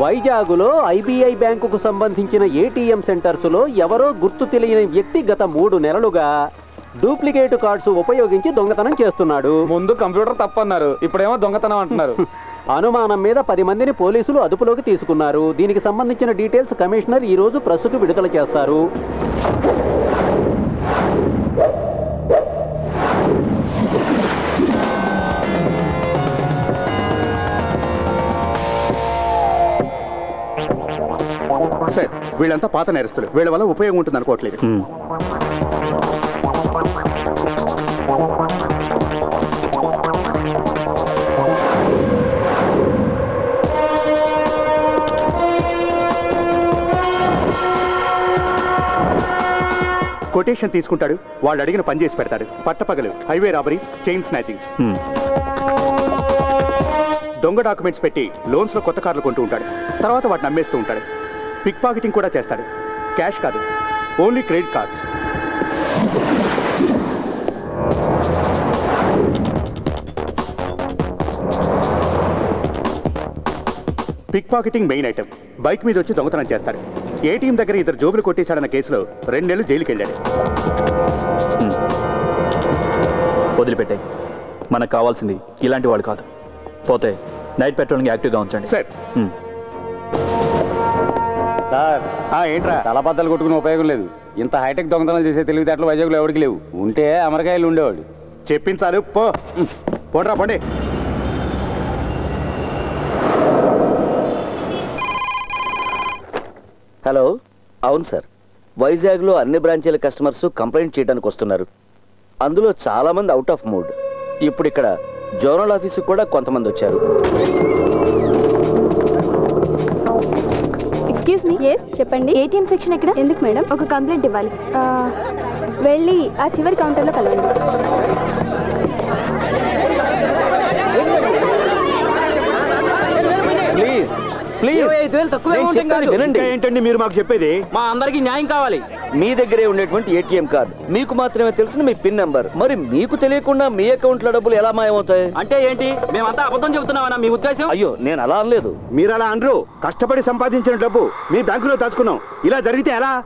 వైజాగులో IBI బ్యాంకుకు సంబంధించిన ATM సెంటర్స్లో ఎవరో గుర్తు తెలియని వ్యక్తి గత మూడు నెలలుగా డూప్లికేట్ కార్డ్స్ ఉపయోగించి దొంగతనం చేస్తున్నాడు. ముందు కంప్యూటర్ తప్పన్నారు ఇప్పుడేమో దొంగతనం అంటున్నారు. అనుమానం మీద పది మందిని పోలీసులు అదుపులోకి తీసుకున్నారు. దీనికి సంబంధించిన డీటెయిల్స్ కమిషనర్ ఈ రోజు ప్రెస్సుకు విడుదల చేస్తారు. వీళ్ళంతా పాత నేరస్తులు. వీళ్ళ వల్ల ఉపయోగం ఉంటుంది అనుకోవట్లేదు. కొటేషన్ తీసుకుంటాడు. వాళ్ళు అడిగిన పని చేసి పెడతాడు. పట్టపగలు హైవే రాబరీస్ చైన్ స్నాచింగ్స్. దొంగ డాక్యుమెంట్స్ పెట్టి లోన్స్లో కొత్త కార్లు కొంటూ ఉంటాడు. తర్వాత వాటిని అమ్మేస్తూ ఉంటాడు. పిక్ పాకెటింగ్ కూడా చేస్తాడు. క్యాష్ కాదు. Only credit cards. Pick pocketing main item bike మీద వచ్చి దొంగతనం చేస్తాడు. ఏటీఎం దగ్గర ఇద్దరు జోబులు కొట్టేశాడన్న కేసులో రెండు నెలలు జైలుకి వెళ్ళాడు వదిలిపెట్టాయి మనకు కావాల్సింది ఇలాంటి వాడు కాదు. పోతే నైట్ పెట్రోలింగ్ యాక్టివ్గా ఉంచండి. సార్. సార్. ఆ, ఏంట్రా? తలబద్దలు కొట్టుకునే ఉపయోగం లేదు. ఇంత హైటెక్ దొంగతనాలు చేసే తెలివితేటలు వైజాగ్లో ఎవరికి లేవు. ఉంటే అమెరికాయలు ఉండేవాడు. చెప్పించాలు పో. పోండ్రా పోండి. హలో. అవును సార్. వైజాగ్లో అన్ని బ్రాంచీల కస్టమర్స్ కంప్లైంట్ చేయడానికి వస్తున్నారు. అందులో చాలా మంది అవుట్ ఆఫ్ మూడ్ ఇప్పుడు ఇక్కడ జోనల్ ఆఫీసు కూడా కొంతమంది వచ్చారు. ఎక్స్క్యూజ్ మీ ఎస్ చెప్పండి. ఏటీఎం సెక్షన్ ఎక్కడ? ఎందుకు మేడం ఒక కంప్లైంట్ ఇవ్వాలి. వెళ్ళి ఆ చివరి కౌంటర్లో కలవండి ప్లీజ్ ప్లీజ్ నేను చెప్పేది వినండి. ఏంటండి మీరు మాకు చెప్పేది? మా అందరికి న్యాయం కావాలి. మీ దగ్గరే ఉండేటువంటి ఏటీఎం కార్డ్. మీకు మాత్రమే తెలిసిన మీ పిన్ నంబర్. మరి మీకు తెలియకుండా మీ అకౌంట్లో డబ్బులు ఎలా మాయమవుతాయి? అంటే ఏంటి? మేమంతా అబద్ధం చెబుతున్నామన్నా మీ ఉద్దేశం? అయ్యో నేను అలా అనలేదు. మీరు అలా అనరు. కష్టపడి సంపాదించిన డబ్బు మీ బ్యాంకులో దాచుకున్నాం. ఇలా జరిగితే ఎలా?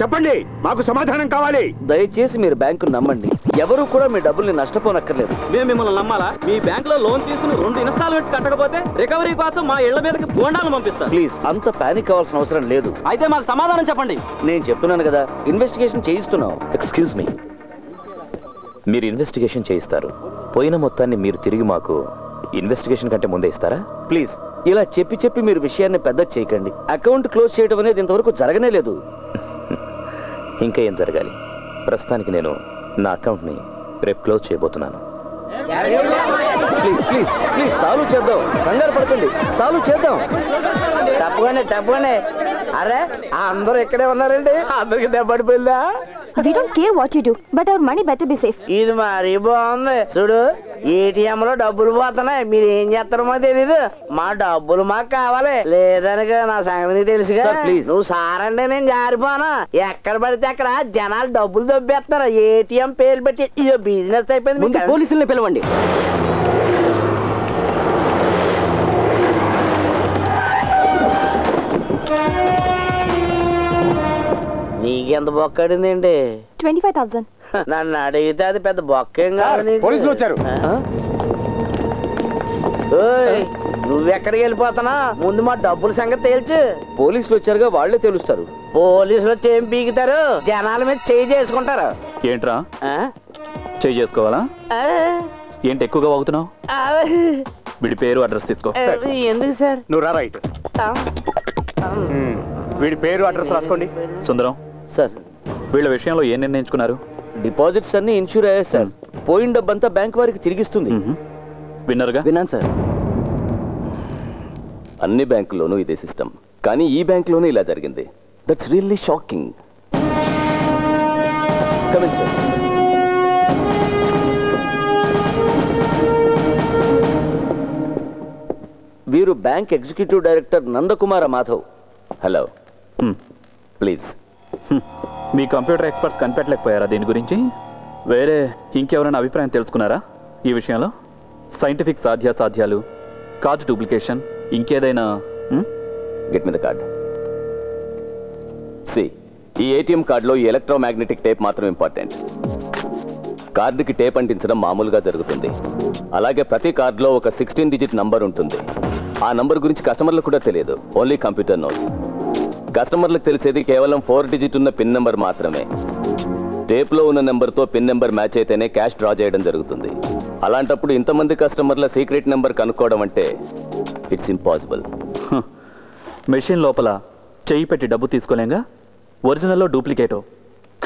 చెప్పండి మాకు సమాధానం కావాలి. దయచేసి మీరు బ్యాంకు నమ్మండి. ఎవరు కూడా మీ డబ్బుల్ని నష్టపోనక్కర్లేదు. మేము మిమ్మల్ని నమ్మాలా? మీ బ్యాంక్లో లోన్ తీసుకుని రెండు ఇన్స్టాల్మెంట్స్ కట్టకపోతే రికవరీ కోసం మా ఇళ్ళ మీదకి బోండాలు పంపిస్తారు. ప్లీజ్ అంత పానిక్ అవ్వాల్సిన అవసరం లేదు. అయితే మాకు సమాధానం చెప్పండి. నేను చెప్తున్నాను కదా ఇన్వెస్టిగేషన్ చేయిస్తున్నాం ఎక్స్క్యూజ్ మీ మీరు ఇన్వెస్టిగేషన్ చేయిస్తారు. పోయిన మొత్తాన్ని మీరు తిరిగి మాకు ఇన్వెస్టిగేషన్ కంటే ముందే ఇస్తారా? ప్లీజ్ ఇలా చెప్పి చెప్పి మీరు విషయాన్ని పెద్ద చేయకండి. అకౌంట్ క్లోజ్ చేయడం అనేది ఇంతవరకు జరగనే లేదు. ఇంకా ఏం జరగాలి? ప్రస్తుతానికి నేను నా అకౌంట్ని రేపు క్లోజ్ చేయబోతున్నాను. ప్లీజ్ ప్లీజ్ ప్లీజ్ సాల్వ్ చేద్దాం. కంగారు పడుతుంది సాల్వ్ చేద్దాం. తప్పగానే తప్పగానే అరే అందరూ ఇక్కడే ఉన్నారండి. అందరికి దెబ్బడిపోయిందా we don't care what you do but our money better be safe ఇది మరీ బాగుంది. చూడు ఏటీఎం లో డబ్బులు పోతున్నాయి. మీరు ఏం చేస్తారో తెలీదు. మా డబ్బులు మాకు కావాలి. లేదనక నా సంగతి ప్లీజ్ నువ్వు సారంటే నేను జారిపోనా. ఎక్కడ పడితే అక్కడ జనాలు డబ్బులు దొబ్బేస్తున్నారు. ఏటీఎం పేరు పెట్టి ఇదో బిజినెస్ అయిపోయింది పోలీసుల్ని పిలవండి. నీకెంత బొక్కడిందండి? Twenty five thousand. నన్ను అడిగితే అది పెద్ద బొక్కేం కాదు. పోలీసులు వచ్చారు. నువ్వెక్కడికి వెళ్ళిపోతానా? ముందు మా డబ్బుల సంగతి తేల్చు. పోలీసులు వచ్చారుగా వాళ్ళే తెలుస్తారు. పోలీసులు వచ్చి ఏం పీకుతారు? జనాల మీద చేయి చేసుకుంటారు. ఏంట్రా? ఆ? చేయి చేసుకోవాలా? ఏంటి ఎక్కువగా వాగుతున్నావు? వీడి పేరు అడ్రస్ తీసుకో. ఎందుకు సార్? నువ్వు రా రైట్. వీడి పేరు అడ్రస్ రాసుకోండి. సుందరం సార్. వీళ్ళ విషయంలో ఏం నిర్ణయించుకున్నారు? డిపాజిట్స్ అన్ని ఇన్సూర్ అయ్యాయి సార్. పోయిన డబ్బంతా బ్యాంక్ వారికి తిరిగిస్తుంది. విన్నరుగా? విన్నాను సార్. అన్ని బ్యాంకుల్లోనూ ఇదే సిస్టమ్. కానీ ఈ బ్యాంకులోనూ ఇలా జరిగింది. That's really shocking coming sir వీరు bank executive director Nandakumara Madhav. Hello. Please. Me computer experts కనిపెట్టలేకపోయారా దీని గురించి? వేరే ఇంకెవరైనా అభిప్రాయం తెలుసుకున్నారా ఈ విషయంలో? సైంటిఫిక్ సాధ్యాసాధ్యాలు కార్డు డూప్లికేషన్ ఇంకేదైనా get me the card see ఈ ఏటీఎం కార్డులో ఈ ఎలక్ట్రోమాగ్నెటిక్ టేప్ మాత్రం ఇంపార్టెంట్ కార్డుకి టేప్ అంటించడం మామూలుగా జరుగుతుంది. అలాగే ప్రతి కార్డులో ఒక సిక్స్టీన్ డిజిట్ నంబర్ ఉంటుంది. ఆ నంబర్ గురించి కస్టమర్లకు కూడా తెలియదు. ఓన్లీ కంప్యూటర్ నోట్స్ కస్టమర్లకు తెలిసేది కేవలం ఫోర్ డిజిట్ ఉన్న పిన్ నెంబర్ మాత్రమే. టేప్లో ఉన్న నెంబర్తో పిన్ నెంబర్ మ్యాచ్ అయితేనే క్యాష్ డ్రా చేయడం జరుగుతుంది. అలాంటప్పుడు ఇంతమంది కస్టమర్ల సీక్రెట్ నెంబర్ కనుక్కోవడం అంటే ఇట్స్ ఇంపాసిబుల్. మెషిన్ లోపల చెయ్యి పెట్టి డబ్బు తీసుకోలేంగా? ఒరిజినల్లో డూప్లికేటో.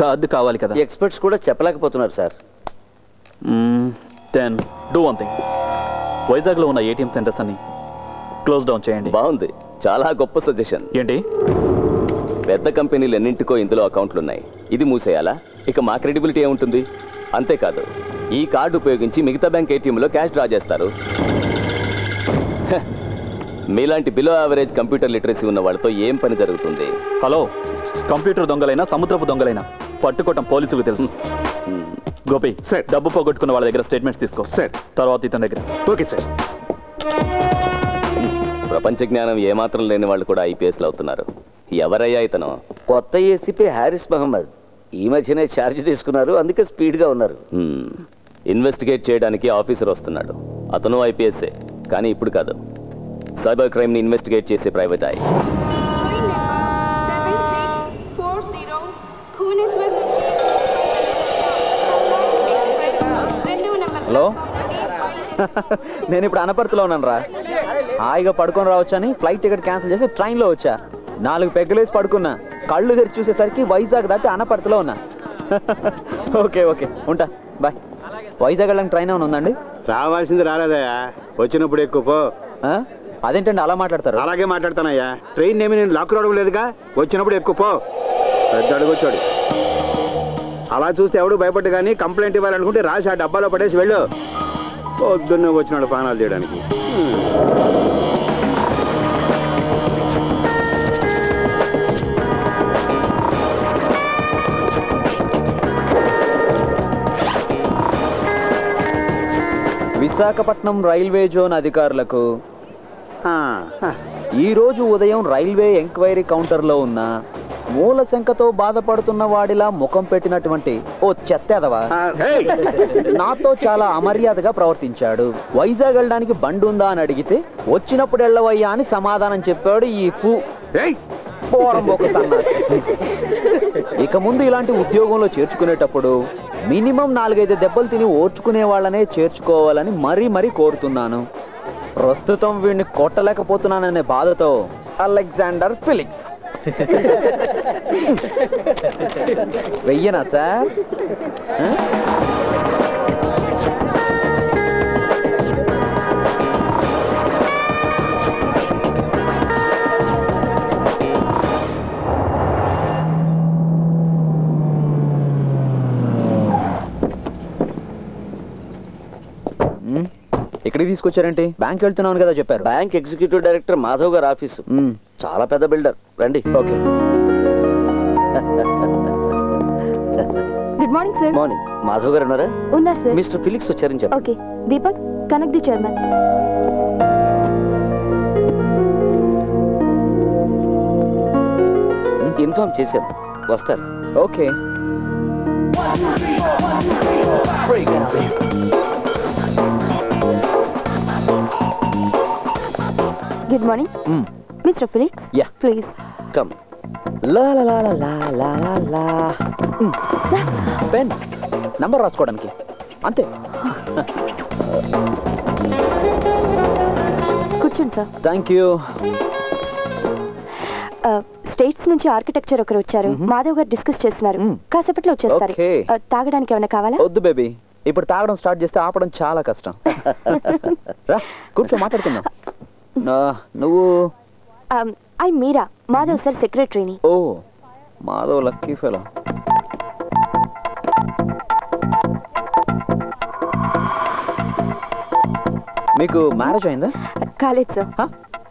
కార్డు కావాలి కదా. ఎక్స్పర్ట్స్ కూడా చెప్పలేకపోతున్నారు sir. Then do one thing వైజాగ్లో ఉన్న ఏటీఎం సెంటర్స్ అన్ని క్లోజ్ డౌన్ చేయండి. బాగుంది. చాలా గొప్ప సజెషన్. ఏంటి? పెద్ద కంపెనీలు ఎన్నింటికో ఇందులో అకౌంట్లు ఉన్నాయి ఇది మూసేయాలా? ఇక మా క్రెడిబిలిటీ ఏముంటుంది? అంతేకాదు ఈ కార్డు ఉపయోగించి మిగతా బ్యాంక్ ఏటీఎంలో క్యాష్ డ్రా చేస్తారు. మీలాంటి బిలో యావరేజ్ కంప్యూటర్ లిటరసీ ఉన్న వాళ్ళతో ఏం పని జరుగుతుంది? హలో కంప్యూటర్ దొంగలైనా సముద్రపు దొంగలైనా పట్టుకోవటం పోలీసులకు తెలుసు. గోపి సార్. డబ్బు పోగొట్టుకున్న వాళ్ళ దగ్గర స్టేట్మెంట్స్ తీసుకో. సార్. తర్వాత ఇతని దగ్గర. Okay sir. ప్రపంచ జ్ఞానం ఏమాత్రం లేని వాళ్ళు కూడా ఐపీఎస్లు అవుతున్నారు. ఎవరయ్యా ఇతను? కొత్త ఏసీపీ హారిస్ మహమ్మద్. ఈ మధ్యనే ఛార్జ్ తీసుకున్నారు అందుకే స్పీడ్గా ఉన్నారు. ఇన్వెస్టిగేట్ చేయడానికి ఆఫీసర్ వస్తున్నాడు. అతను ఐపీఎస్ఏ కానీ ఇప్పుడు కాదు. సైబర్ క్రైమ్ని ఇన్వెస్టిగేట్ చేసే ప్రైవేట్ ఐ హలో? నేను ఇప్పుడు అనపర్తిలో ఉన్నాను రా హాయిగా పడుకొని రావచ్చు అని ఫ్లైట్ టికెట్ క్యాన్సిల్ చేసి ట్రైన్లో వచ్చా. నాలుగు పెగ్గలేసి పడుకున్నా. కళ్ళు తెరిచి చూసేసరికి వైజాగ్ దాటి అనపర్తిలో ఉన్నా. Okay okay. ఉంటా. బాయ్. వైజాగ్ వెళ్ళడానికి ట్రైన్ ఏమైనా ఉందండి? రావాల్సింది రాలేదయ్యా. వచ్చినప్పుడు ఎక్కువ పో. ఆ? అదేంటండి అలా మాట్లాడతారు? అలాగే మాట్లాడతానయ్యా. ట్రైన్ ఏమి నేను లాక్ రావడం లేదుగా? వచ్చినప్పుడు ఎక్కువ పో. పెద్ద అడుగొచ్చాడు అలా చూస్తే ఎవడు భయపడ్డు కానీ కంప్లైంట్ ఇవ్వాలనుకుంటే రాసి ఆ డబ్బాలో పడేసి వెళ్ళు. పొద్దున్నే వచ్చినాడు పానాలు చేయడానికి విశాఖపట్నం రైల్వే జోన్ అధికారులకు ఆ, ఆ. ఈ రోజు ఉదయం రైల్వే ఎంక్వైరీ కౌంటర్లో ఉన్న మూల శంకతో బాధపడుతున్న వాడిలా ముఖం పెట్టినటువంటి ఓ చెత్తెదవా! నాతో చాలా అమర్యాదగా ప్రవర్తించాడు వైజాగ్ వెళ్ళడానికి బండి ఉందా అని అడిగితే వచ్చినప్పుడు వెళ్ళవయ్యా అని సమాధానం చెప్పాడు ఈ పూ! పోరంబోక సన్నాసి. ఇక ముందు ఇలాంటి ఉద్యోగంలో చేర్చుకునేటప్పుడు మినిమం నాలుగైదు దెబ్బలు తిని ఓర్చుకునే వాళ్ళనే చేర్చుకోవాలని మరీ మరీ కోరుతున్నాను. ప్రస్తుతం వీడిని కొట్టలేకపోతున్నాననే బాధతో అలెగ్జాండర్ ఫిలిక్స్. వెయ్యనా సార్? తీసుకొచ్చారేంటి బ్యాంక్ వెళ్తున్నాను కదా చెప్పారు బ్యాంక్ ఎగ్జిక్యూటివ్ డైరెక్టర్ మాధవ్ గారి ఆఫీసు. చాలా పెద్ద బిల్డర్ రండి okay good morning sir morning Madhav garu ఉన్నారా ఉన్నారు సార్ మిస్టర్ ఫిలిక్స్ వచ్చారని చెప్పండి okay Deepak connect the chairman inform చేశాను వస్తారు okay good morning. Mister Felix Yeah. Please come లా లా లా లా లా లా లా. పెన్ నంబర్ రాసుకోవడానికి. అంతే. కూర్చోండి సార్ థ్యాంక్ యూ స్టేట్స్ నుంచి ఆర్కిటెక్చర్ ఒకరు వచ్చారు. మాధవ్ గారు డిస్కస్ చేస్తున్నారు. మ్మ్. కాసేపట్లో వచ్చేస్తారు. Uh, తాగడానికి ఏమైనా కావాలా? వద్దు బేబీ ఇప్పుడు తాగడం స్టార్ట్ చేస్తే ఆపడం చాలా కష్టం. రా కూర్చో మాట్లాడుకుందాం. ఆ, నువ్వు? ఐ మీరా మాధవ్ సార్ సెక్రటరీని ఓ మాధవ్ లక్కీ ఫెలో మీకు మ్యారేజ్ అయిందా? కాలేదు సార్?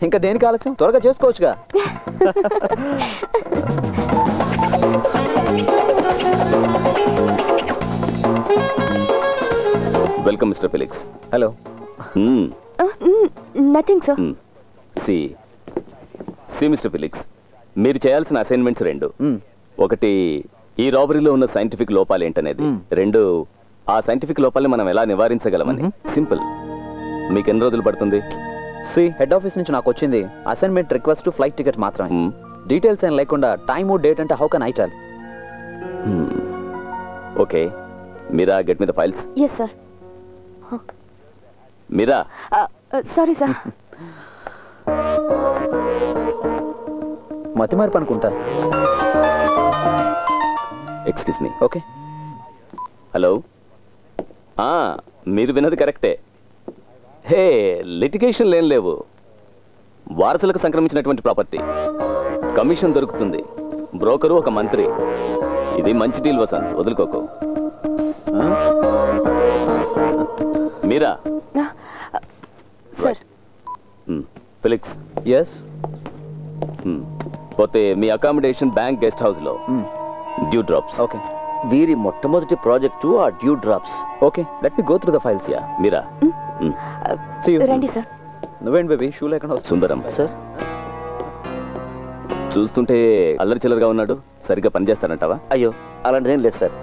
ఇంకా దేనికి ఆలస్యం? త్వరగా చేసుకోవచ్చుగా. Welcome mister Felix hello nothing sir see see mister Felix మీరు చేయాల్సిన అసైన్మెంట్స్ రెండు. ఒకటి ఈ రాబరీలో ఉన్న సైంటిఫిక్ లోపాలు ఏంటనేది. రెండు ఆ సైంటిఫిక్ లోపాలని మనం ఎలా నివారించగలమని. సింపుల్. మీకు ఎన్ని రోజులు పడుతుంది? సి హెడ్ ఆఫీస్ నుంచి నాకు వచ్చింది. అసైన్మెంట్ రిక్వెస్ట్ ఫ్లైట్ టికెట్ మాత్రమే. డీటెయిల్స్ ఏం లేకుండా టైము డేట్ అంటే how can I tell okay. Meera get మీద files? Yes sir Meera? Sorry sir. మతి మార్పు అనుకుంటా. ఎక్స్క్యూజ్ మీ ఓకే హలో ఆ, మీరు విన్నది కరెక్టే. హే లిటిగేషన్ లేం లేవు. వారసులకు సంక్రమించినటువంటి ప్రాపర్టీ. కమిషన్ దొరుకుతుంది. బ్రోకరు ఒక మంత్రి. ఇది మంచి డీల్ వసంత్. వదులుకోకు. Meera? Sir Felix yes hmm, పోతే మీ అకామిడేషన్ బ్యాంక్ గెస్ట్ హౌస్లో డ్యూ డ్రాప్స్ ఓకే వీరి మొట్టమొదటి ప్రాజెక్టు ఆ dew drops okay let me go through the files yeah Meera? See you. రండి సార్ నువ్వేంటి బేబీ? షూ లేకుండా సుందరం. సార్ చూస్తుంటే అల్లరి చిల్లరగా ఉన్నాడు. సరిగ్గా పనిచేస్తానంటావా? అయ్యో అలాంటిదేం లేదు సార్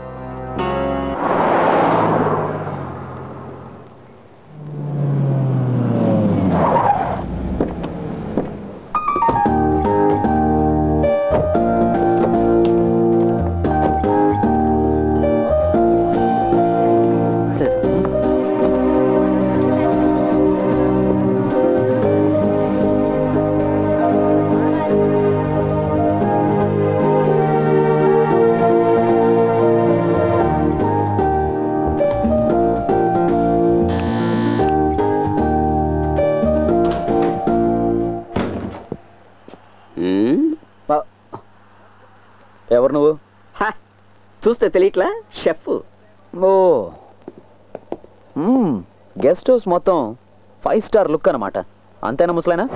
తెలియట్లా షెఫ్. ఓ. గెస్ట్ హౌస్ మొత్తం ఫైవ్ స్టార్ లుక్ అన్నమాట. అంతేనా ముసలైనా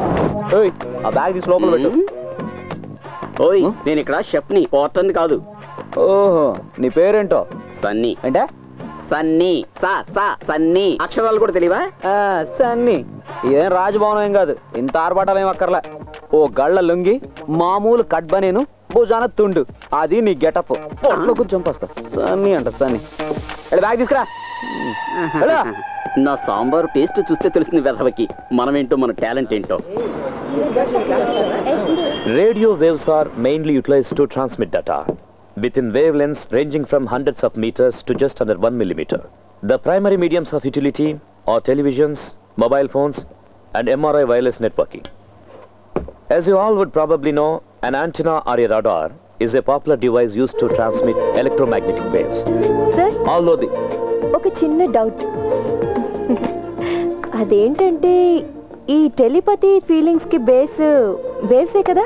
ఓయ్ ఆ బ్యాగ్ తీసి లోపల పెట్టు. ఓయ్ నేను ఇక్కడ షెఫ్ని పోర్టన్ కాదు. ఓహో నీ పేరేంటో? సన్నీ. అంటే సన్నీ. సా సా సన్నీ. అక్షరాలు కూడా తెలియవా సన్ని. ఇదేం రాజభవనం ఏం కాదు. ఇంత ఆర్భాటాలు ఏం అక్కర్లే. ఓ గళ్ళ లొంగి మామూలు కట్ బనేను భోజన తుండు. అది నీ గెటప్. పొట్లకు చంపస్తా. సన్నీ అంట సన్నీ. వెళ్ళి బ్యాగ్ తీసుకురా. నా సాంబార్ టేస్ట్ చూస్తే తెలుస్తుంది వెధవకి. మనమేంటో మన టాలెంట్ ఏంటో. Radio waves are mainly utilise to transmit data. Within wavelengths ranging from hundreds of metres to just under one millimetre. The primary mediums of utility are televisions mobile phones and MRI wireless networking. As you all would probably know, An antenna or a radar is a popular device used to transmit electromagnetic waves. Sir Although the ఒక చిన్న doubt అదేంటంటే ఈ telepathy ఫీలింగ్స్కి base వేవ్సే కదా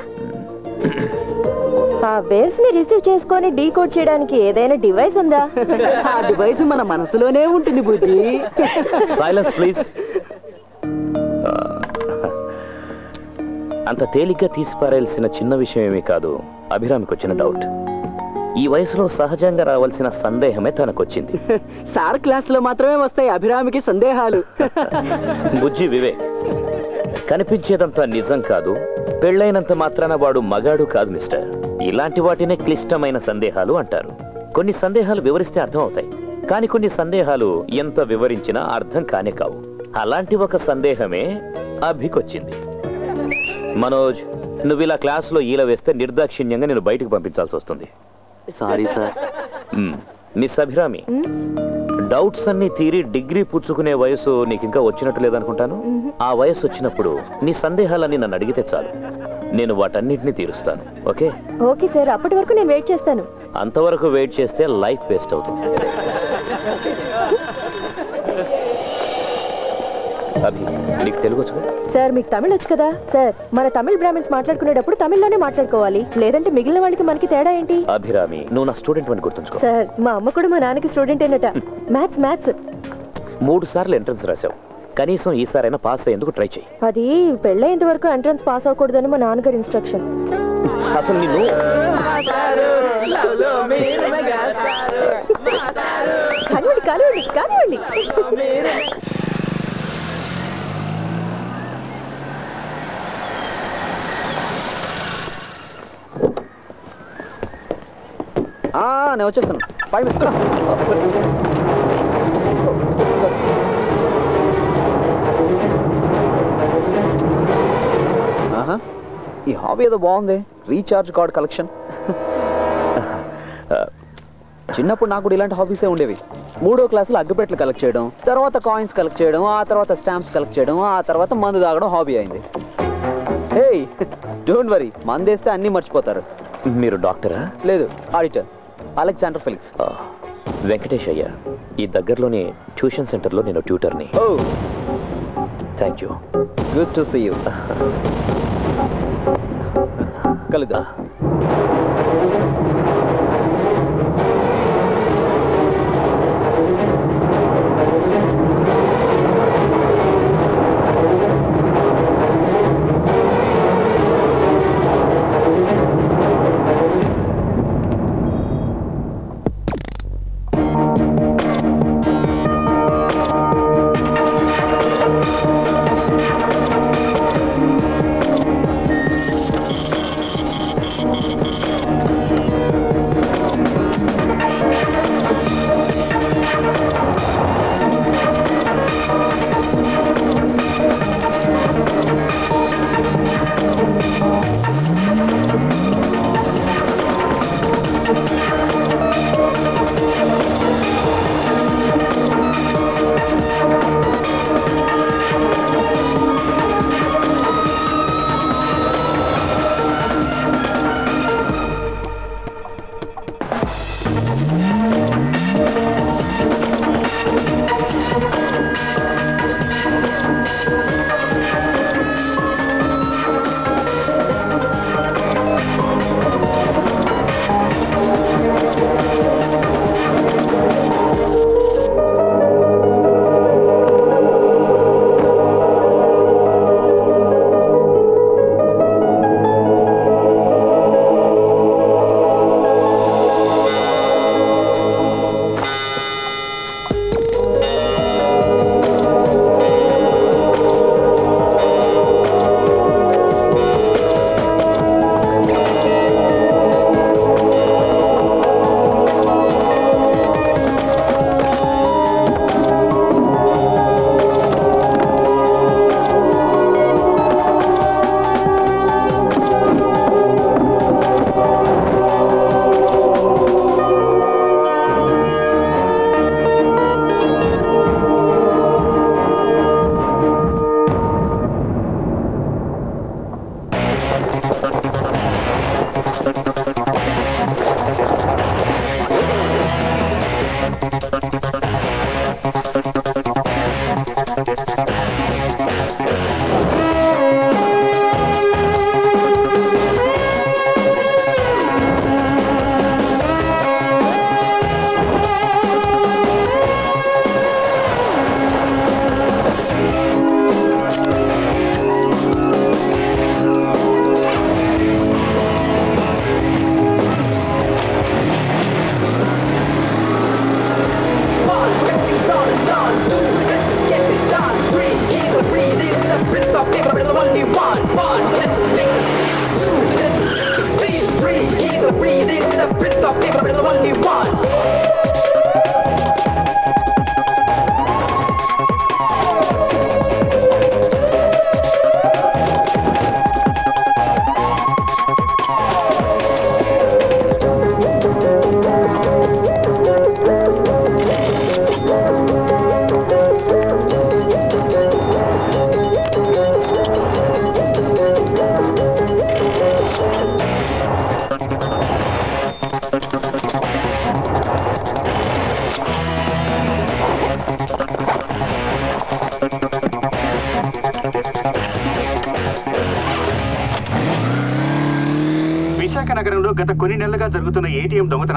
ఆ వేవ్స్ని receive చేసుకొని decode చేయడానికి ఏదైనా డివైస్ ఉందా ఆ డివైస్ మన మనసులోనే ఉంటుంది బుజ్జి silence please. అంత తేలిగ్గా తీసిపారేయాల్సిన చిన్న విషయం ఏమీ కాదు. అభిరామికి వచ్చిన డౌట్ ఈ వయసులో సహజంగా రావాల్సిన సందేహమే తనకొచ్చింది. సార్ క్లాస్లో మాత్రమే వస్తాయి అభిరామికి సందేహాలు. బుజ్జి వివేక్ కనిపించేదంతా నిజం కాదు పెళ్ళైనంత మాత్రాన వాడు మగాడు కాదు మిస్టర్. ఇలాంటి వాటినే క్లిష్టమైన సందేహాలు అంటారు. కొన్ని సందేహాలు వివరిస్తే అర్థం అవుతాయి కానీ కొన్ని సందేహాలు ఎంత వివరించినా అర్థం కానే కావు. అలాంటి ఒక సందేహమే అభికొచ్చింది. మనోజ్ నువ్వు ఇలా క్లాసులో ఈల వేస్తే నిర్దాక్షిణ్యంగా నేను బయటకు పంపించాల్సి వస్తుంది. Sorry sir. Miss Abhirami doubts అన్ని తీరి డిగ్రీ పుచ్చుకునే వయసు నీకు ఇంకా వచ్చినట్టు లేదనుకుంటాను? ఆ వయసు వచ్చినప్పుడు నీ సందేహాలన్నీ నన్ను అడిగితే చాలు. నేను వాటన్నిటిని తీరుస్తాను ఓకే? ఓకే సార్ అప్పటి వరకు నేను వెయిట్ చేస్తాను. అంతవరకు వెయిట్ చేస్తే లైఫ్ వేస్ట్ అవుతుంది. అభి నీకు తెలుగు వచ్చుగా సార్ మీకు తమిళ్ వచ్చు కదా? సార్ మన తమిళ్ బ్రాహ్మిన్స్ మాట్లాడుకునేటప్పుడు తమిళ్ళోనే మాట్లాడుకోవాలి. లేదంటే మిగిలిన వాళ్ళకి మనకి తేడా ఏంటి? అభిరామి నువ్వు నా స్టూడెంట్ అని గుర్తుంచుకో. సార్ మా అమ్మ కూడా మా నాన్నకి స్టూడెంట్ ఏనట. Maths maths. మూడు సార్లు ఎంట్రన్స్ రాశావు. కనీసం ఈసారైనా పాస్ అయ్యేందుకు ట్రై చేయి అది పెళ్ళయ్యేంత వరకు ఎంట్రన్స్ పాస్ అవ్వకూడదని మా నాన్నగారి ఇన్స్ట్రక్షన్ అసలు నిన్ను కానివ్వండి కానివ్వండి కానివ్వండి. నేను వచ్చేస్తాను ఫైవ్ ఈ హాబీ ఏదో బాగుంది. Recharge card collection. చిన్నప్పుడు నాకు కూడా ఇలాంటి హాబీసే ఉండేవి. మూడో క్లాసులో అగ్గిపెట్లు కలెక్ట్ చేయడం తర్వాత కాయిన్స్ కలెక్ట్ చేయడం ఆ తర్వాత స్టాంప్స్ కలెక్ట్ చేయడం ఆ తర్వాత మందు తాగడం హాబీ అయింది. Hey don't worry. మందేస్తే అన్నీ మర్చిపోతారు. మీరు డాక్టరా? లేదు ఆడిటర్. అలెగ్జాండర్ ఫెలిక్స్ వెంకటేష్ అయ్యా ఈ దగ్గరలోని ట్యూషన్ సెంటర్లో నేను ట్యూటర్ని. Thank you good to see you కలుద్దాం.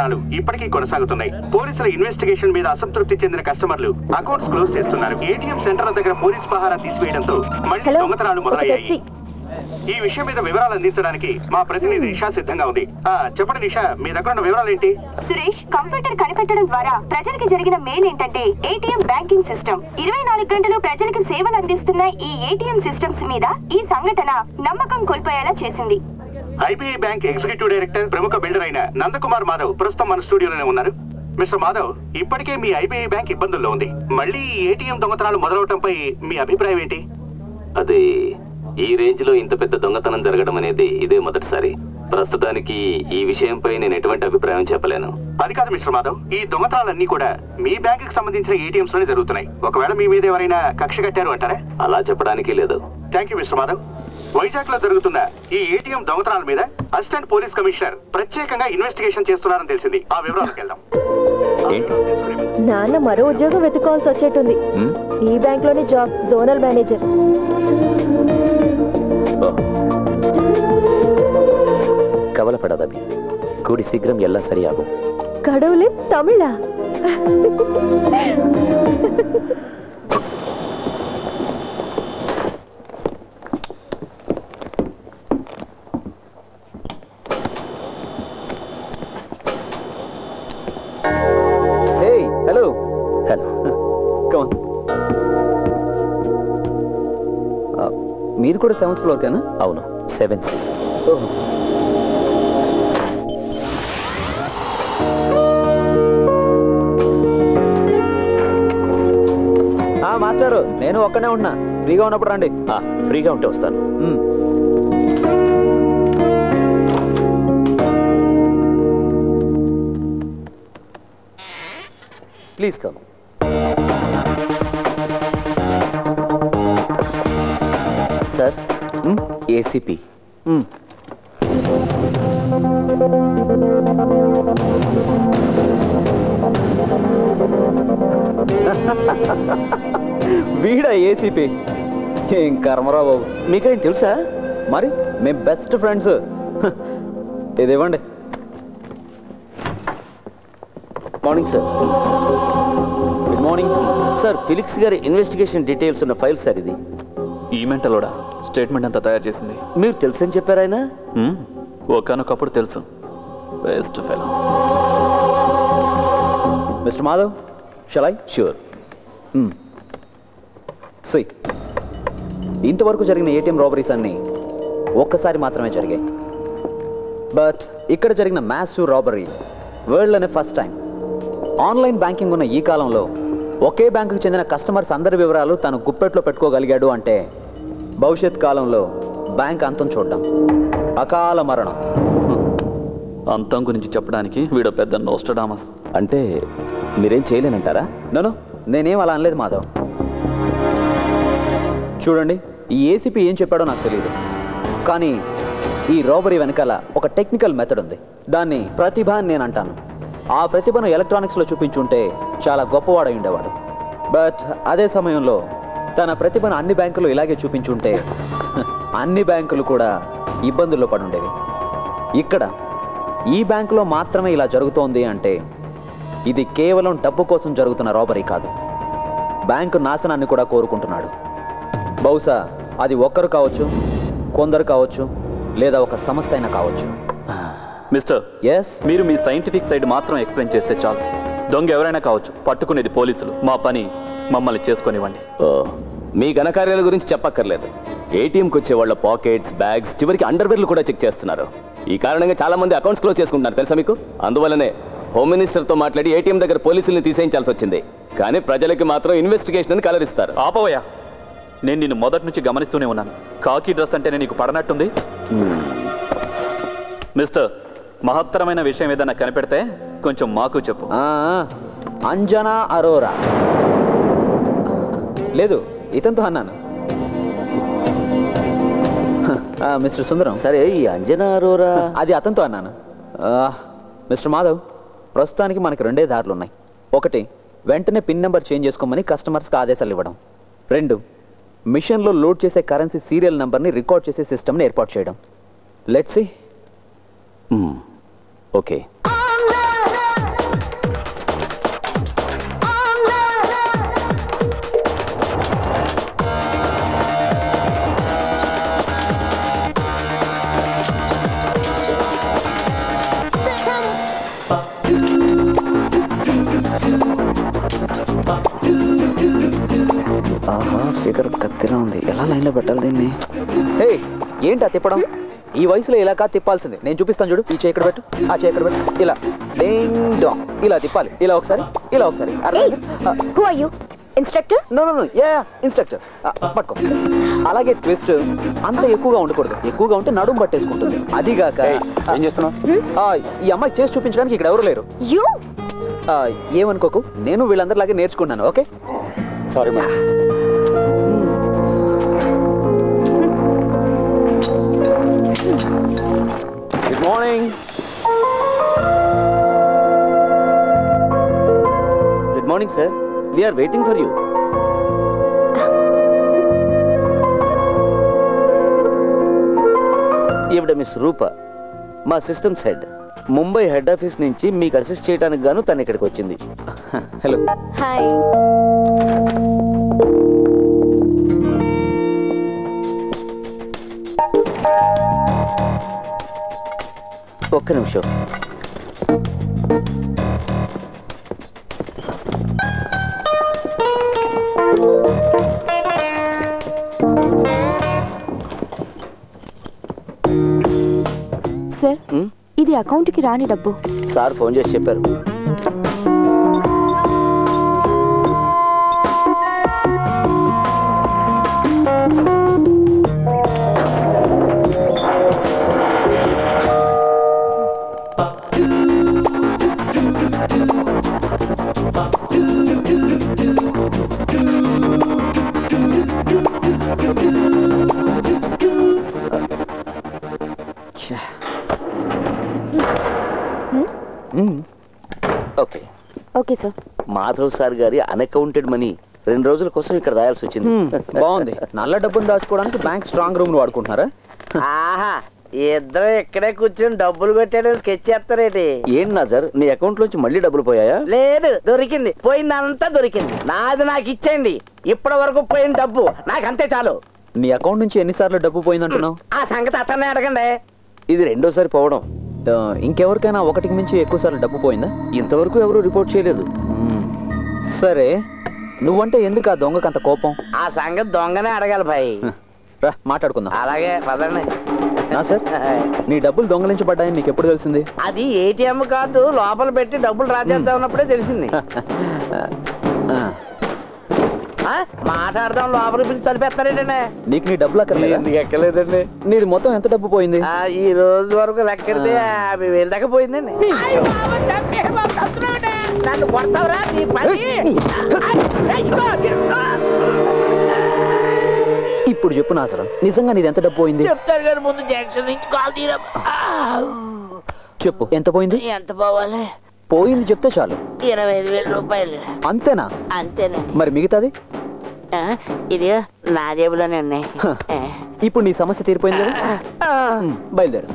దొంగతనాలు ఇప్పటికీ కొనసాగుతున్నాయి. పోలీసుల ఇన్వెస్టిగేషన్ మీద అసంతృప్తి చెందిన కస్టమర్లు అకౌంట్స్ క్లోజ్ చేస్తున్నారు. ఏటీఎం సెంటర్ల దగ్గర పోలీస్ పహారా తీసివేయడంతో మళ్ళీ దొంగతనాలు మొదలయ్యాయి. ఈ విషయం మీద వివరాలు అందించడానికి మా ప్రతినిధి నిషా సిద్ధంగా ఉంది. ఆ, చెప్పండి నిషా మీ దగ్గర ఉన్న వివరాలు ఏంటి సురేష్ కంప్యూటర్ కనిపెట్టడం ద్వారా ప్రజలకు జరిగిన మేలు ఏంటంటే ఏటీఎం బ్యాంకింగ్ సిస్టమ్. ఇరవై నాలుగు గంటలు ప్రజలకు సేవలు అందిస్తున్న ఈ ఏటీఎం సిస్టమ్స్ మీద ఈ సంఘటన నమ్మకం కోల్పోయేలా చేసింది. ఐబీఐ బ్యాంక్ ఎగ్జిక్యూటివ్ డైరెక్టర్ ప్రముఖ బిల్డర్ అయిన నందకుమార్ మాధవ్ ప్రస్తుతం మన స్టూడియోలోనే ఉన్నారు. మిస్టర్ మాధవ్ ఇప్పటికే మీ ఐబీఐ బ్యాంక్ ఇబ్బందుల్లో ఉంది. మళ్ళీ ఏటీఎం దొంగతనాలు మొదలవటంపై మీ అభిప్రాయం ఏంటి? అది ఈ రేంజ్లో ఇంత పెద్ద దొంగతనం జరగడం అనేది ఇదే మొదటిసారి. ప్రస్తుతానికి ఈ విషయంపై నేను ఎటువంటి అభిప్రాయం చెప్పలేను. అది కాదు మిస్టర్ మాధవ్ ఈ దొంగతనాలన్నీ కూడా మీ బ్యాంక్కి సంబంధించిన ఏటీఎంస్లోనే జరుగుతున్నాయి. ఒకవేళ మీ మీద ఎవరైనా కక్ష కట్టారు అంటారా? అలా చెప్పడానికి లేదు. Thank you mister Madhav. వైజాగ్లో జరుగుతున్న ఈ ఏటీఎం దొంగతనాల మీద అసిస్టెంట్ పోలీస్ కమిషనర్ ప్రత్యేకంగా ఇన్వెస్టిగేషన్ చేస్తున్నారని తెలిసింది. ఆ వివరాలకు వెళ్దాం. నాన్న మరో ఉద్యోగం వెతుకోవాల్సి వచ్చేట్టుంది. ఈ బ్యాంక్లోనే జాబ్ జోనల్ మేనేజర్. ಕವಲಪಡದ శీఘ్రం ఎలా సరి ಸರಿಯಾಗು ಕಡವುಲೆ తమిళ. సెవెంత్ ఫ్లోర్ కేనా అవును సెవెన్ సి. మాస్టారు నేను ఒక్కనే ఉంటున్నా. ఫ్రీగా ఉన్నప్పుడు రండి. ఫ్రీగా ఉంటే వస్తాను. Please come. ఏసీపీ. వీడా ఏసీపీ. ఏం కర్మరా బాబు. మీకేం తెలుసా? మరి మేము బెస్ట్ ఫ్రెండ్స్ ఇది ఇవ్వండి. Morning sir good morning sir Felix గారి ఇన్వెస్టిగేషన్ డీటెయిల్స్ ఉన్న ఫైల్ సార్ ఇది. ఈ మెంటలోడా? స్టేట్మెంట్ అంతా తయారు చేసింది. మీరు తెలుసని చెప్పారు ఆయన? ఒకనొకప్పుడు తెలుసు. Best fellow. మిస్టర్ మాధవ్ షలై షూర్ సి ఇంతవరకు జరిగిన ఏటీఎం రాబరీస్ అన్ని ఒక్కసారి మాత్రమే జరిగాయి. బట్ ఇక్కడ జరిగిన మ్యాసివ్ రాబరీ వరల్డ్లోనే ఫస్ట్ టైం. ఆన్లైన్ బ్యాంకింగ్ ఉన్న ఈ కాలంలో ఒకే బ్యాంకుకు చెందిన కస్టమర్స్ అందరి వివరాలు తను గుప్పెట్లో పెట్టుకోగలిగాడు అంటే భవిష్యత్ కాలంలో బ్యాంక్ అంతం చూడడం. అకాల మరణం. అంతం గురించి చెప్పడానికి వీడు పెద్ద నోస్టడామస్. అంటే మీరేం చేయలేనంటారా? నో నేనేం అలా అనలేదు మాధవ్. చూడండి ఈ ఏసీపీ ఏం చెప్పాడో నాకు తెలియదు కానీ ఈ రాబరీ వెనకాల ఒక టెక్నికల్ మెథడ్ ఉంది. దాన్ని ప్రతిభ అని నేను అంటాను. ఆ ప్రతిభను ఎలక్ట్రానిక్స్లో చూపించుంటే చాలా గొప్పవాడై ఉండేవాడు. బట్ అదే సమయంలో తన ప్రతిభను అన్ని బ్యాంకులు ఇలాగే చూపించుంటే అన్ని బ్యాంకులు కూడా ఇబ్బందుల్లో పడి ఉండేవి ఇక్కడ ఈ బ్యాంకులో మాత్రమే ఇలా జరుగుతోంది అంటే ఇది కేవలం డబ్బు కోసం జరుగుతున్న రాబరీ కాదు. బ్యాంకు నాశనాన్ని కూడా కోరుకుంటున్నాడు. బహుశా అది ఒక్కరు కావచ్చు కొందరు కావచ్చు లేదా ఒక సంస్థ అయినా కావచ్చు. మిస్టర్ ఎస్ మీరు మీ సైంటిఫిక్ సైడ్ మాత్రం ఎక్స్ప్లెయిన్ చేస్తే చాలు. దొంగ ఎవరైనా కావచ్చు పట్టుకునేది పోలీసులు. మా పని మమ్మల్ని చేసుకొనివ్వండి. మీ ఘనకార్యాల గురించి చెప్పక్కర్లేదు. ఏటీఎంకి వచ్చే వాళ్ళ పాకెట్స్ బ్యాగ్స్ చివరికి అండర్వేర్లు కూడా చెక్ చేస్తున్నారు. ఈ కారణంగా చాలా మంది అకౌంట్స్ క్లోజ్ చేసుకుంటున్నారు తెలుసా మీకు? అందువల్లనే హోమ్ మినిస్టర్తో మాట్లాడి ఏటీఎం దగ్గర పోలీసుల్ని తీసేయించాల్సి వచ్చింది. కానీ ప్రజలకి మాత్రం ఇన్వెస్టిగేషన్ అని కలరిస్తారు. ఆపవయ్యా. నేను నిన్ను మొదటి నుంచి గమనిస్తూనే ఉన్నాను. కాకి డ్రెస్ అంటేనే నీకు పడనట్టుంది? మిస్టర్ మహత్తరమైన విషయం ఏదైనా కనిపెడితే కొంచెం మాకు చెప్పు. ఆ, అంజనా అరోరా. లేదు ఇతనితో అన్నాను. మిస్టర్ సుందరం. సరే ఈ అంజనా అరోరా? అది అతనితో అన్నాను. మిస్టర్ మాధవ్ ప్రస్తుతానికి మనకి రెండే దారులు ఉన్నాయి. ఒకటి వెంటనే పిన్ నెంబర్ చేంజ్ చేసుకోమని కస్టమర్స్కి ఆదేశాలు ఇవ్వడం. రెండు మిషన్లో లోడ్ చేసే కరెన్సీ సీరియల్ నెంబర్ని రికార్డ్ చేసే సిస్టమ్ని ఏర్పాటు చేయడం. Let's see. ఓకే. లైన్లో పెట్టాలి దీన్ని. హే ఏంటా తిప్పడం? ఈ వయసులో ఇలా కాదు తిప్పాల్సింది. నేను చూపిస్తాను చూడు. ఈ చేయి పెట్టు? ఆ చేయి పెట్టు? ఇలా. Ding dong. ఇలా తిప్పాలి. ఇలా ఒకసారి ఇలా ఒకసారి. Who are you instructor no no no yeah instructor పట్టుకో. అలాగే ట్విస్ట్ అంత ఎక్కువగా ఉండకూడదు. ఎక్కువగా ఉంటే నడుము పట్టేసుకుంటుంది. అదిగాక ఏం చేస్తున్నావు? ఈ అమ్మాయి చేసి చూపించడానికి ఇక్కడ ఎవరు లేరు. యు ఏమనుకోకు? నేను వీళ్ళందరిలాగే నేర్చుకున్నాను okay? Sorry madam good morning good morning sir we are waiting for you ఈవిడ మిస్ రూప మా systems head. Mumbai head office నుంచి మీకు అసిస్ట్ చేయడానికి గాను తను ఇక్కడికి వచ్చింది. హలో హాయ్ ఒక్క నిమిషం. సార్ ఇది అకౌంట్కి రాని డబ్బు. సార్ ఫోన్ చేసి చెప్పారు. మాధవ్ సార్ గారి అన్అకౌంటెడ్ మనీ రెండు రోజుల కోసం ఇక్కడ రాయాల్సి వచ్చింది. బాగుంది. నల్ల డబ్బును దాచుకోవడానికి బ్యాంక్ స్ట్రాంగ్ రూమ్ వాడుకుంటున్నారా? ఆహా ఇద్దరు ఇక్కడే కూర్చొని డబ్బులు పెట్టాడని స్కెచ్ చేస్తారేటి ఏం నాజర్ నీ అకౌంట్ లోంచి మళ్ళీ డబ్బులు పోయాయా? లేదు దొరికింది. పోయిందంతా దొరికింది. నాది నాకు ఇచ్చేయండి. ఇప్పటి వరకు పోయిన డబ్బు నాకు అంతే చాలు. నీ అకౌంట్ నుంచి ఎన్నిసార్లు డబ్బు పోయిందంటున్నావు? ఆ సంగతి అతనే అడగండి. ఇది రెండోసారి పోవడం. ఇంకెవరికైనా ఒకటికి మించి ఎక్కువ సార్లు డబ్బు పోయిందా? ఇంతవరకు ఎవరు రిపోర్ట్ చేయలేదు. సరే నువ్వంటే ఎందుకు ఆ దొంగకు అంత కోపం? ఆ సంగతి దొంగనే అడగాలి భాయ్ రా మాట్లాడుకుందాం. అలాగే పదండి. నా సార్ నీ డబ్బులు దొంగలించబడ్డాయని నీకు ఎప్పుడు తెలిసింది? అది ఏటీఎం కార్డు లోపల పెట్టి డబ్బులు డ్రా చేద్దాం ఉన్నప్పుడే తెలిసింది. ఆ, మాట్లాడదాం లోపల పిలిచి తలిపేస్తారేటండి? నీకు నీ డబ్బులు అక్కర్లేదా? ఎందుకు ఎక్కలేదండి. నీది మొత్తం ఎంత డబ్బు పోయింది? ఆ, ఈ రోజు వరకు లెక్కెడితే యాభై వేలు దాకా పోయిందండి. నన్ను కొడతావురా నీ పని. ఇప్పుడు చెప్పు నాసరం నిజంగా నీది ఎంత డబ్బు పోయింది? చెప్తారు కానీ ముందు జంక్షన్ నుంచి కాల్ తీరా. చెప్పు ఎంత పోయింది? ఎంత పోవాలి? పోయింది చెప్తే చాలు. ఇరవై ఐదు వేల రూపాయలు. అంతేనా? అంతేనండి. మరి మిగతాది? ఇది నా జేబులోనే హ. ఇప్పుడు నీ సమస్య తీరిపోయింది బయలుదేరు.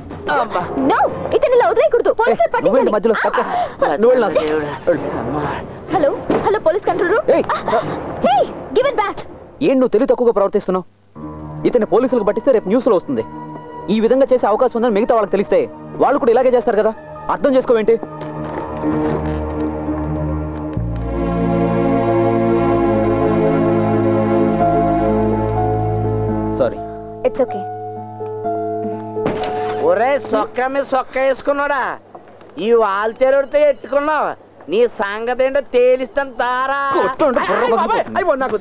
హలో హలో పోలీస్ కంట్రోల్ ఏం నువ్వు తెలివి తక్కువగా ప్రవర్తిస్తున్నావు? ఇతని పోలీసులకు పట్టిస్తే రేపు న్యూస్లో వస్తుంది. ఈ విధంగా చేసే అవకాశం ఉందని మిగతా వాళ్ళకి తెలిస్తే వాళ్ళు కూడా ఇలాగే చేస్తారు కదా? అర్థం చేసుకోవేంటి? సారీ ఇట్స్ ఓకే ఒరే సొక్క మీద సొక్క వేసుకున్నాడా ఈ వాల్తేరుడితో ఎట్టుకున్నావు నీ సంగతి ఏంటో తేలిస్తాను తారా నాకు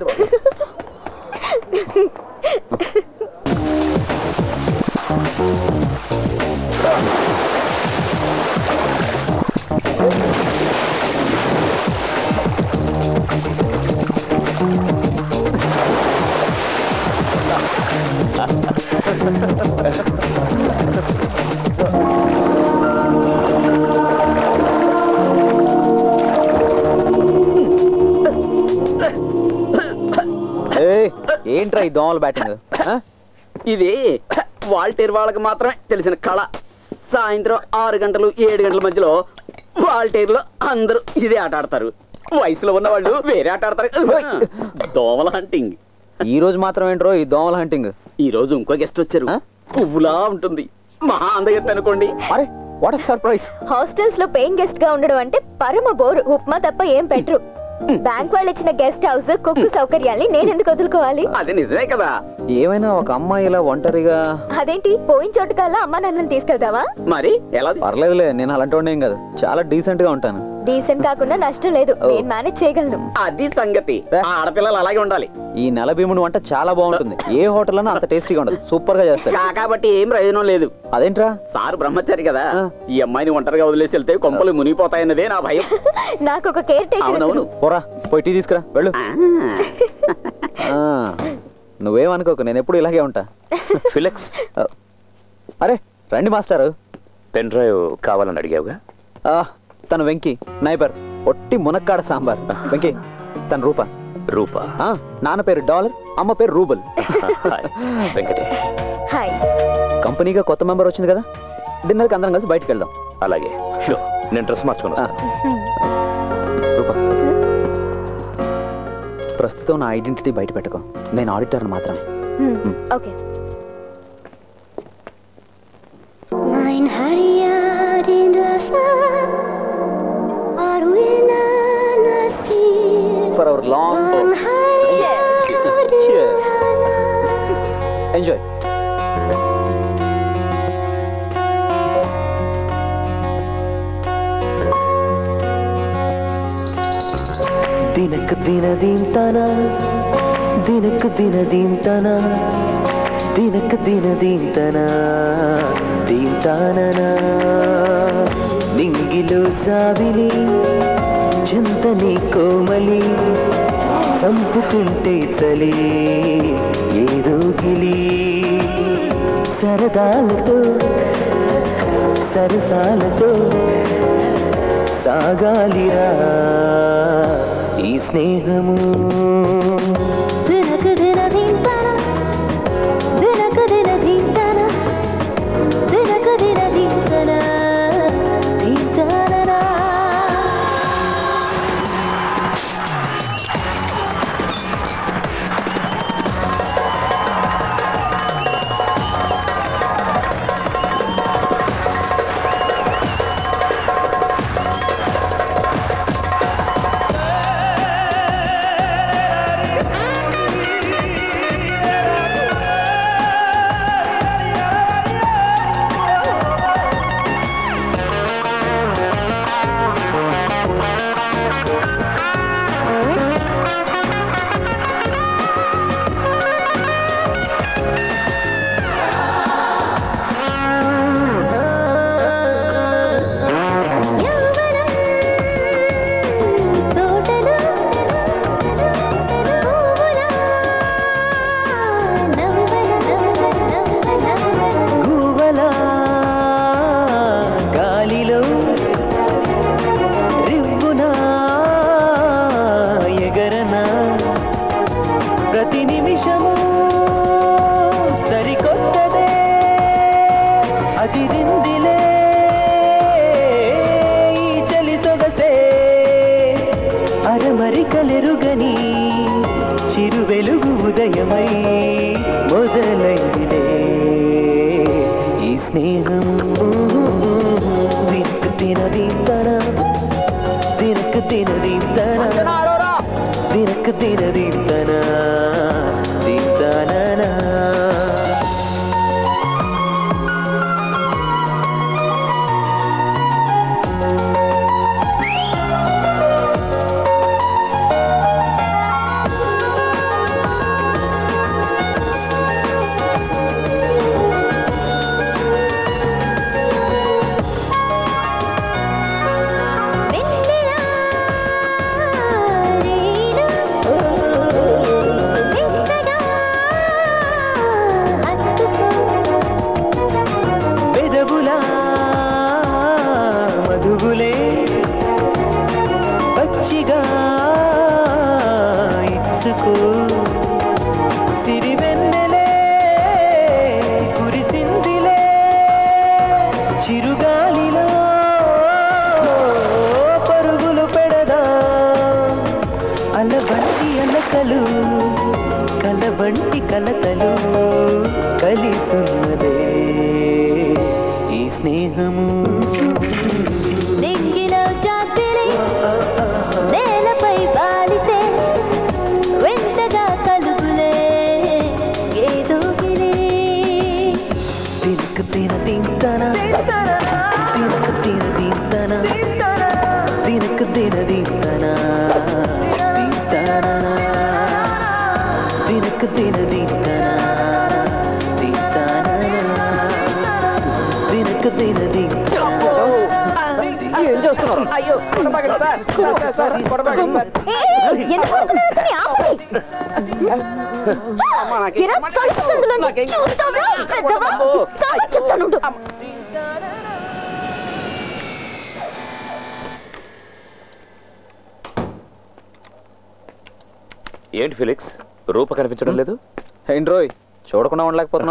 ఏంట్రా ఈ దోమల బ్యాటింగ్? ఇది వాల్టేర్ వాళ్ళకి మాత్రమే తెలిసిన కళ. సాయంత్రం ఆరు గంటలు ఏడు గంటల మధ్యలో వాల్టేర్లో అందరూ ఇదే ఆట ఆడతారు. వయసులో ఉన్న వాళ్ళు వేరే ఆట ఆడతారు. దోమల హంటింగ్ ఈ రోజు మాత్రం ఏంట్రో ఈ దోమల హంటింగ్ ఈ రోజు ఇంకో గెస్ట్ వచ్చారు. పువ్వులా ఉంటుంది. మహా అందగెత్త అనుకోండి. అరే వాట్ సర్ప్రైజ్ హాస్టల్స్లో పేయింగ్ గెస్ట్గా ఉండడం అంటే పరమ బోరు. ఉప్మా తప్ప ఏం పెట్టరు. బ్యాంక్ వాళ్ళు ఇచ్చిన గెస్ట్ హౌస్ కుక్కు సౌకర్యాల్ని నేను ఎందుకు వదులుకోవాలి? అది నిజమే కదా. ఏమైనా ఒక అమ్మాయి ఇలా ఒంటరిగా అదేంటి? పోయిన చోటు కల్లా అమ్మా నన్ను తీసుకెళ్తావా? మరి ఎలా పర్లేదులే నేను అలాంటి వాడిని ఏం కాదు. చాలా డీసెంట్గా ఉంటాను. డీసెంట్ కాకుండా నష్టం లేదు. నేను మేనేజ్ చేయగలను. అది సంగతి. ఆ ఆడపిల్లలు అలాగే ఉండాలి. ఈ నెల భీముడు వంట చాలా బాగుంటుంది. ఏ హోటల్ అంత టేస్టీగా ఉండదు. సూపర్గా చేస్తాడు కాబట్టి ఏం ప్రయోజనం లేదు. అదేంట్రా? సార్ బ్రహ్మచారి కదా. ఈ అమ్మాయిని ఒంటరిగా వదిలేసి వెళ్తే కొంపలు మునిగిపోతాయన్నదే నా భయం. నాకు ఒక కేర్ టేకర్ అవునవును. పోరా పోయి టీ తీసుకురా. వెళ్ళు. ఆ, నువ్వేమనుకోకు నేను ఎప్పుడు ఇలాగే ఉంటా. ఫిలెక్స్ అరే రండి మాస్టారు. పెన్ డ్రైవ్ కావాలని అడిగావుగా? ఆ, తను వెంకీ. నైబర్ ఒట్టి మునక్కాడ సాంబార్. వెంకీ తన రూప. రూప? నాన్న పేరు డాలర్ అమ్మ పేరు రూబల్. కంపెనీగా కొత్త మెంబర్ వచ్చింది కదా? డిన్నర్కి అందరం కలిసి బయటకు వెళ్దాం. అలాగే. నేను డ్రెస్ మార్చుకొని వస్తాను. రూపా. ప్రస్తుతం నా ఐడెంటిటీ బయట పెట్టుకో. నేను ఆడిటర్ని మాత్రమే. Okay. Mein Harrier in der Sand, For our long. Cheers. Cheers. Enjoy. ದಿನಕ್ಕೆ ದಿನ ದೀಂತನ ದಿನಕ್ಕೆ ದಿನ ದೀಂತನ ದಿನಕ್ಕೆ ದಿನ ದೀಂತನ ದೀಂತನ నింగిలో జాబిలి చింతని కోమలి చంపుతుంటే చలి ఏదో గిలి. సరదాలతో సరసాలతో సాగాలిరా ఈ స్నేహము.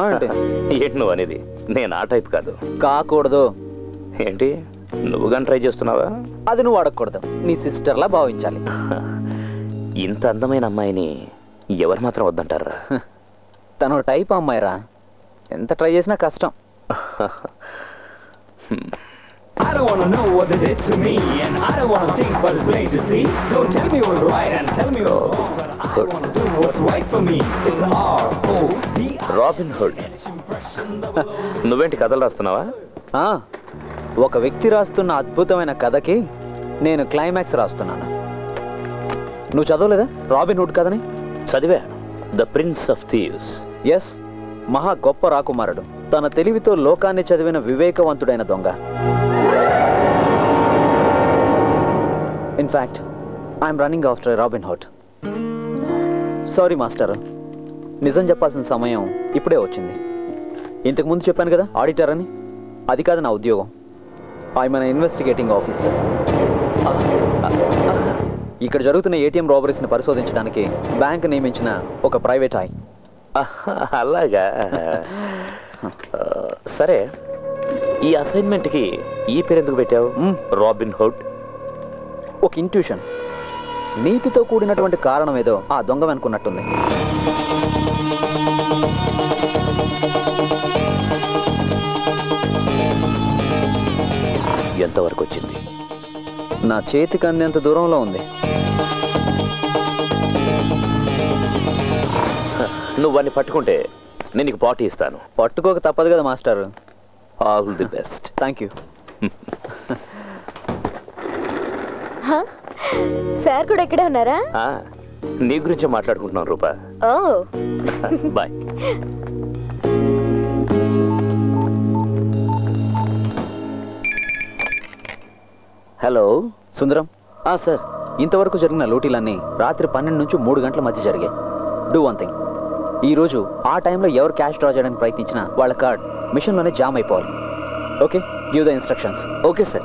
ఏంటి ఏంటి నువ్వు అనేది? నేను ఆ టైప్ కాదు. కాకూడదు. ఏంటి? నువ్వు కానీ ట్రై చేస్తున్నావా? అది నువ్వు అడగకూడదు. నీ సిస్టర్లా భావించాలి. ఇంత అందమైన అమ్మాయిని ఎవరు మాత్రం వద్దంటారా? తను టైప్ అమ్మాయిరా. ఎంత ట్రై చేసినా కష్టం. I don't wanna know what they did to me, and I don't wanna think, but it's plain to see. Don't tell me what's right and tell me what's wrong, I. Robin Hood నువ్వేంటి కథలు రాస్తున్నావా? ఒక వ్యక్తి రాస్తున్న అద్భుతమైన కథకి నేను climax రాస్తున్నాను. నువ్వు చదవలేదా? రాబిన్ హుడ్ కథని? చదివా. The prince of thieves. Yes మహా గొప్ప రాకుమారుడు. తన తెలివితో లోకాన్ని చదివిన వివేకవంతుడైన దొంగ. In fact I'm running after Robin Hood sorry master నిజం చెప్పాల్సిన సమయం ఇప్పుడే వచ్చింది. ఇంతకు ముందు చెప్పాను కదా ఆడిటర్ అని? అది కాదు నా ఉద్యోగం. ఐఎమ్ అన్ ఇన్వెస్టిగేటింగ్ ఆఫీసర్ ఇక్కడ జరుగుతున్న ఏటీఎం రాబరీస్ని పరిశోధించడానికి బ్యాంక్ నియమించిన ఒక ప్రైవేట్ ఐ అలాగా. సరే. ఈ అసైన్మెంట్కి ఈ పేరు ఎందుకు పెట్టావు? రాబిన్ హుడ్ ఒక ఇంట్యూషన్ నీతితో కూడినటువంటి కారణం ఏదో ఆ దొంగ వెనుకున్నట్టుంది. ఎంతవరకు వచ్చింది నా చేతికి అందేంత దూరంలో ఉంది. నువ్వు వాడిని పట్టుకుంటే నేను నీకు పార్టీ ఇస్తాను. పట్టుకోక తప్పదు కదా master. All the best thank you హ? సార్ కూడా ఇక్కడే ఉన్నారా? నీ గురించే మాట్లాడుకుంటున్నాను రూపా. ఓ. బాయ్. హలో. సుందరం. ఆ సార్. ఇంతవరకు జరిగిన లూటీలన్నీ రాత్రి పన్నెండు నుంచి మూడు గంటల మధ్య జరిగాయి. Do one thing. ఈ రోజు ఆ టైంలో ఎవరు క్యాష్ డ్రా చేయడానికి ప్రయత్నించినా వాళ్ళ కార్డ్ మిషన్లోనే జామ్ అయిపోవాలి. Okay? Give the instructions. Okay sir.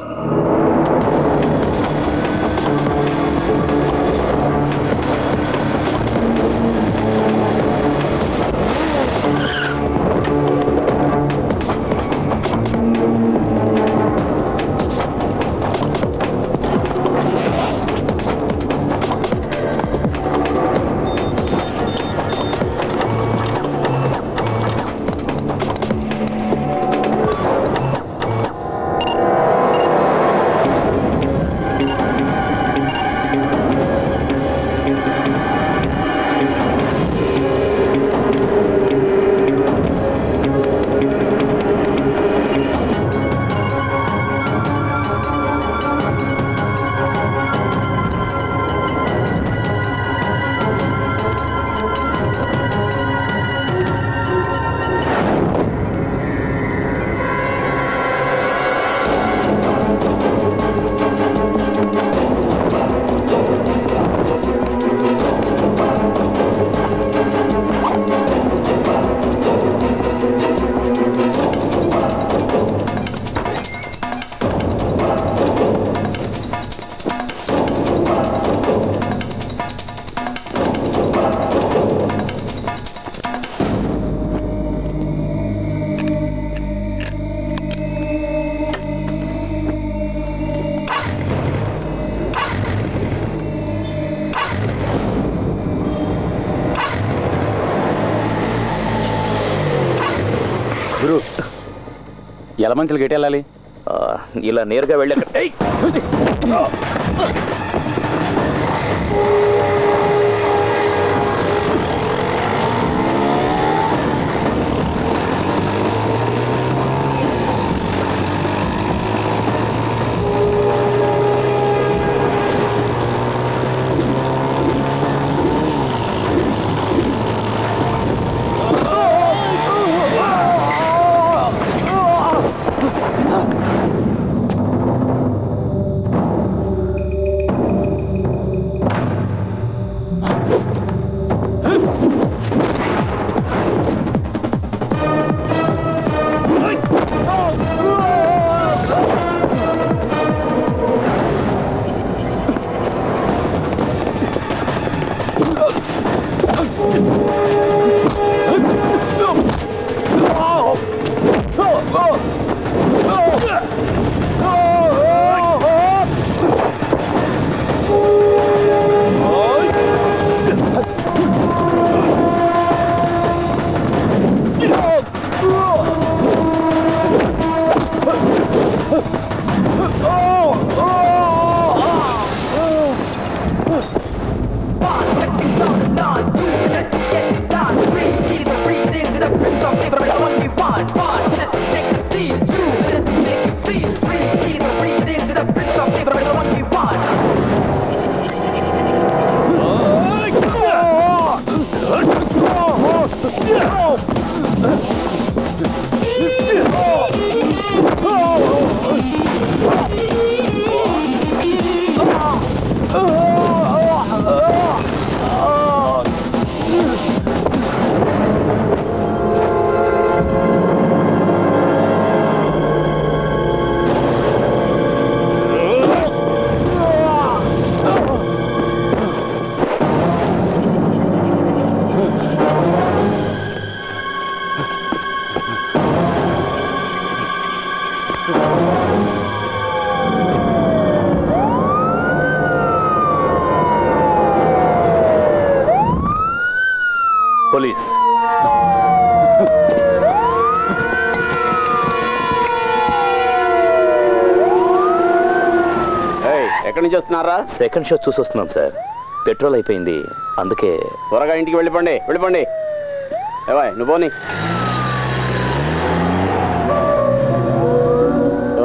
ఎలమంచులు గట్టి వెళ్ళాలి? ఇలా నేరుగా వెళ్ళాక సెకండ్ షో చూసి వస్తున్నాం సార్. పెట్రోల్ అయిపోయింది. అందుకే త్వరగా ఇంటికి వెళ్ళిపోండి వెళ్ళిపోండి. ఏవాయ్ నువ్వు పోని.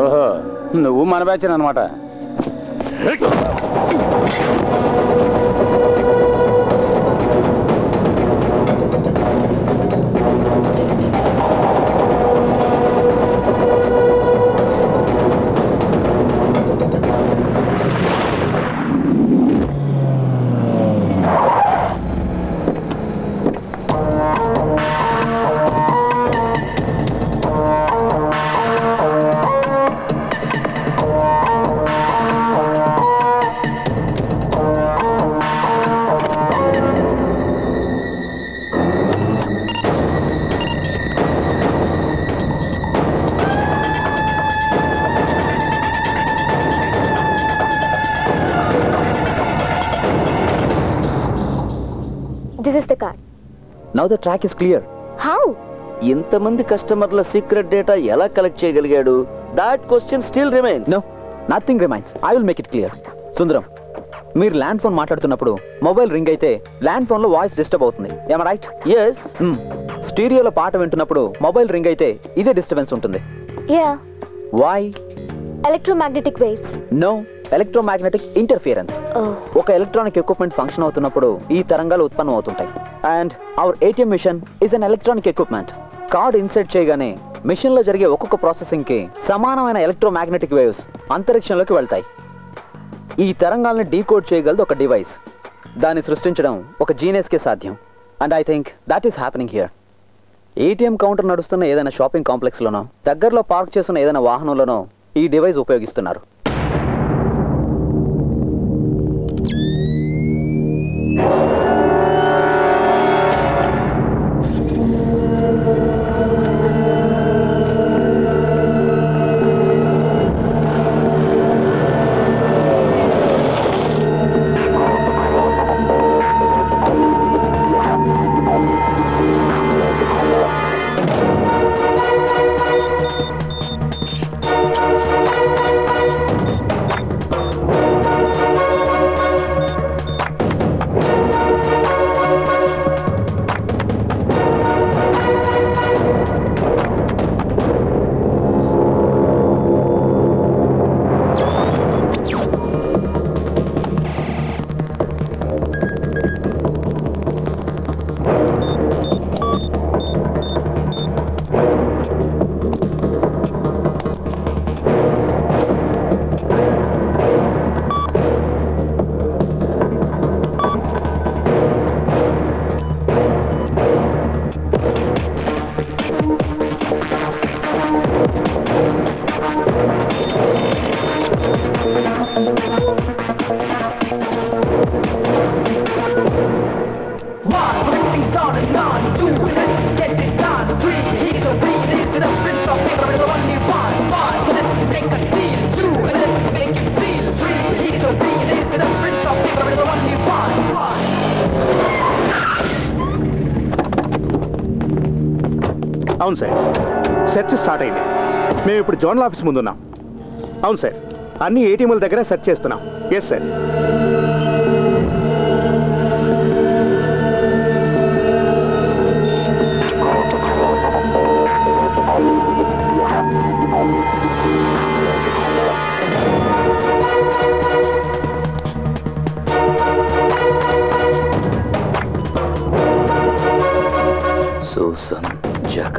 ఓహో నువ్వు మన బ్యాచ్ అనమాట now the track is clear how ఇంతమంది కస్టమర్ల సీక్రెట్ డేటా ఎలా కలెక్ట్ చేయగలిగాడు? That question still remains no nothing remains I will make it clear Sundaram మీరు ల్యాండ్ ఫోన్ మాట్లాడుతున్నప్పుడు మొబైల్ రింగ్ అయితే ల్యాండ్ ఫోన్లో వాయిస్ డిస్టర్బ్ అవుతుంది. ఏమ రైట్ ఎస్ స్టీరియోలో పాట వింటున్నప్పుడు మొబైల్ రింగ్ అయితే ఇదే డిస్టర్బెన్స్ ఉంటుంది. Yeah why electromagnetic waves no electromagnetic interference ఒక ఎలక్ట్రానిక్ ఎక్విప్మెంట్ ఫంక్షన్ అవుతున్నప్పుడు ఈ తరంగాలు ఉత్పన్నం అవుతుంటాయి. And our ATM machine is an electronic equipment card insert చేయగానే మిషన్లో జరిగే ఒక్కొక్క ప్రాసెసింగ్కి సమానమైన ఎలక్ట్రోమాగ్నెటిక్ వేవ్స్ అంతరిక్షంలోకి వెళ్తాయి. ఈ తరంగాలను డీకోడ్ చేయగలదు ఒక డివైస్ దాన్ని సృష్టించడం ఒక జీనియస్ కే సాధ్యం and I think that is happening here ATM counter నడుస్తున్న ఏదైనా షాపింగ్ కాంప్లెక్స్ లోనో దగ్గరలో పార్క్ చేస్తున్న ఏదైనా వాహనంలోనో ఈ డివైస్ ఉపయోగిస్తున్నారు. మేము ఇప్పుడు జోనల్ ఆఫీస్ ముందున్నాం. అవును సార్ అన్ని ఏటీఎంల దగ్గర సెర్చ్ చేస్తున్నాం. ఎస్ సార్ సూసన్ జక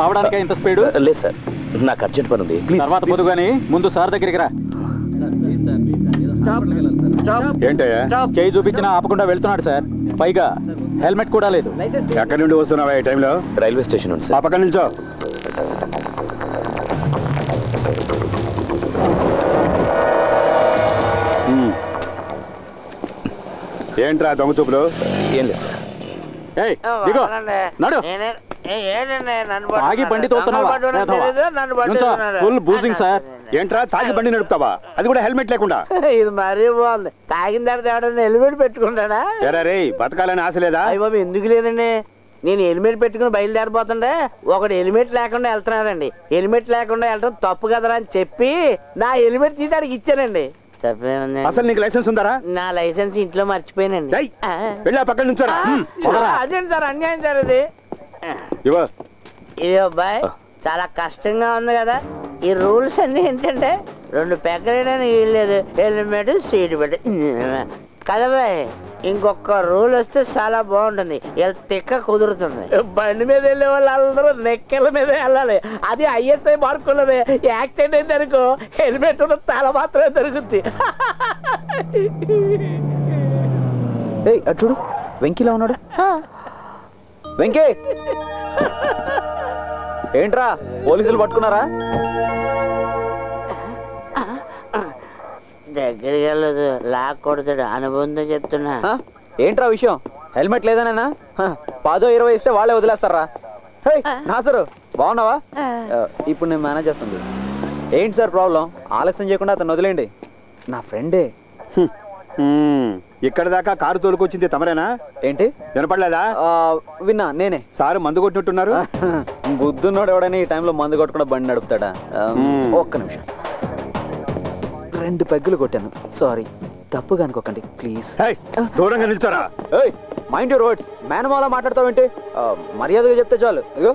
చావడానికే ఇంత స్పీడు? లేదు సార్. నాకు అర్జెంట్ పని ఉంది. ప్లీజ్ తర్వాత పొద్దు కానీ ముందు సార్ దగ్గరికి రా. ఏంటయ్యా? చేయి చూపించినా ఆపకుండా వెళ్తున్నాడు సార్. పైగా హెల్మెట్ కూడా లేదు. ఎక్కడి నుండి వస్తున్నావా ఈ టైంలో? రైల్వే స్టేషన్ ఉంది సార్. పక్కన నిల్చో. ఉమ్. ఏంట్రా దొంగ చూపులు? ఏం లేదు సార్. ఏయ్ దిగో. నడు. తాగి బండి. Full boozing sir. ఏంట్రా తాగి బండి నడుపుతావా? అది కూడా హెల్మెట్ లేకుండా. ఇది మరీ బాగుంది. తాగిన తర్వాత ఎవడన్నా హెల్మెట్ పెట్టుకుంటాడా? రే బతకాలని ఆశ లేదా? అయ్య ఎందుకు లేదండి? నేను హెల్మెట్ పెట్టుకుని బయలుదేరిపోతుండే ఒకడు హెల్మెట్ లేకుండా వెళ్తున్నాడండి. హెల్మెట్ లేకుండా వెళ్ళడం తప్పు కదరా అని చెప్పి నా హెల్మెట్ తీసి ఆడికి ఇచ్చానండి. అసలు నీకు లైసెన్స్ ఉందారా? నా లైసెన్స్ ఇంట్లో మర్చిపోయానండి. వెళ్ళి పక్కన నుంచోరా. అదేంటి సార్ అన్యాయం సార్ ఇది? ఇది అబ్బాయి? చాలా కష్టంగా ఉంది కదా. ఈ రూల్స్ అన్ని ఏంటంటే రెండు పెగ్గలేయడానికి వీల్లేదు హెల్మెట్ సీట్ పెట్టి కదబాయ్ ఇంకొక రూల్ వస్తే చాలా బాగుంటుంది. ఇలా తిక్క కుదురుతుంది. బండి మీద వెళ్ళే వాళ్ళు అందరూ నెక్కల మీద వెళ్ళాలి. అది ఐఎస్ఐ మార్కున్నది యాక్సిడెంట్ అయింది అనుకో హెల్మెట్ ఉన్న తల మాత్రమే అటు చూడు. వెంకీలా ఉన్నాడు? వెంకీ! ఏంట్రా పోలీసులు పట్టుకున్నారా? దగ్గరికి వెళ్ళదు లాక్ కొడతాడు అనుబంధం చెప్తున్నా? ఏంట్రా విషయం? హెల్మెట్ లేదనేనా? పదో ఇరవై ఇస్తే వాళ్ళే వదిలేస్తారా? నాసరు బాగున్నావా? ఇప్పుడు నేను మేనేజ్ చేస్తుంది ఏంటి సార్ ప్రాబ్లం? ఆలస్యం చేయకుండా అతను వదిలేండి నా ఫ్రెండే. ఇక్కడ దాకా కారు తోలుకొచ్చింది తమరేనా? ఏంటి? వినపడలేదా? ఆ, విన్నా నేనే. సారు మందు కొట్టినట్టున్నారు? బుద్ధున్నోడు ఎవడని ఈ టైంలో మందు కొట్టకుండా బండి నడుపుతాడా. ఒక్క నిమిషం. రెండు పెగ్గులు కొట్టాను. సారీ. తప్పుగా అనుకోకండి ప్లీజ్. దూరంగా నిల్చోరా. Mind your words. మేనమాల మాట్లాడతావేంటి? ఆ, మర్యాదగా చెప్తే చాలు. ఇగో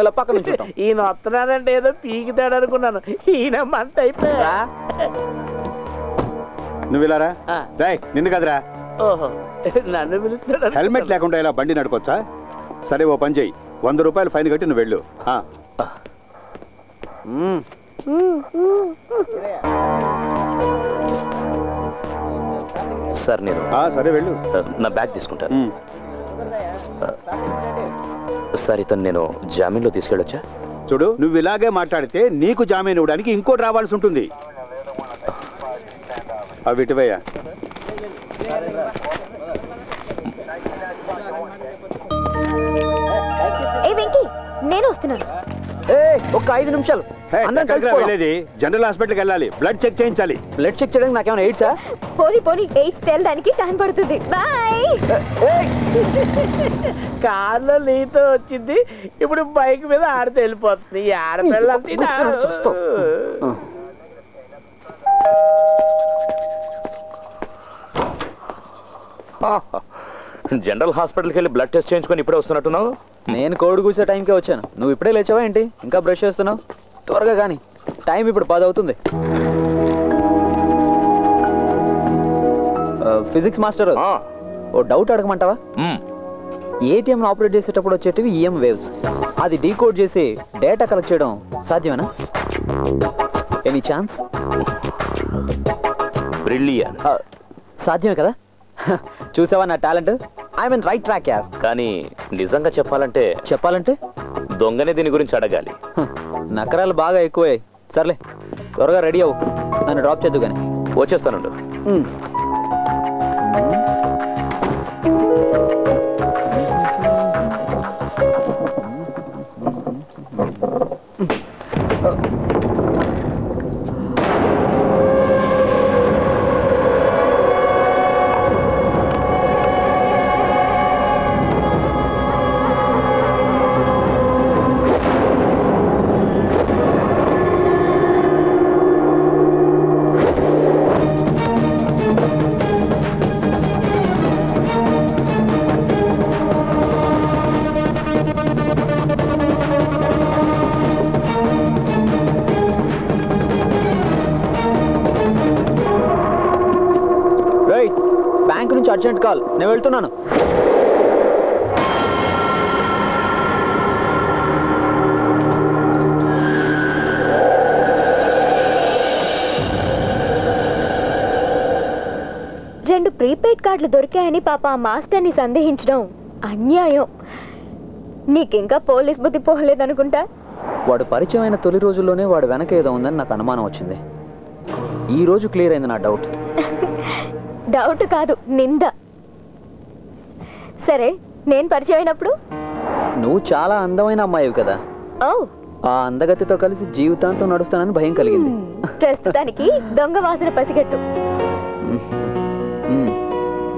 ఇలా పక్క నుంచి ఉంటాం ఈయన వస్తున్నాడంటే ఏదో పీకితాడు అనుకున్నాను ఈయన మంట అయిపోయా నువ్వు ఇలారా. రాయ్ నిన్ను కదరా. ఓహో నన్ను హెల్మెట్ లేకుండా ఇలా బండి నడపొచ్చా? సరే ఓ పని చెయ్యి. వంద రూపాయలు ఫైన్ కట్టి నువ్వు వెళ్ళు. సార్ నేను ఆ, సరే వెళ్ళు. నా బ్యాగ్ తీసుకుంటాను. సార్ ఇతను నేను జామీన్లో తీసుకెళ్ళొచ్చా? చూడు నువ్వు ఇలాగే మాట్లాడితే నీకు జామీన్ ఇవ్వడానికి ఇంకోటి రావాల్సి ఉంటుంది. అవి ఇటువయ్యా ఏ వెంకీ నేను వస్తున్నాను. ఏ ఒక్క ఐదు నిమిషాలు. హే, అందరం ఎక్కడికి రా కలిసిపోదాం. వెళ్ళేది? జనరల్ హాస్పిటల్కి వెళ్ళాలి. బ్లడ్ చెక్ చేయించాలి. బ్లడ్ చెక్ చేయడానికి నాకేమైనా ఎయిడ్సా? పోనీ పోనీ ఎయిడ్స్ తేలడానికి టైం పడుతుంది. బాయ్. కార్లో నీతో వచ్చింది. ఇప్పుడు బైక్ మీద ఆడితే వెళ్ళిపోతుంది. ఈ ఆడపిల్ల అంతే జనరల్ హాస్పిటల్కి వెళ్ళి బ్లడ్ టెస్ట్ చేయించుకొని ఇప్పుడే వస్తున్నట్టున్నావు? నేను కోడి కూర్చే టైంకే వచ్చాను. నువ్వు ఇప్పుడే లేచావా ఏంటి? ఇంకా బ్రష్ చేస్తున్నావు? త్వరగా కానీ టైం ఇప్పుడు పది అవుతుంది ఫిజిక్స్ మాస్టర్ ఓ డౌట్ అడగమంటావా. ఏటీఎం ఆపరేట్ చేసేటప్పుడు వచ్చేటివి ఈఎం వేవ్స్. అది డీకోడ్ చేసి డేటా కలెక్ట్ చేయడం సాధ్యమేనా? Any chance? సాధ్యమే కదా? చూసావా నా talent? I mean right track యార్. కానీ నిజంగా చెప్పాలంటే చెప్పాలంటే? దొంగనే దీని గురించి అడగాలి. నకరాలు బాగా ఎక్కువే. సర్లే త్వరగా రెడీ అవ్వు. నన్ను డ్రాప్ చేద్దు కానీ వచ్చేస్తానుండు. నేను వెళ్తున్నాను. రెండు ప్రీపెయిడ్ కార్డులు దొరికాయని పాప ఆ మాస్టర్ని సందేహించడం అన్యాయం. నీకింకా పోలీస్ బుద్ధి పోలేదనుకుంటా? వాడు పరిచయం అయిన తొలి రోజుల్లోనే వాడు వెనక ఏదో ఉందని నాకు అనుమానం వచ్చింది. ఈ రోజు క్లియర్ అయింది నా డౌట్. డౌట్ కాదు నింద. సరే నేను పరిచయం అయినప్పుడు? నువ్వు చాలా అందమైన అమ్మాయివి కదా. ఓ. ఆ అందగతితో కలిసి జీవితాంతం నడుస్తానని భయం కలిగింది. ప్రస్తుతానికి దొంగ వాసన పసిగట్టు.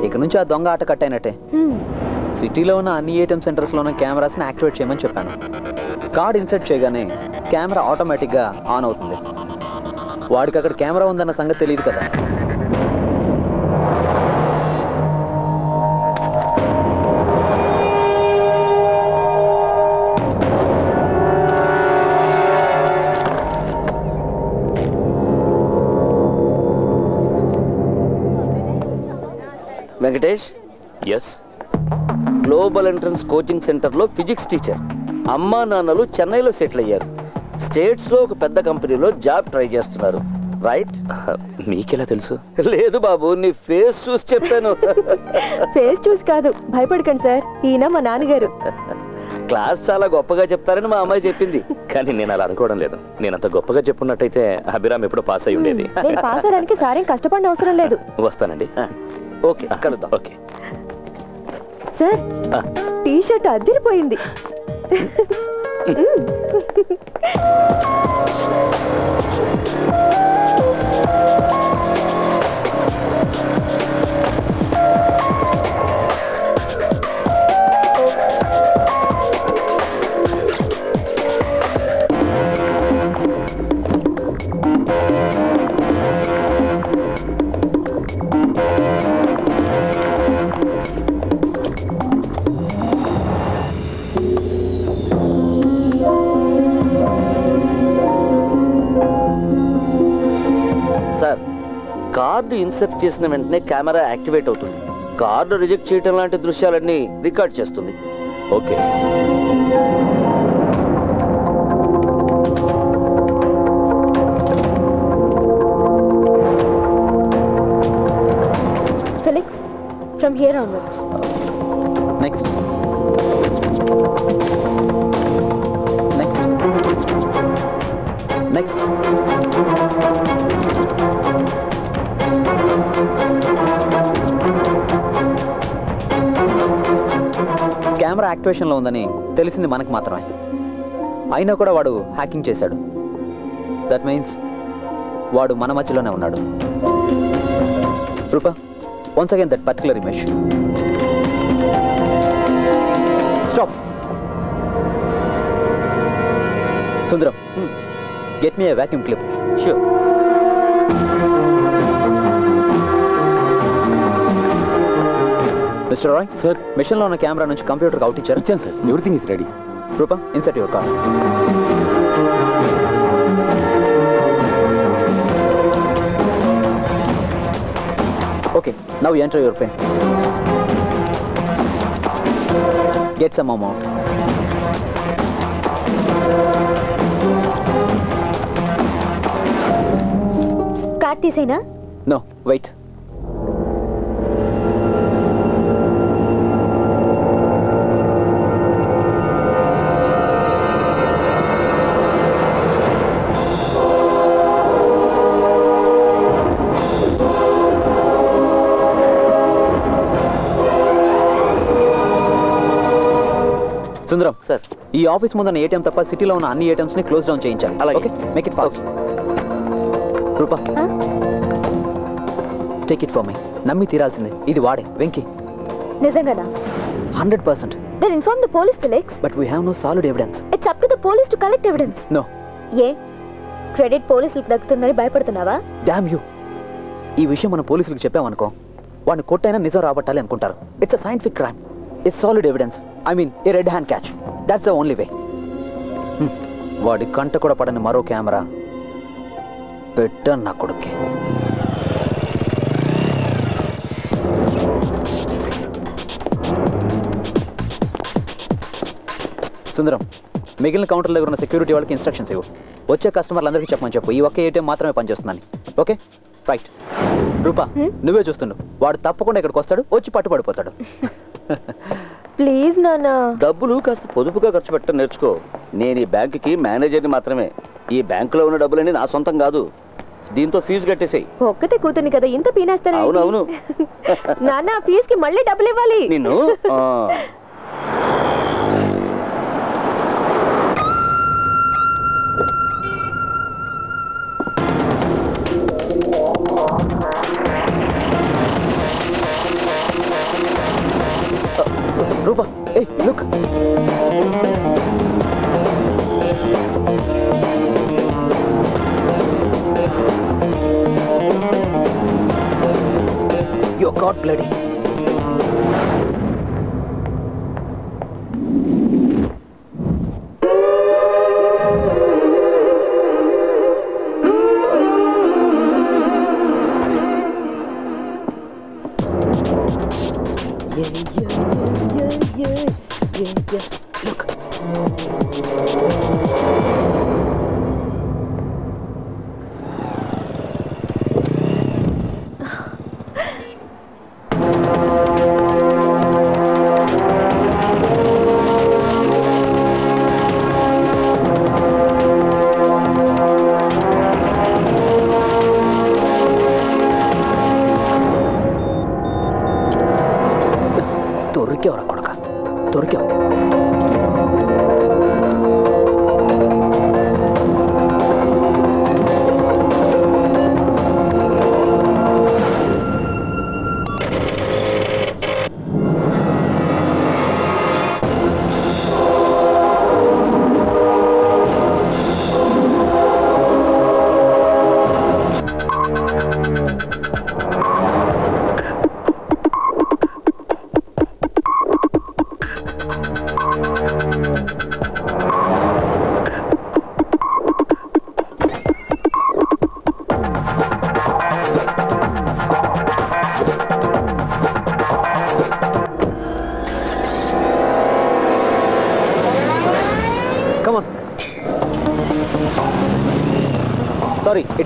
ఇక నుంచి ఆ దొంగ ఆట కట్టయినట్టే హ్మ్. సిటీలో ఉన్న అన్ని ఏటీఎం సెంటర్స్లో ఉన్న కెమెరాస్ని యాక్టివేట్ చేయమని చెప్పాను. కార్డ్ ఇన్సర్ట్ చేయగానే కెమెరా ఆటోమేటిక్గా ఆన్ అవుతుంది. వాడికి అక్కడ కెమెరా ఉందన్న సంగతి తెలియదు కదా. Venkatesh? Yes global entrance coaching సెంటర్లో ఫిజిక్స్ టీచర్ అమ్మా నాన్నలు చెన్నైలో సెటిల్ అయ్యారు. స్టేట్స్లో ఒక పెద్ద కంపెనీలో జాబ్ ట్రై చేస్తున్నారు. రైట్ నీకెలా తెలుసు? లేదు బాబు నీ ఫేస్ చూసి చెప్పాను. ఫేస్ చూసి కాదు భయపడకండి సార్. ఈయన మా నాన్నగారు. క్లాస్ చాలా గొప్పగా చెప్తారని మా అమ్మాయి చెప్పింది. కానీ నేను అలా అనుకోవడం లేదు. నేను అంత గొప్పగా చెప్పున్నట్టయితే అభిరామ్ ఎప్పుడో పాస్ అయి ఉండేది. నేను పాస్ అవడానికి సారేం కష్టపడిన అవసరం లేదు. వస్తానండి. ఓకే కలుద్దాం. ఓకే. సార్ టీ షర్ట్ అదిరిపోయింది కార్డు ఇన్సర్ట్ చేసిన వెంటనే కెమెరా యాక్టివేట్ అవుతుంది. కార్డు రిజెక్ట్ చేయడం లాంటి దృశ్యాలన్నీ రికార్డ్ చేస్తుంది. Okay. Felix from here onwards next next next camera యాక్టివేషన్లో ఉందని తెలిసింది మనకు మాత్రమే. అయినా కూడా వాడు హ్యాకింగ్ చేశాడు. దట్ మీన్స్ వాడు మన మధ్యలోనే ఉన్నాడు. Roopa once again that particular image stop Sundaram get me vacuum clip sure mister Roy sir మిషన్లో ఉన్న కెమెరా నుంచి కంప్యూటర్కి అవుట్ ఇచ్చారు? ఇచ్చాను sir everything is ready Roopa insert your card okay now enter your PIN get some amount card తీసేనా? Sundaram. Sir. ఈ office ముందున్న ATM తప్ప సిటీలో ఉన్న అన్ని ఏటీఎంస్ని క్లోజ్ డౌన్ చేయించాలి. అలాగే. Okay? Make it fast Roopa. Take it for me నమ్మి తీరాల్సిందే. ఇది వాడే. వెంకీ. నిజంగానా hundred percent. Then inform the police Felix but we have no solid evidence it's up to the police to collect evidence no A? Credit పోలీసులకు దక్కుతుందని భయపడుతున్నావా? Dam you ఈ విషయం మనం పోలీసులకు చెప్పామనుకో వాడిని కొట్టైనా నిజం రాబట్టాలి అనుకుంటారు. It's a scientific crime it's solid evidence I mean a red hand catch. That's the only way వాడి కంట కూడా పడని మరో కెమెరా. పెట్ట నా కొడుక్కి సుందరం మిగిలిన కౌంటర్ దగ్గర ఉన్న సెక్యూరిటీ వాళ్ళకి ఇన్స్ట్రక్షన్స్ ఇవ్వు. వచ్చే కస్టమర్లందరికీ చెప్పమని చెప్పు. ఈ ఒక్క ఏటీఎం మాత్రమే పనిచేస్తుందని. ఓకే? రైట్ రూపా నువ్వే చూస్తుండు. వాడు తప్పకుండా ఇక్కడికి వస్తాడు వచ్చి పట్టుబడిపోతాడు. ప్లీజ్ నాన్న. డబ్బులు కాస్త పొదుపుగా ఖర్చు పెట్టడం నేర్చుకో. నేను ఈ బ్యాంకుకి మేనేజర్ని మాత్రమే. ఈ బ్యాంకులో ఉన్న డబ్బులన్నీ నా సొంతం కాదు. దీంతో ఫీజు కట్టేసాయి. ఒక్కతే కూతుని కదా ఇంత పీనేస్తాను అవునవును. నాన్న ఫీజు కి మళ్ళీ డబ్బులు ఇవ్వాలి నిన్ను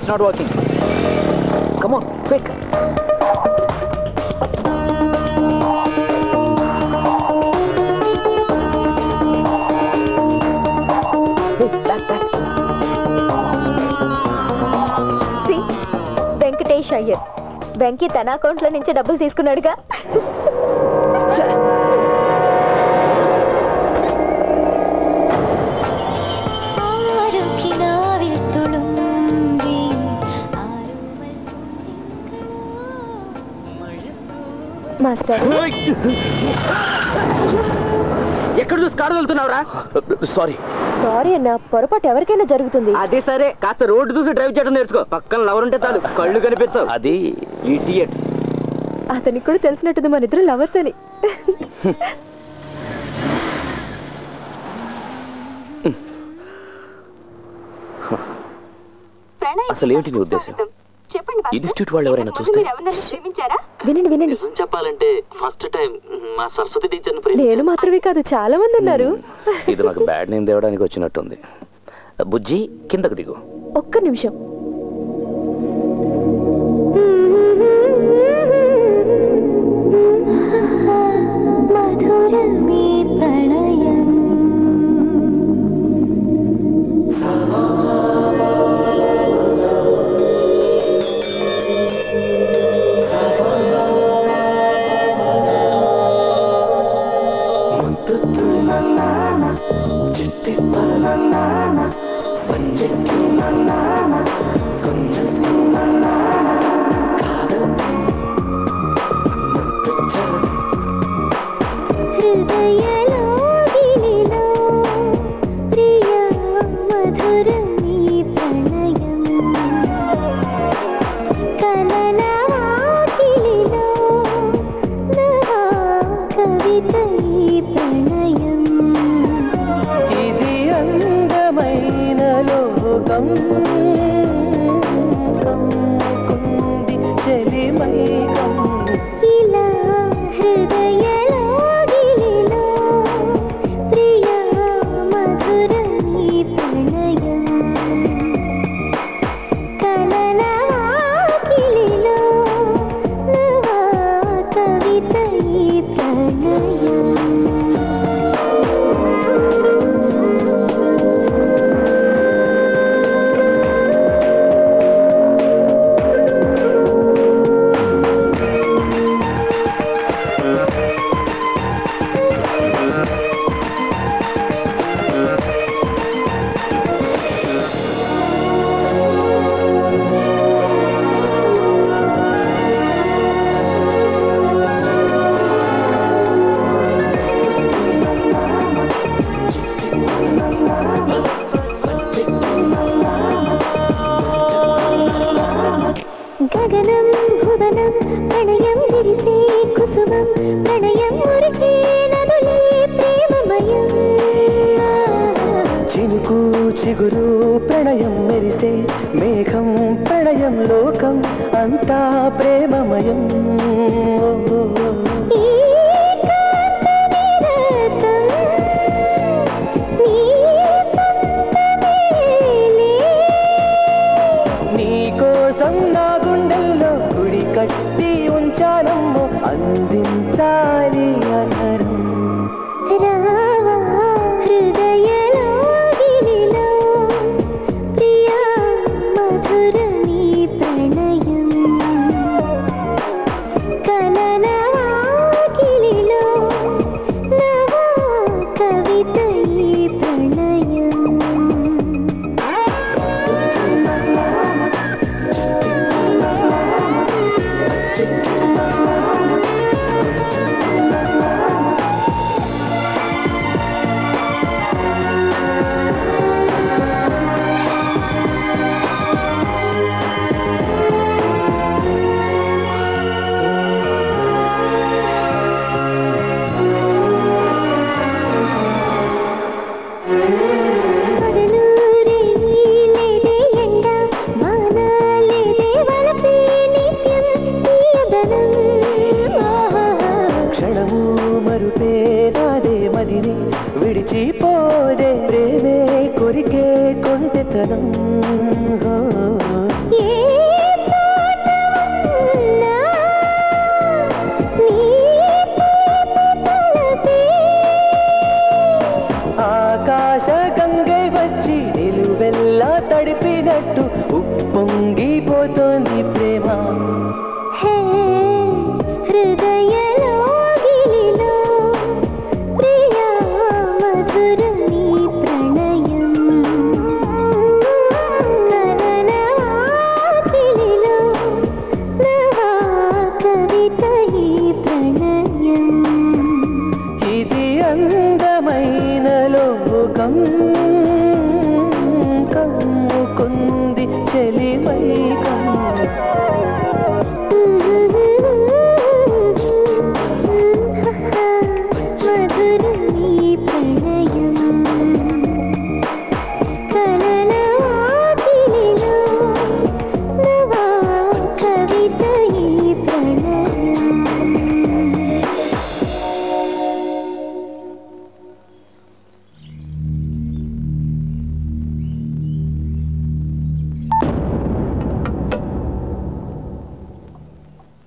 it's not working. Come on, quick. Hey, back, back. See Venkatesh Iyer Venky తన అకౌంట్లో నుంచి డబ్బులు తీసుకున్నాడుగా మాస్టర్. ఎక్కడ చూసి కారు వెళ్తున్నావురా సారీ సారీ అన్న పొరపాటు ఎవరికైనా జరుగుతుంది. అది సరే కాస్త రోడ్డు చూసి డ్రైవ్ చేయడం నేర్చుకో. పక్కన లవర్ ఉంటే చాలు కళ్ళు కనిపిస్తావు అది ఇడియట్ అతనికి కూడా తెలిసినట్టుంది మన ఇద్దరు లవర్స్ అని. అసలు ఏంటి నీ ఉద్దేశం? ఇన్స్టిట్యూట్ వాళ్ళు ఎవరైనా చూస్తే? వినండి వినండి. నిజం చెప్పాలంటే ఫస్ట్ టైం మా సరస్వతి టీచర్ నేను మాత్రమే కాదు చాలా మంది ఉన్నారు. ఇది నాకు బ్యాడ్ నేమ్ దేవడానికి వచ్చినట్టుంది. బుజ్జి కిందకు దిగు. ఒక్క నిమిషం.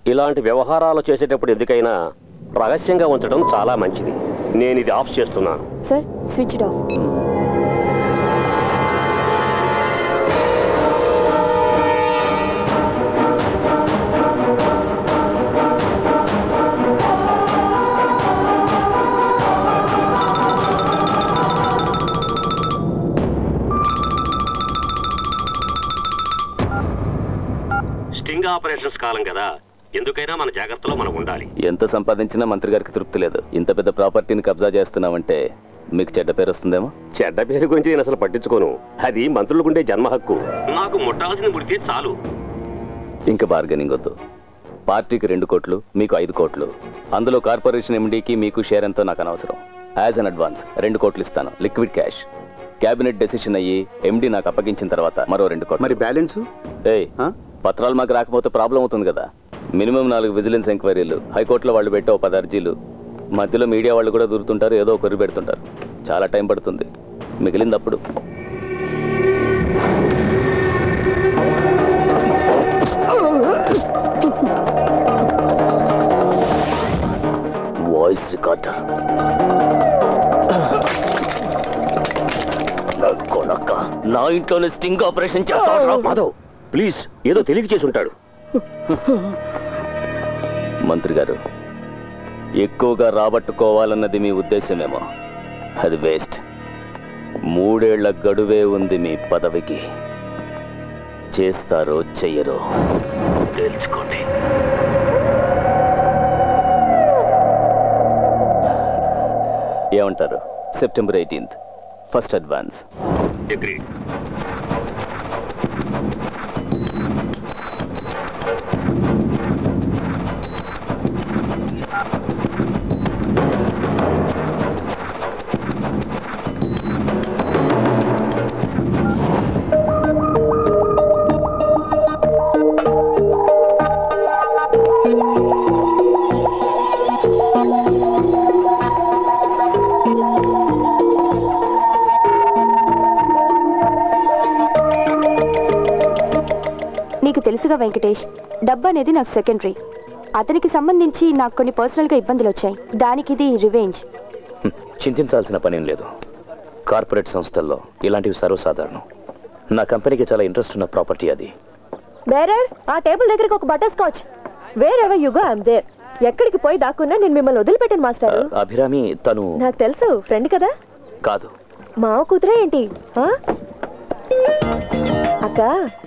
ఇలాంటి వ్యవహారాలు చేసేటప్పుడు ఎందుకైనా రహస్యంగా ఉంచడం చాలా మంచిది. నేను ఇది ఆఫ్ చేస్తున్నాను. Sir switch off. Sting operations కాలం కదా. ఎందుకైనా మన జాగ్రత్తలో మనం ఉండాలి. ఎంత సంపాదించినా మంత్రి గారికి తృప్తి లేదు. ఇంత పెద్ద ప్రాపర్టీని కబ్జా చేస్తున్నామంటే మీకు చెడ్డ పేరు వస్తుందేమో? చెడ్డ పేరు గురించి నేను అసలు పట్టించుకోను. అది మంత్రులకుండే జన్మ హక్కు. నాకు ముట్టాల్సిన ముడితే చాలు. ఇంకా బార్గెనింగ్ వద్దు. పార్టీకి రెండు కోట్లు మీకు ఐదు కోట్లు. అందులో కార్పొరేషన్ ఎండీకి మీకు షేర్ ఎంతో నాకు అనవసరం. యాజ్ అన్ అడ్వాన్స్ రెండు కోట్లు ఇస్తాను. లిక్విడ్ క్యాష్ క్యాబినెట్ డెసిషన్ అయ్యి ఎండి నాకు అప్పగించిన తర్వాత మరో రెండు కోట్లు. మరి బ్యాలెన్స్? ఏయ్ పత్రాలు మాకు రాకపోతే ప్రాబ్లం అవుతుంది కదా. మినిమం నాలుగు విజిలెన్స్ ఎంక్వైరీలు. హైకోర్టులో వాళ్ళు పెట్టే ఓ పది అర్జీలు. మధ్యలో మీడియా వాళ్ళు కూడా దూరుతుంటారు ఏదో ఒకరు పెడుతుంటారు. చాలా టైం పడుతుంది. మిగిలింది అప్పుడు వాయిస్ రికార్డర్ కొనక్క. నా ఇంట్లోనే స్టింగ్ ఆపరేషన్ చేస్తా మాధవ్? ప్లీజ్ ఏదో తెలియక చేసి ఉంటాడు. మంత్రి గారు ఎక్కువగా రాబట్టుకోవాలన్నది మీ ఉద్దేశమేమో అది వేస్ట్. మూడేళ్ళ గడువే ఉంది మీ పదవికి. చేస్తారో చెయ్యరో. తెలుసుకోండి. ఏమంటారు? September eighteenth. First advance. Venkatesh డబ్బు అనేది నాకు సెకండరీ. అతనికి సంబంధించి నాకు కొన్ని పర్సనల్గా ఇబ్బందులు వచ్చాయి దానికి ఇది రివెంజ్ చింతించాల్సిన పనేం లేదు. కార్పొరేట్ సంస్థల్లో ఇలాంటివి సర్వసాధారణం. నా కంపెనీకి చాలా ఇంట్రెస్ట్ ఉన్న ప్రాపర్టీ అది. బేరర్ ఆ టేబుల్ దగ్గరికి ఒక butterscotch wherever you go I'm there. ఎక్కడికి పోయి దాక్కున్నా నేను మిమ్మల్ని వదిలిపెట్టాను మాస్టర్. అభిరామి తను నాకు తెలుసు ఫ్రెండ్ కదా? కాదు. మావ కూతురే ఏంటి? ఆ? అక్క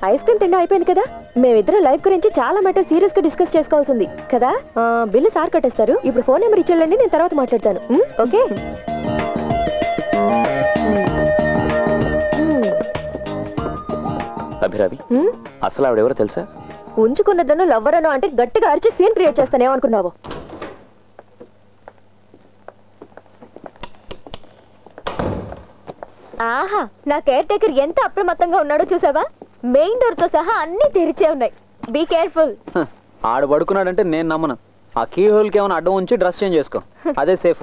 ఐస్ క్రీమ్ తిండి అయిపోయింది కదా? మేమిద్దరం లైఫ్ గురించి చాలా మ్యాటర్ సీరియస్గా డిస్కస్ చేసుకోవాల్సింది కదా? ఆ, బిల్లు సార్ కట్టేస్తారు. ఇప్పుడు ఫోన్ నెంబర్ ఇచ్చేళ్ళండి నేను తర్వాత మాట్లాడతాను. ఓకే? అభిరామి ఉమ్, అసలు ఆవిడెవరో తెలుసా ఉంచుకున్నదను లవ్వరను అంటే గట్టిగా అరిచి సీన్ క్రియేట్ చేస్తానేమనుకున్నావు? ఆహా నా కేర్ టేకర్ ఎంత అప్రమత్తంగా ఉన్నాడో చూసావా? మెయిన్ డోర్తో సహా అన్ని తెరిచే ఉన్నాయి. బీ కేర్ఫుల్ ఆడు పడుకున్నాడంటే నేను నమ్మను. ఆ కీ హోల్కి ఏమైనా అడ్డం ఉంచి డ్రెస్ చేంజ్ చేసుకో. అదే సేఫ్.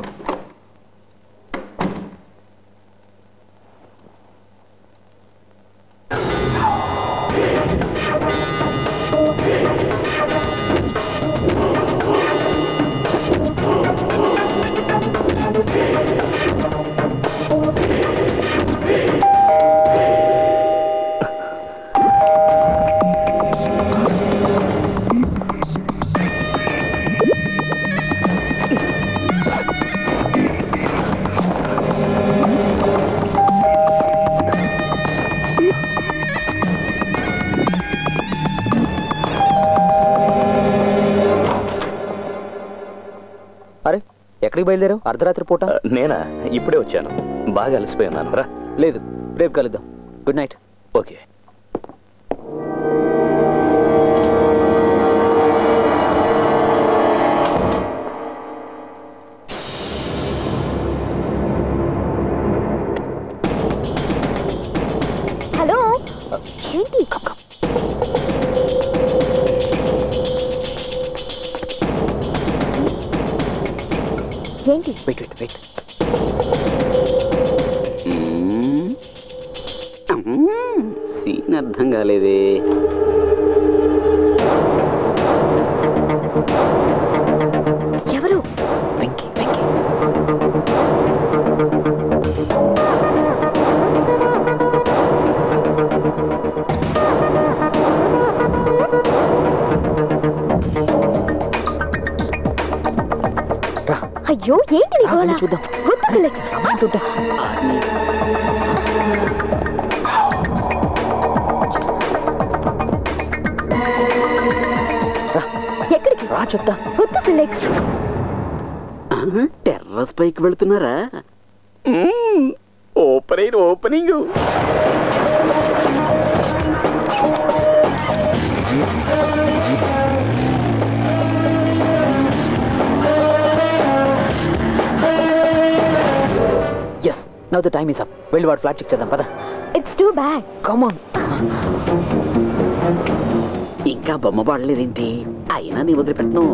ఎక్కడికి బయలుదేరావు? అర్ధరాత్రి పూట? నేనా? ఇప్పుడే వచ్చాను. బాగా అలసిపోయి ఉన్నాను. రా. లేదు రేపు కలుద్దాం. Good night. ఓకే. టెర్రస్ పైకి వెళ్తున్నారా opening opening. Yes now the time is up వెళ్ళి వాడు ఫ్లాట్ చెక్ చేద్దాం పద. It's too bad come on ఇంకా బొమ్మ పడలేదేంటి? అయినా నీ వదిలిపెట్టను.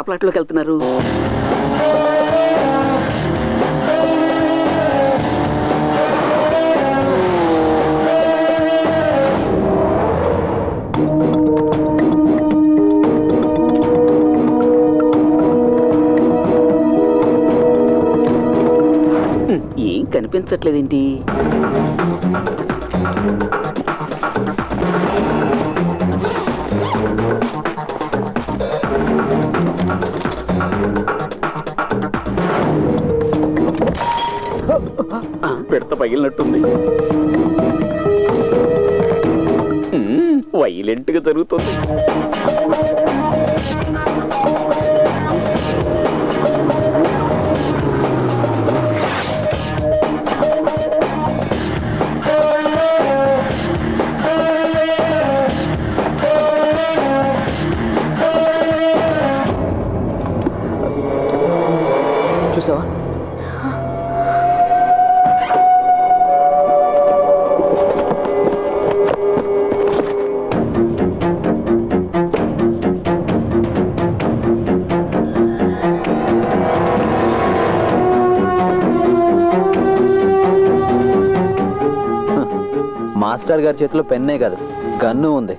ఆ ప్లాట్లోకి వెళ్తున్నారు ఏం కనిపించట్లేదేంటి? పెడత పగిలినట్టుంది. వైలెంట్గా జరుగుతుంది. గారి చేతిలో పెన్నే కాదు గన్ను ఉంది.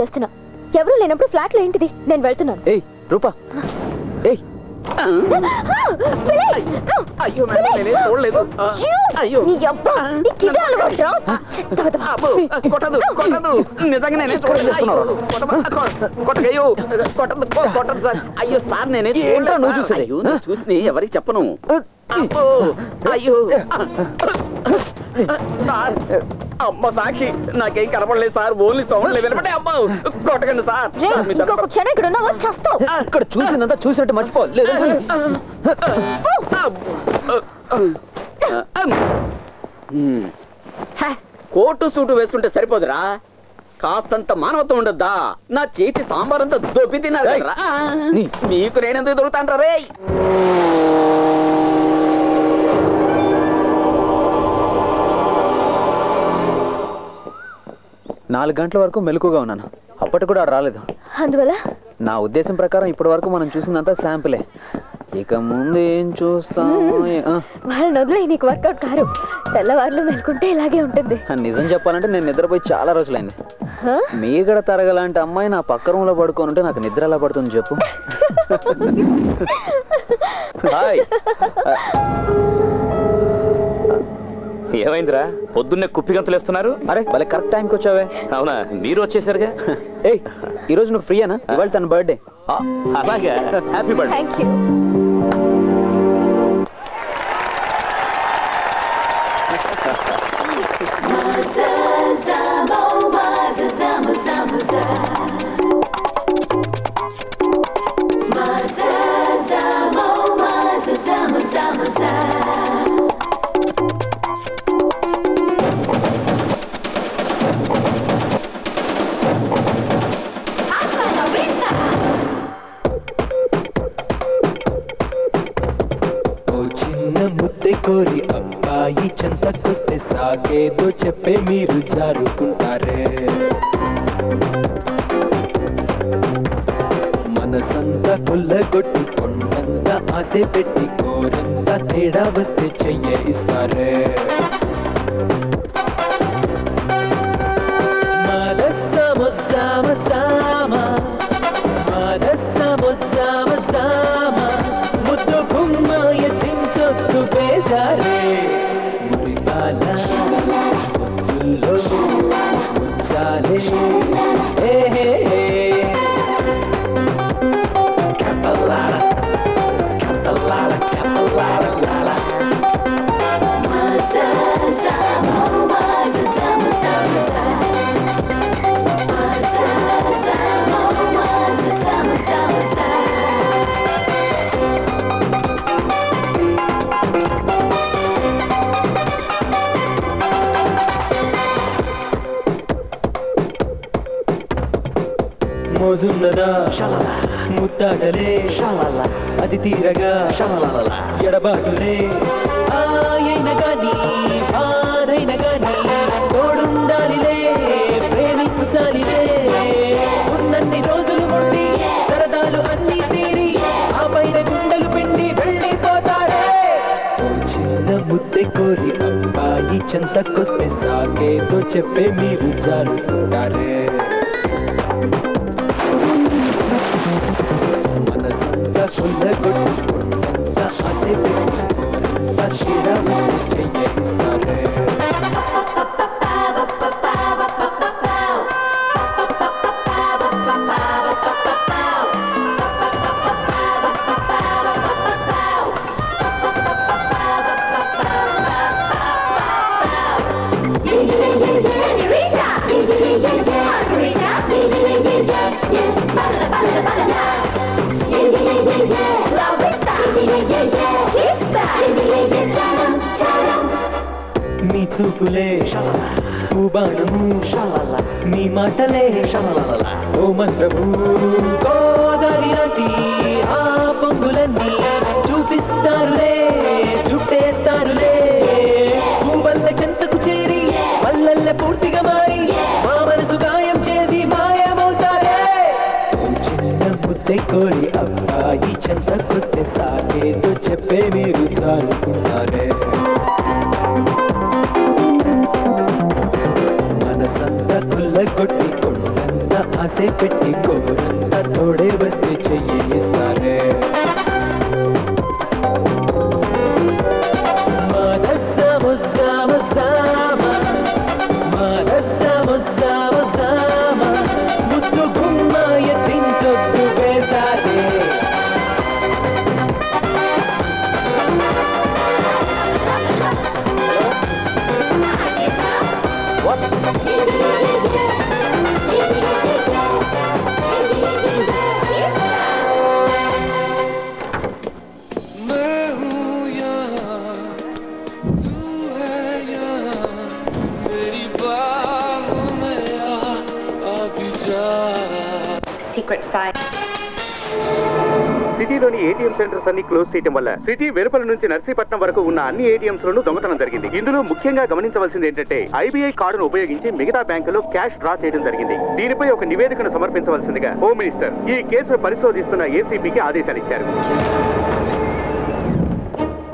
చేస్తున్నావు ఎవరు లేనప్పుడు ఫ్లాట్లో ఏంటిది? నేను వెళ్తున్నాను. ఏయ్ రూపా. ఏయ్. అయ్యో చూడలేదు. అయ్యో. కొట్టదు కొట్టదు. నిజంగా నేనే కొట్టదు. కొట్టదు సార్. అయ్యో సార్ నువ్వు? అయ్యో నువ్వు చూసి ఎవరికి చెప్పను? అయ్యో. సార్. అమ్మ సాక్షి నాకేం కనపడలేదు సార్. ఓన్లీ సౌండ్ వినపడే అమ్మ కొట్టకండి సార్. ఇంకొక క్షణం ఇక్కడ ఉన్నావో? చస్తావు. ఇక్కడ చూసిందంతా చూసినట్టు మర్చిపో. హే, కోటు సూటు వేసుకుంటే సరిపోదురా? కాస్తంత మానవత్వం ఉండద్దా? నా చేతి సాంబార్ అంతా దొబ్బి తిన్నారు కదరా. మీకు నేనెందుకు దొరుకుతాను రే నాలుగు గంటల వరకు మెలకుగా ఉన్నాను. అప్పటికి కూడా రాలేదు. అందువల్ల? నా ఉద్దేశం ప్రకారం ఇప్పటి వరకు మనం చూసిందంతా శాంపులే. ఇక ముందు ఏం చూస్తాం ఆ, వాళ్ళని వదిలే నీకు వర్కౌట్ కారు. తెల్లవారులు మెలుకుంటే ఇలాగే ఉంటుంది. నిజం చెప్పాలంటే నేను నిద్రపోయి చాలా రోజులైంది? మీగడ తరగలాంటి అమ్మాయి నా పక్క రూమ్లో పడుకొని ఉంటే నాకు నిద్ర ఎలా పడుతుంది చెప్పు. హాయ్. ఏమైందిరా? పొద్దున్నే కుప్పిగంతులు వేస్తున్నారు. అరే భలే కరెక్ట్ టైంకి వచ్చావే. అవునా మీరు వచ్చేసరిగా? ఏయ్ ఈరోజు నువ్వు ఫ్రీయేనా? ఇవాళ తన బర్త్డే అలాగా. Happy birthday thank you Maza, చెంతకొస్తే సాగేదో చెప్పే మీరు జారుకుంటారే మనసంతా కొల్లగొట్టి కొండంత ఆశ పెట్టి కోరంత తేడా వస్తే చెయ్య ఇస్తారే మోజున్నదా ముద్దాడలే అది తీరగా. ఎడబాటులే. ఆయన గాని బాధైన గాని తోడుండాలిలే ప్రేమించాలిలే. ఉన్నన్ని రోజులు ఉండి సరదాలు అన్ని తీరి ఆ పైన గుండెలు పిండి వెళ్ళిపోతాడే. చిన్న ముద్దె కోరి అబ్బాయి చెంతకొస్తే సాగేదో చెప్పే మీరు జారుకుంటారే చేయడం వల్ల సిటీ వెలుపల నుంచి నర్సీపట్నం వరకు ఉన్న అన్ని ఏటీఎంస్ లోనూ దొంగతనం జరిగింది. ఇందులో ముఖ్యంగా గమనించవలసింది ఏంటంటే ఐబీఐ కార్డును ఉపయోగించి మిగతా బ్యాంకులో క్యాష్ డ్రా చేయడం జరిగింది. దీనిపై ఒక నివేదికను సమర్పించవలసిందిగా హోమ్ మినిస్టర్ ఈ కేసును పరిశోధిస్తున్న ఏసీబీకి ఆదేశాలు ఇచ్చారు.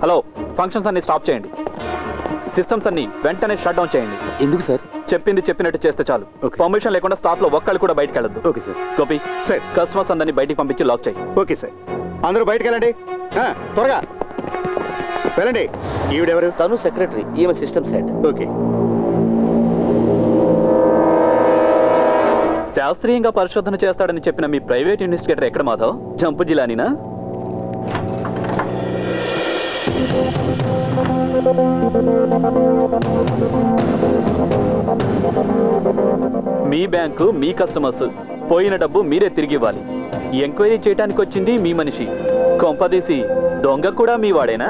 హలో ఫంక్షన్స్ అన్ని స్టాప్ చేయండి. సిస్టమ్స్ అన్ని వెంటనే షట్ డౌన్ చేయండి. ఎందుకు సార్? చెప్పింది చెప్పినట్టు చేస్తే చాలు. పర్మిషన్ లేకుండా స్టాఫ్లో ఒక్కళ్ళు కూడా బయటకు వెళ్ళదు okay sir. Gopi sir. Customers అందరినీ బయటికి పంపించి లాక్ చేయి. Okay sir. అందరూ బయటకు వెళ్ళండి. త్వరగా. వెళ్ళండి. ఈవిడెవరు? తను సెక్రటరీ ఈమె సిస్టమ్స్ హెడ్. ఓకే. శాస్త్రీయంగా పరిశోధన చేస్తాడని చెప్పిన మీ ప్రైవేట్ ఇన్వెస్టిగేటర్ ఎక్కడ మాధవ్? జంపు జిలానీనా మీ బ్యాంకు మీ కస్టమర్స్. పోయిన డబ్బు మీరే తిరిగి ఇవ్వాలి. ఎంక్వైరీ చేయడానికి వచ్చింది మీ మనిషి. కొంపదీసి దొంగ కూడా మీ వాడేనా?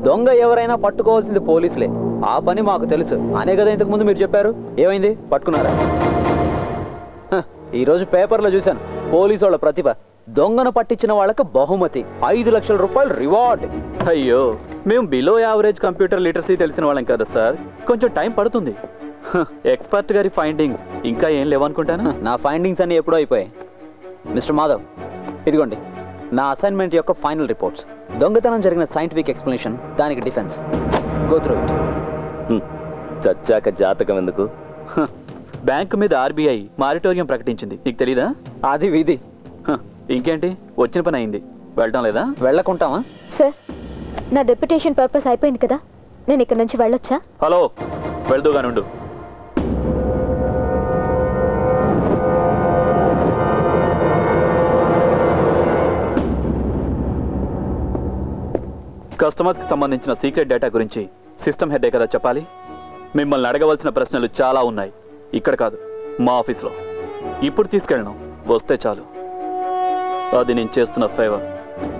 దొంగ ఎవరైనా పట్టుకోవాల్సింది పోలీసులే. ఆ పని మాకు తెలుసు. అనే కదా ఇంతకు ముందు మీరు చెప్పారు? ఏమైంది? పట్టుకున్నారా? హ, ఈ రోజు పేపర్లో చూశాను. పోలీసు వాళ్ళ ప్రతిభ. దొంగను పట్టించిన వాళ్ళకి బహుమతి. ఐదు లక్షల రూపాయలు రివార్డ్. అయ్యో మేము బిలో యావరేజ్ కంప్యూటర్ లిటరసీ తెలిసిన వాళ్ళం కదా సార్. కొంచెం టైం పడుతుంది. ఎక్స్పర్ట్ గారి ఫైండింగ్స్. ఇంకా ఏం లేవనుకుంటాను? నా ఫైండింగ్స్ అన్ని ఎప్పుడో అయిపోయాయి. మిస్టర్ మాధవ్ ఇదిగోండి. నా అసైన్మెంట్ యొక్క ఫైనల్ రిపోర్ట్స్ దొంగతనం జరిగిన సైంటిఫిక్ ఎక్స్ప్లెనేషన్ దానికి డిఫెన్స్ గో త్రూ ఇట్ చచ్చాక జాతకం ఎందుకు? బ్యాంకు మీద ఆర్బీఐ మారిటోరియం ప్రకటించింది. నీకు తెలీదా? అది విధి. ఇంకేంటి? వచ్చిన పని అయింది. వెళ్ళటం లేదా? వెళ్ళకుంటామా సార్ నా డెప్యుటేషన్ పర్పస్ అయిపోయింది కదా. నేను ఇక్కడ నుంచి వెళ్ళొచ్చా? హలో. వెళ్దూగానుండు కస్టమర్స్కి సంబంధించిన సీక్రెట్ డేటా గురించి సిస్టమ్ హెడ్డే కదా చెప్పాలి? మిమ్మల్ని అడగవలసిన ప్రశ్నలు చాలా ఉన్నాయి. ఇక్కడ కాదు మా ఆఫీస్లో. ఇప్పుడు తీసుకెళ్ళను. వస్తే చాలు. అది నేను చేస్తున్న ఫేవర్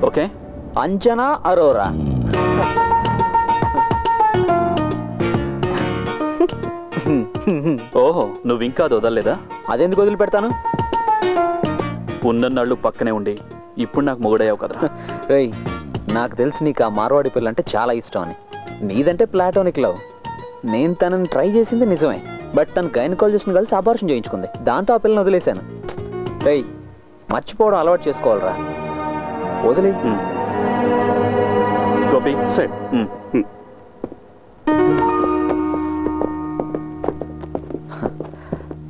ఓకే? అంజనా అరోరా. ఓహో నువ్వు ఇంకా అది వదలలేదా? అదెందుకు వదిలిపెడతాను? ఉన్నన్నాళ్ళు పక్కనే ఉండి ఇప్పుడు నాకు మొగుడయ్యావు కదరా. రేయ్ నాకు తెలిసి నీకు ఆ మార్వాడి పిల్ల అంటే చాలా ఇష్టం అని. నీదంటే ప్లాటోనిక్ లవ్. నేను తనని ట్రై చేసింది నిజమే. బట్ తను గైనకాలజిస్ట్ని కలిసి ఆపరేషన్ చేయించుకుంది. దాంతో ఆ పిల్లని వదిలేశాను. రేయ్ మర్చిపోవడం అలవాటు చేసుకోవాలరా. వదిలే. గోపి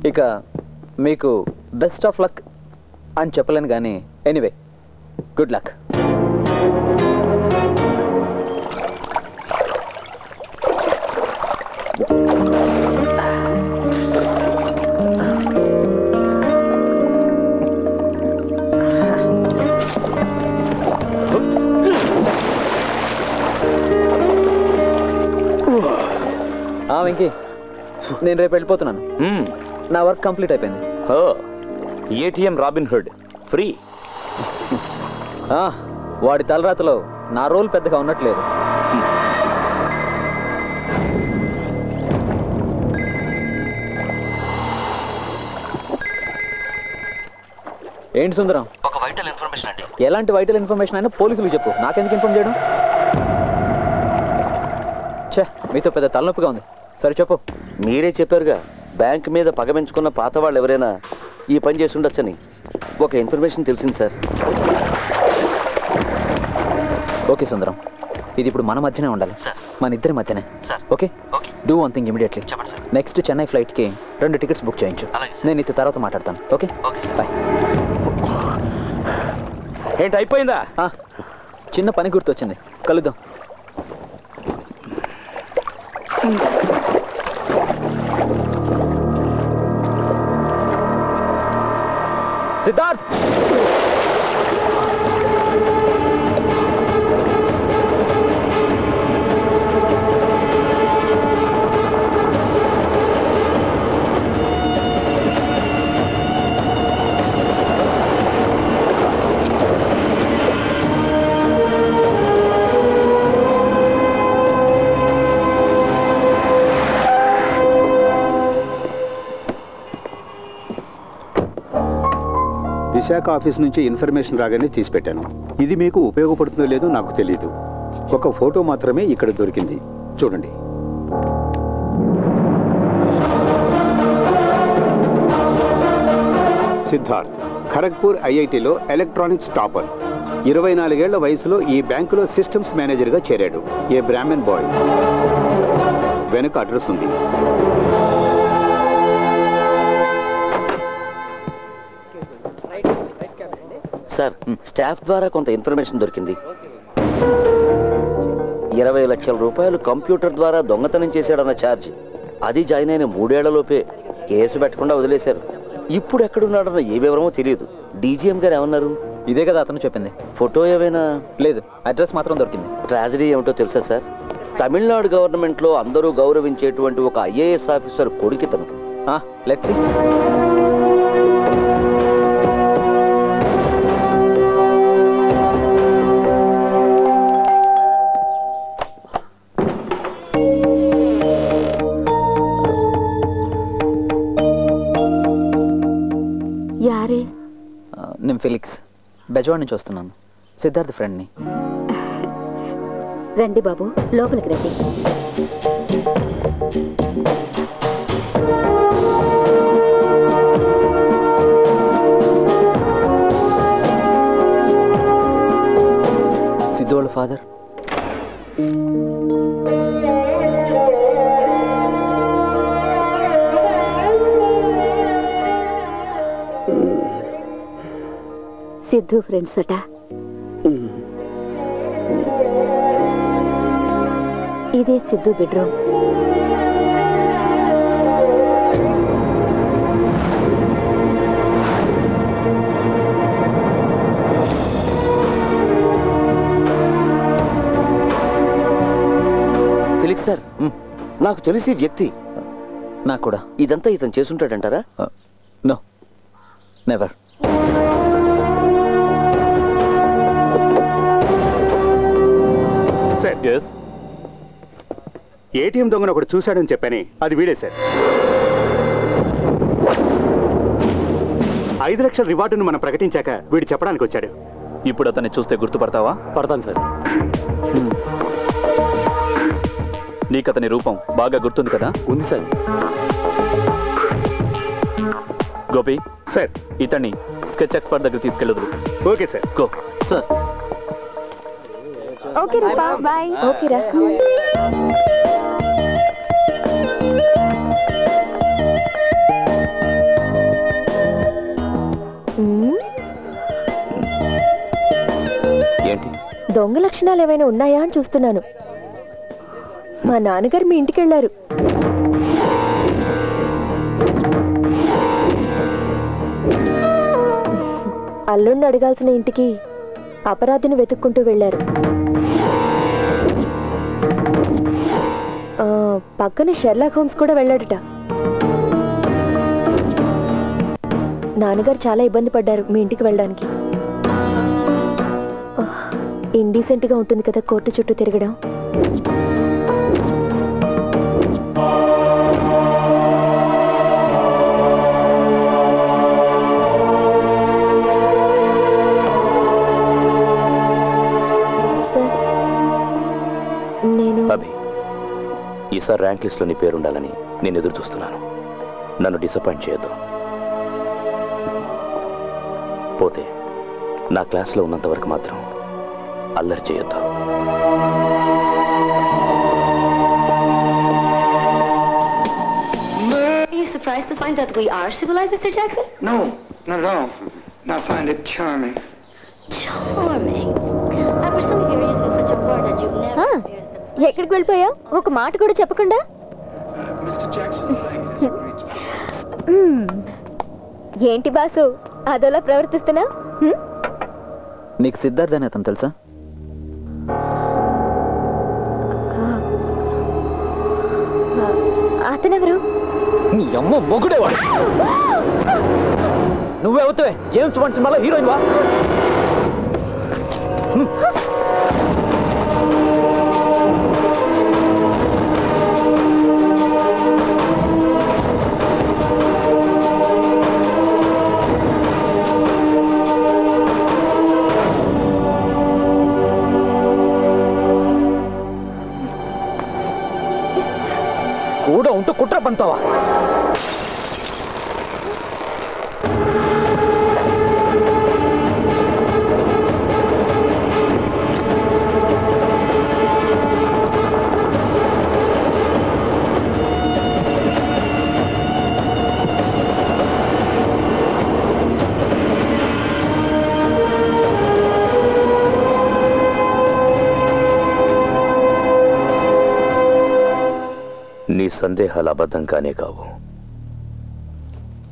ఇక మీకు బెస్ట్ ఆఫ్ లక్ అని చెప్పలేను కానీ ఎనీవే గుడ్ లక్ వెంకీ నేను రేపు వెళ్ళిపోతున్నాను. నా వర్క్ కంప్లీట్ అయిపోయింది. ఏటీఎం రాబిన్ హుడ్ ఫ్రీ ఆ, వాడి తలరాతలో నా రోల్ పెద్దగా ఉన్నట్లేదు. ఏంటి సుందరం? ఒక వైటల్ ఇన్ఫర్మేషన్ అండి. ఎలాంటి వైటల్ ఇన్ఫర్మేషన్ అయినా పోలీసులకు చెప్పు. నాకెందుకు ఇన్ఫార్మ్ చేయడం? ఛే మీతో పెద్ద తలనొప్పిగా ఉంది. సరే చెప్పు. మీరే చెప్పారుగా బ్యాంక్ మీద పగమించుకున్న పాత వాళ్ళు ఎవరైనా ఈ పని చేసి ఉండొచ్చని. ఒక ఇన్ఫర్మేషన్ తెలిసింది సార్. ఓకే సుందరం ఇది ఇప్పుడు మన మధ్యనే ఉండాలి. మన ఇద్దరి మధ్యనే. Okay? Do one thing immediately. Next Chennai ఫ్లైట్కి రెండు టికెట్స్ బుక్ చేయించు. నేను ఇత తర్వాత మాట్లాడతాను. ఓకే? బాయ్. ఏంటి అయిపోయిందా? చిన్న పని గుర్తొచ్చింది. కలుద్దాం. సిద్ధార్థ్ విశాఖ ఆఫీస్ నుంచి ఇన్ఫర్మేషన్ రాగానే తీసిపెట్టాను. ఇది మీకు ఉపయోగపడుతుందో లేదో నాకు తెలియదు ఒక ఫోటో మాత్రమే ఇక్కడ దొరికింది. చూడండి. సిద్ధార్థ్ ఖరగ్పూర్ ఐఐటిలో ఎలక్ట్రానిక్స్ టాపర్ ఇరవై నాలుగేళ్ళ వయసులో ఈ బ్యాంకులో సిస్టమ్స్ మేనేజర్గా చేరాడు. A Brahmin boy. వెనుక అడ్రస్ ఉంది. సార్ స్టాఫ్ ద్వారా కొంత ఇన్ఫర్మేషన్ దొరికింది. ఇరవై లక్షల రూపాయలు కంప్యూటర్ ద్వారా దొంగతనం చేశాడన్న ఛార్జ్. అది జాయిన్ అయిన మూడేళ్ళలోపే కేసు పెట్టకుండా వదిలేశారు. ఇప్పుడు ఎక్కడున్నాడన్న ఏ వివరమో తెలియదు. డీజీఎం గారు ఏమన్నారు? ఇదే కదా అతను చెప్పింది. ఫోటో ఏమైనా? లేదు అడ్రస్ మాత్రం దొరికింది. ట్రాజడీ ఏమిటో తెలుసా సార్? తమిళనాడు గవర్నమెంట్లో అందరూ గౌరవించేటువంటి ఒక ఐఏఎస్ ఆఫీసర్ కొడుకితను లెట్స్ బెజవాడ్ నుంచి వస్తున్నాను. సిద్ధార్థ్ ఫ్రెండ్ని. రండి బాబు లోపలికి రండి. సిద్ధు వాళ్ళ ఫాదర్? సిద్ధు ఫ్రెండ్స్ అట. ఇదే సిద్ధు బెడ్రూమ్. ఫిలిక్స్ సార్ నాకు తెలిసి వ్యక్తి. నాకు కూడా. ఇదంతా ఇతను చేసుంటాడంటారా? No never. ఏటీఎం దొంగను ఒకటి చూశాడని చెప్పాని అది వీడే సార్. ఐదు లక్షల రివార్డును మనం ప్రకటించాక వీడు చెప్పడానికి వచ్చాడు. ఇప్పుడు అతన్ని చూస్తే గుర్తుపడతావా? పడతాను సార్. నీకు అతని రూపం బాగా గుర్తుంది కదా? ఉంది సార్. గోపి. సార్. ఇతన్ని స్కెచ్ ఎక్స్పర్ట్ దగ్గర తీసుకెళ్ళదు. Okay sir. Go. Sir. Okay Rupa bye okay రా ఏంటి? దొంగ లక్షణాలు ఏమైనా ఉన్నాయా అని చూస్తున్నాను. మా నాన్నగారు మీ ఇంటికి వెళ్ళారు. అల్లుడిని అడగాల్సిన ఇంటికి అపరాధిని వెతుక్కుంటూ వెళ్ళారు. పక్కన షెర్లాక్ హోమ్స్ కూడా వెళ్ళాడట. నాన్నగారు చాలా ఇబ్బంది పడ్డారు మీ ఇంటికి వెళ్ళడానికి. ఇండీసెంట్గా ఉంటుంది కదా కోర్టు చుట్టూ తిరగడం. ఈసారి ర్యాంక్ లిస్ట్లో నీ పేరు ఉండాలని నేను ఎదురు చూస్తున్నాను నన్ను డిసప్పాయింట్ చేయొద్దు పోతే నా క్లాస్లో ఉన్నంత వరకు మాత్రం అల్లరి చేయొద్దు surprised to find that we are civilized, Mr. Jackson? No, not at all. I find it. Charming. ఎక్కడికి వెళ్ళిపోయావు? ఒక మాట కూడా చెప్పకుండా. ఏంటి బాసు? అదోలా ప్రవర్తిస్తున్నా నీకు సిద్ధార్థ్ అని అతను తెలుసా? అతనెవరు? నీ అమ్మ మొగుడేవాడు. నువ్వే అవుతావే. జేమ్స్ బాండ్ సినిమాలో హీరోయిన్ వా. కూడా ఉంటూ సందేహాలు అబద్ధం కానే కావు.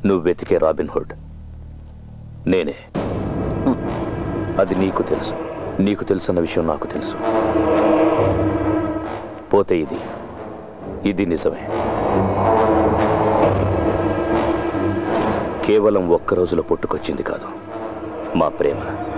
నువ్వు వెతికే రాబిన్ హుడ్. నేనే. అది నీకు తెలుసు. నీకు తెలుసన్న విషయం నాకు తెలుసు. పోతే ఇది. ఇది నిజమే. కేవలం ఒక్క రోజులో పుట్టుకొచ్చింది కాదు. మా ప్రేమ.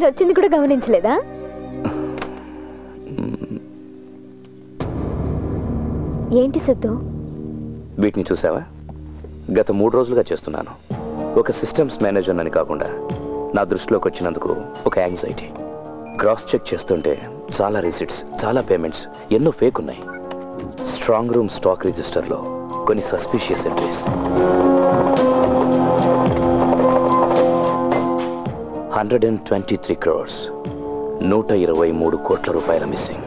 నేను వచ్చింది కూడా గమనించలేదా? ఏంటి సిద్ధు వీటిని చూసావా? గత మూడు రోజులుగా చేస్తున్నాను. ఒక సిస్టమ్స్ మేనేజర్ అని కాకుండా నా దృష్టిలోకి వచ్చినందుకు ఒక యాంగ్జైటీ క్రాస్ చెక్ చేస్తుంటే చాలా రిసిట్స్ చాలా పేమెంట్స్ ఎన్నో ఫేక్ ఉన్నాయి. స్ట్రాంగ్ రూమ్ స్టాక్ రిజిస్టర్లో కొన్ని suspicious entries hundred and twenty three crores నూట ఇరవై మూడు కోట్ల రూపాయల మిస్సింగ్?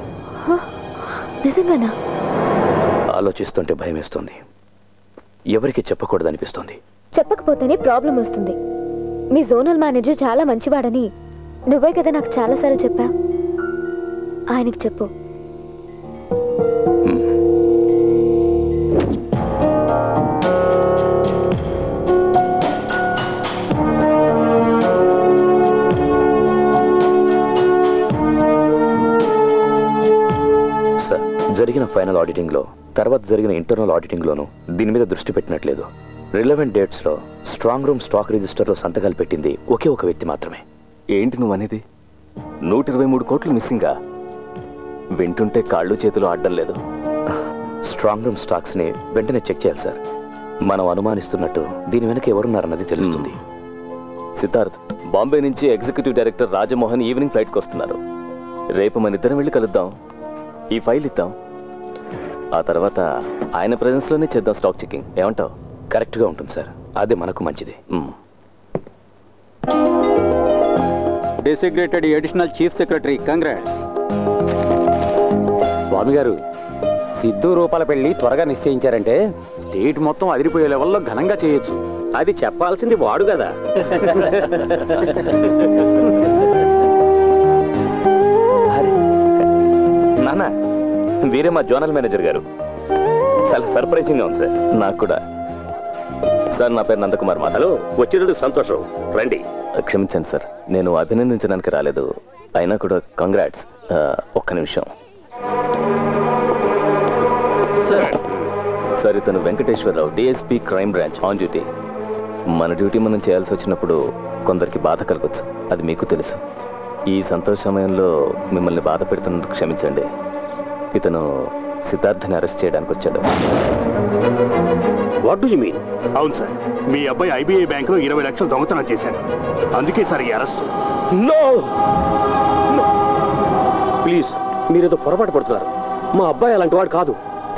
నిజంగానా? ఆలోచిస్తుంటే భయం వేస్తుంది. ఎవరికి చెప్పకూడదనిపిస్తుంది చెప్పకపోతేనే ప్రాబ్లం వస్తుంది. మీ జోనల్ మేనేజర్ చాలా మంచివాడని నువ్వే కదా నాకు చాలాసార్లు చెప్పా. ఆయనకి చెప్పు. ఆడిటింగ్లో తర్వాత జరిగిన ఇంటర్నల్ ఆడిటింగ్లోనూ దీని మీద దృష్టి పెట్టినట్లేదు. రిలవెంట్ డేట్స్లో స్ట్రాంగ్ రూమ్ స్టాక్ రిజిస్టర్లో సంతకాలు పెట్టింది ఒకే ఒక వ్యక్తి మాత్రమే. ఏంటి నువ్వు అనేది? నూట ఇరవై మూడు కోట్లు మిస్సింగా? వింటుంటే కాళ్ళు చేతులు ఆడడం లేదు. స్ట్రాంగ్ రూమ్ స్టాక్స్ని వెంటనే చెక్ చేయాలి సార్. మనం అనుమానిస్తున్నట్టు దీని వెనక ఎవరున్నారన్నది తెలుస్తుంది. సిద్ధార్థ్ బాంబే నుంచి ఎగ్జిక్యూటివ్ డైరెక్టర్ రాజమోహన్ ఈవినింగ్ ఫ్లైట్కి వస్తున్నారు. రేపు మన ఇద్దరం వెళ్ళి కలుద్దాం. ఈ ఫైల్ ఇద్దాం. ఆ తర్వాత ఆయన ప్రెజెన్స్లోనే చేద్దాం స్టాక్ చెకింగ్ ఏమంటావు? కరెక్ట్గా ఉంటుంది సార్ అదే మనకు మంచిది. Designated additional chief secretary congrats Swamy గారు సిద్ధు రూపాల పెళ్ళి త్వరగా నిశ్చయించారంటే స్టేట్ మొత్తం అదిరిపోయే లెవెల్లో ఘనంగా చేయొచ్చు. అది చెప్పాల్సింది వాడు కదా. నాన్న వీరే మా జోనల్ మేనేజర్ గారు? చాలా సర్ప్రైజింగ్గా ఉంది సార్. నాకు కూడా. సార్ నా పేరు నందకుమార్ మా హలో వచ్చినందుకు సంతోషం. రండి. క్షమించండి సార్. నేను అభినందించడానికి రాలేదు. అయినా కూడా కంగ్రాట్స్ ఒక్క నిమిషం. సార్. ఇతను Venkateswara Rao DSP crime branch on duty మన డ్యూటీ మనం చేయాల్సి వచ్చినప్పుడు కొందరికి బాధ కలగచ్చు. అది మీకు తెలుసు. ఈ సంతోష సమయంలో మిమ్మల్ని బాధ పెడుతున్నందుకు క్షమించండి. ఇతను సిద్ధార్థని అరెస్ట్ చేయడానికి వచ్చాడు. వాట్ డు యు మీన్ అవును సార్ మీ అబ్బాయి ఐబీఐ బ్యాంకులో ఇరవై లక్షలు దొంగతనం చేశాడు. అందుకే సార్ ఈ అరెస్ట్. నో ప్లీజ్ మీరేదో పొరపాటు పడుతున్నారు. మా అబ్బాయి అలాంటి వాడు కాదు.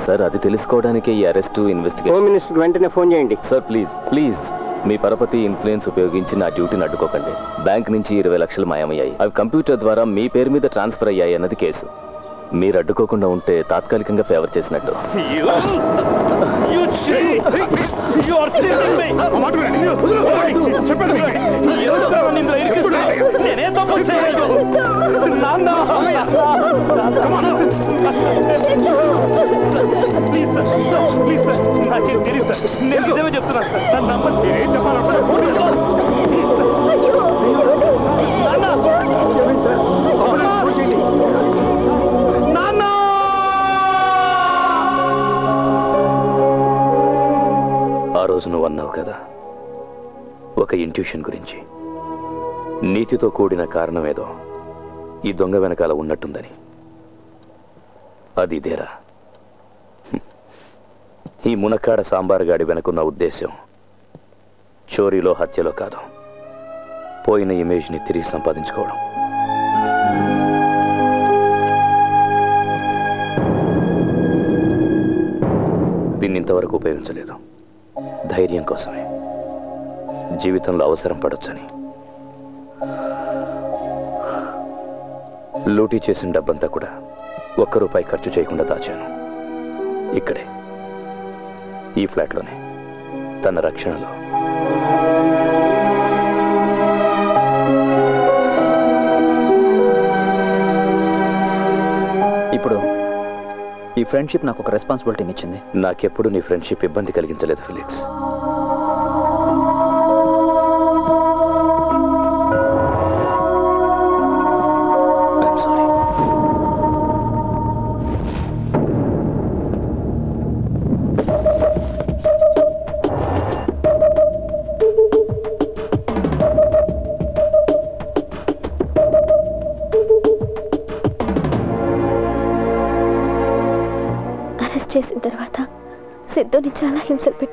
సార్ అది తెలుసుకోవడానికే ఈ అరెస్టు ఇన్వెస్టిగేషన్ హోమ్ మినిస్టర్ వెంటనే ఫోన్ చేయండి. సార్ ప్లీజ్ ప్లీజ్ మీ పరపతి ఇన్ఫ్లుయెన్స్ ఉపయోగించి నా డ్యూటీని అడ్డుకోకండి బ్యాంక్ నుంచి ఇరవై లక్షలు మాయమయ్యాయి. అవి కంప్యూటర్ ద్వారా మీ పేరు మీద ట్రాన్స్ఫర్ అయ్యాయి అన్నది కేసు. మీరు అడ్డుకోకుండా ఉంటే తాత్కాలికంగా ఫేవర్ చేసినట్టు. నేనే తప్పు చేయలేదు. నాన్న. ఇంట్యూషన్ గురించి. నీతితో కూడిన కారణమేదో ఈ దొంగ వెనకాల ఉన్నట్టుందని. అది ఇదేరా. ఈ మునక్కాడ సాంబారుగాడి వెనకున్న ఉద్దేశం చోరీలో హత్యలో కాదు. పోయిన ఇమేజ్ని తిరిగి సంపాదించుకోవడం. దీన్ని ఇంతవరకు ఉపయోగించలేదు. ధైర్యం కోసమే. జీవితంలో అవసరం పడొచ్చని. లూటీ చేసిన డబ్బంతా కూడా ఒక్క రూపాయి ఖర్చు చేయకుండా దాచాను. ఇక్కడే. ఈ ఫ్లాట్లోనే. తన రక్షణలో. ఇప్పుడు ఈ ఫ్రెండ్షిప్ నాకు ఒక రెస్పాన్సిబిలిటీని ఇచ్చింది. నాకెప్పుడు నీ ఫ్రెండ్షిప్ ఇబ్బంది కలిగించలేదు ఫిలిక్స్. సిద్ధుని చాలా హింసలు పెట్టారు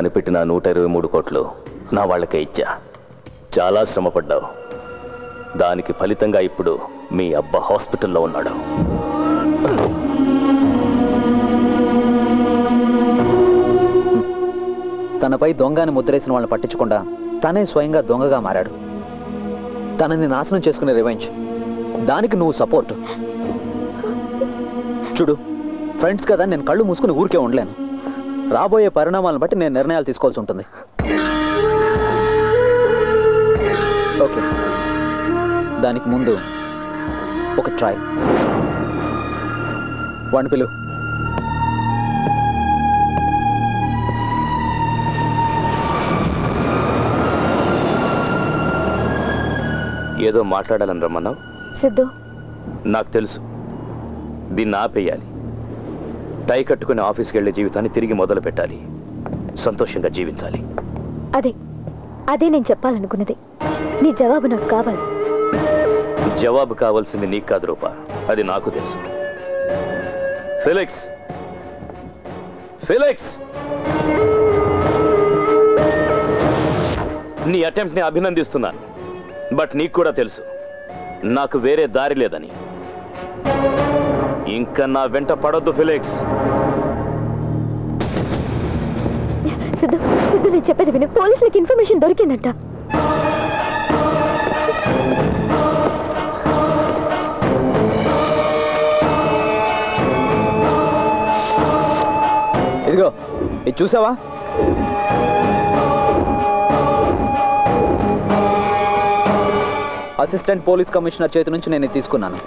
కనిపెట్టిన నూట ఇరవై మూడు కోట్లు నా వాళ్ళకే ఇచ్చా. చాలా శ్రమపడ్డావు. దానికి ఫలితంగా ఇప్పుడు మీ అబ్బ హాస్పిటల్లో ఉన్నాడు. తనపై దొంగని ముద్రేసిన వాళ్ళని పట్టించకుండా తనే స్వయంగా దొంగగా మారాడు. తనని నాశనం చేసుకునే రివెంజ్. దానికి నువ్వు సపోర్ట్. చూడు ఫ్రెండ్స్ కదా నేను కళ్ళు మూసుకుని ఊరికే ఉండలేను. రాబోయే పరిణామాలను బట్టి నేను నిర్ణయాలు తీసుకోవాల్సి ఉంటుంది. ఓకే. దానికి ముందు ఒక ట్రై. వాడిని పిలువు ఏదో మాట్లాడాలని రమ్మన్నావు? సిద్ధు. నాకు తెలుసు. దీన్ని ఆపేయాలి. టై కట్టుకుని ఆఫీస్కి వెళ్ళే జీవితాన్ని తిరిగి మొదలు పెట్టాలి సంతోషంగా జీవించాలి. అదే అదే నేను చెప్పాలనుకున్నది. నీ జవాబు నాకు కావాలి. జవాబు కావాల్సింది నీకు కాదు రూపా. అది నాకు తెలుసు. ఫిలిక్స్! ఫిలిక్స్! నీ అటెంప్ట్ని అభినందిస్తున్నాను బట్ నీకు కూడా తెలుసు. నాకు వేరే దారి లేదని. ఇంకా నా వెంట పడొద్దు ఫిలిక్స్! సిద్ధు సిద్ధు నేను చెప్పేది విను. పోలీసులకు ఇన్ఫర్మేషన్ దొరికిందంట. ఇదిగో ఇది చూసావా? అసిస్టెంట్ పోలీస్ కమిషనర్ చేతి నుంచి నేను తీసుకున్నాను.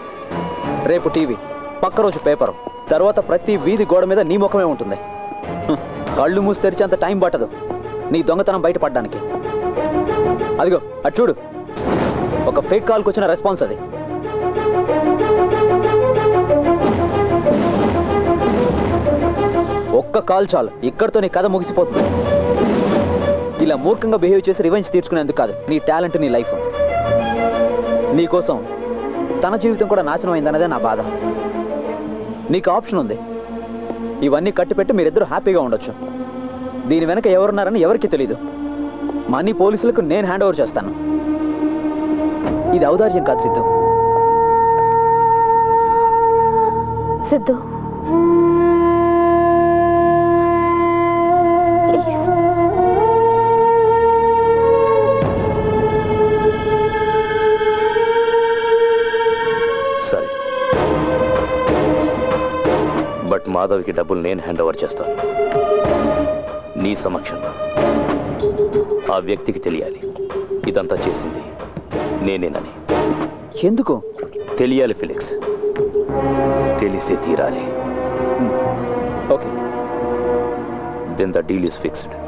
రేపు టీవీ పక్క రోజు పేపరు తర్వాత ప్రతి వీధి గోడ మీద నీ ముఖమే ఉంటుంది. కళ్ళు మూసి తెరిచేంత టైం పట్టదు. నీ దొంగతనం బయటపడడానికి. అదిగో అటు చూడు. ఒక ఫేక్ కాల్కి వచ్చిన రెస్పాన్స్ అది. ఒక్క కాల్ చాలు. ఇక్కడితో నీ కథ ముగిసిపోతుంది. ఇలా మూర్ఖంగా బిహేవ్ చేసి రివెంజ్ తీర్చుకునేందుకు కాదు నీ టాలెంట్ నీ లైఫ్. నీకోసం తన జీవితం కూడా నాశనం అయిందన్నదే నా బాధ. నీకు ఆప్షన్ ఉంది. ఇవన్నీ కట్టిపెట్టి మీరిద్దరు హ్యాపీగా ఉండొచ్చు. దీని వెనక ఎవరున్నారని ఎవరికి తెలీదు. మనీ పోలీసులకు నేను హ్యాండ్ ఓవర్ చేస్తాను. ఇది ఔదార్యం కాదు సిద్ధు. సిద్ధు. మాధవ్కి డబ్బులు నేను హ్యాండ్ ఓవర్ చేస్తాను. నీ సమక్షంలో. ఆ వ్యక్తికి తెలియాలి. ఇదంతా చేసింది నేనేనని. ఎందుకు? తెలియాలి ఫిలిక్స్. తెలిసే తీరాలి. Okay. Then the deal is fixed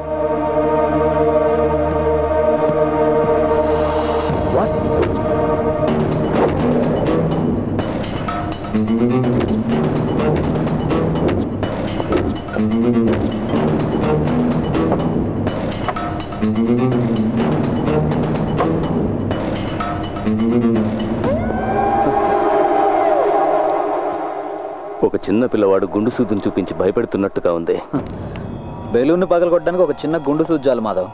చిన్న పిల్లవాడు గుండు సూదును చూపించి భయపెడుతున్నట్టుగా ఉంది. బెలూన్ పగలగొట్టడానికి ఒక చిన్న గుండు సూజ్జాలు మాధవ్.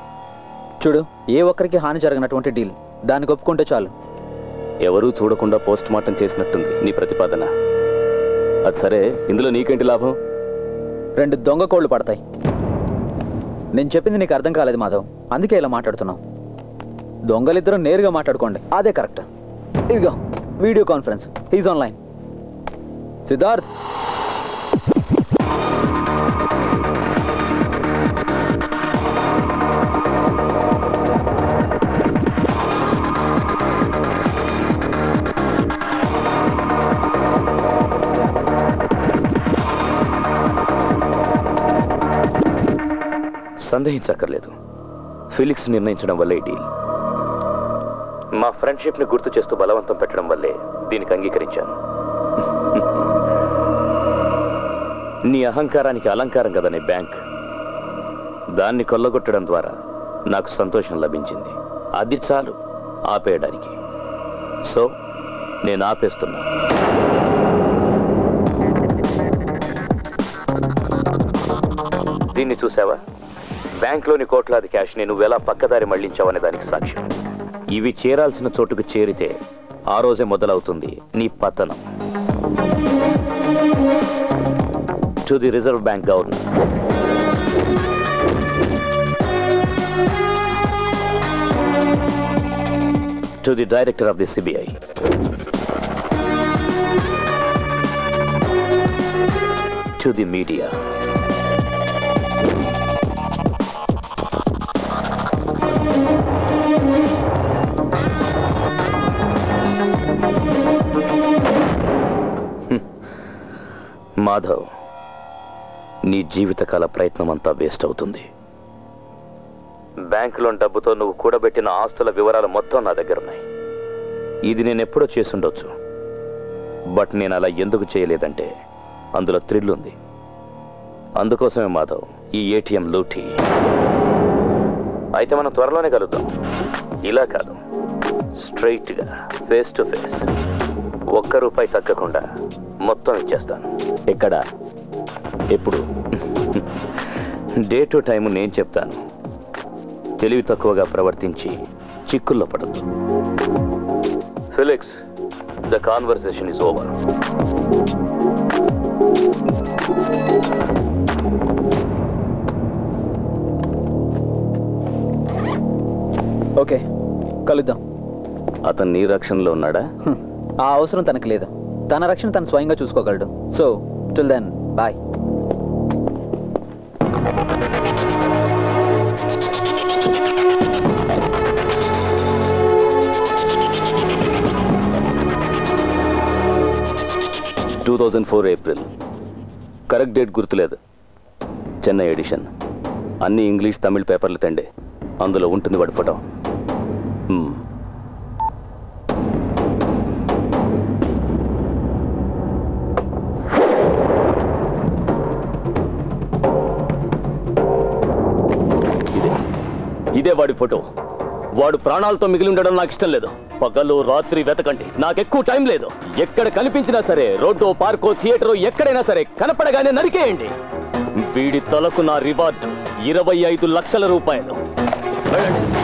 చూడు ఏ ఒక్కరికి హాని జరగనటువంటి డీల్. దానికి ఒప్పుకుంటే చాలు. ఎవరూ చూడకుండా పోస్ట్ మార్టం చేసినట్టుంది నీ ప్రతిపాదన. అది సరే ఇందులో నీకేంటి లాభం? రెండు దొంగ కోళ్ళు పడతాయి. నేను చెప్పింది నీకు అర్థం కాలేదు మాధవ్. అందుకే ఇలా మాట్లాడుతున్నావు. దొంగలిద్దరూ నేరుగా మాట్లాడుకోండి. అదే కరెక్ట్. ఇదిగో video conference. He's online Siddharth సందేహించక్కర్లేదు. Felix నిర్ణయించడం వల్లే డీల్. మా ఫ్రెండ్షిప్ని గుర్తు చేస్తూ బలవంతం పెట్టడం వల్లే దీనికి అంగీకరించాను. నీ అహంకారానికి అలంకారం కదా నీ బ్యాంక్. దాన్ని కొల్లగొట్టడం ద్వారా నాకు సంతోషం లభించింది. అది చాలు ఆపేయడానికి. సో నేను ఆపేస్తున్నా. దీన్ని చూసావా? బ్యాంక్లోని కోట్లాది క్యాష్ని నువ్వెలా పక్కదారి మళ్ళించావనే దానికి సాక్ష్యం. ఇవి చేరాల్సిన చోటుకు చేరితే ఆ రోజే మొదలవుతుంది నీ పతనం. to the Reserve Bank governor. To the director of the CBI. To the media. Hmm. Madhav నీ జీవితకాల ప్రయత్నం అంతా వేస్ట్ అవుతుంది. బ్యాంకులో డబ్బుతో నువ్వు కూడబెట్టిన ఆస్తుల వివరాలు మొత్తం నా దగ్గర ఉన్నాయి. ఇది నేను ఎప్పుడో చేసుండొచ్చు బట్ నేను అలా ఎందుకు చేయలేదంటే అందులో థ్రిల్ ఉంది. అందుకోసమే మాధవ్ ఈ ఏటీఎం లూటీ. అయితే మనం త్వరలోనే కలుద్దాం. ఇలా కాదు. స్ట్రైట్గా ఫేస్ టు ఫేస్. ఒక్క రూపాయి తగ్గకుండా మొత్తం ఇచ్చేస్తాను. ఎక్కడ? ఎప్పుడు? డే టు టైం నేను చెప్తాను. తెలివి తక్కువగా ప్రవర్తించి చిక్కుల్లో పడద్దు. Felix the conversation is over okay కలుద్దాం. అతను నీ రక్షణలో ఉన్నాడా? ఆ అవసరం తనకు లేదు. తన రక్షణ తను స్వయంగా చూసుకోగలడు. So till then bye two thousand four April. Correct date గుర్తులేదు. చెన్నై ఎడిషన్. అన్ని ఇంగ్లీష్ తమిళ్ పేపర్లు తండే. అందులో ఉంటుంది వాడి ఫోటో. ఇదే వాడి ఫోటో. వాడు ప్రాణాలతో మిగిలి ఉండడం నాకు ఇష్టం లేదు. పగలు రాత్రి వెతకండి. నాకు ఎక్కువ టైం లేదు. ఎక్కడ కనిపించినా సరే రోడ్డో పార్కో థియేటరో ఎక్కడైనా సరే కనపడగానే నరికేయండి. వీడి తలకు నా రివార్డు. ఇరవై ఐదు లక్షల రూపాయలు. వెళ్ళండి.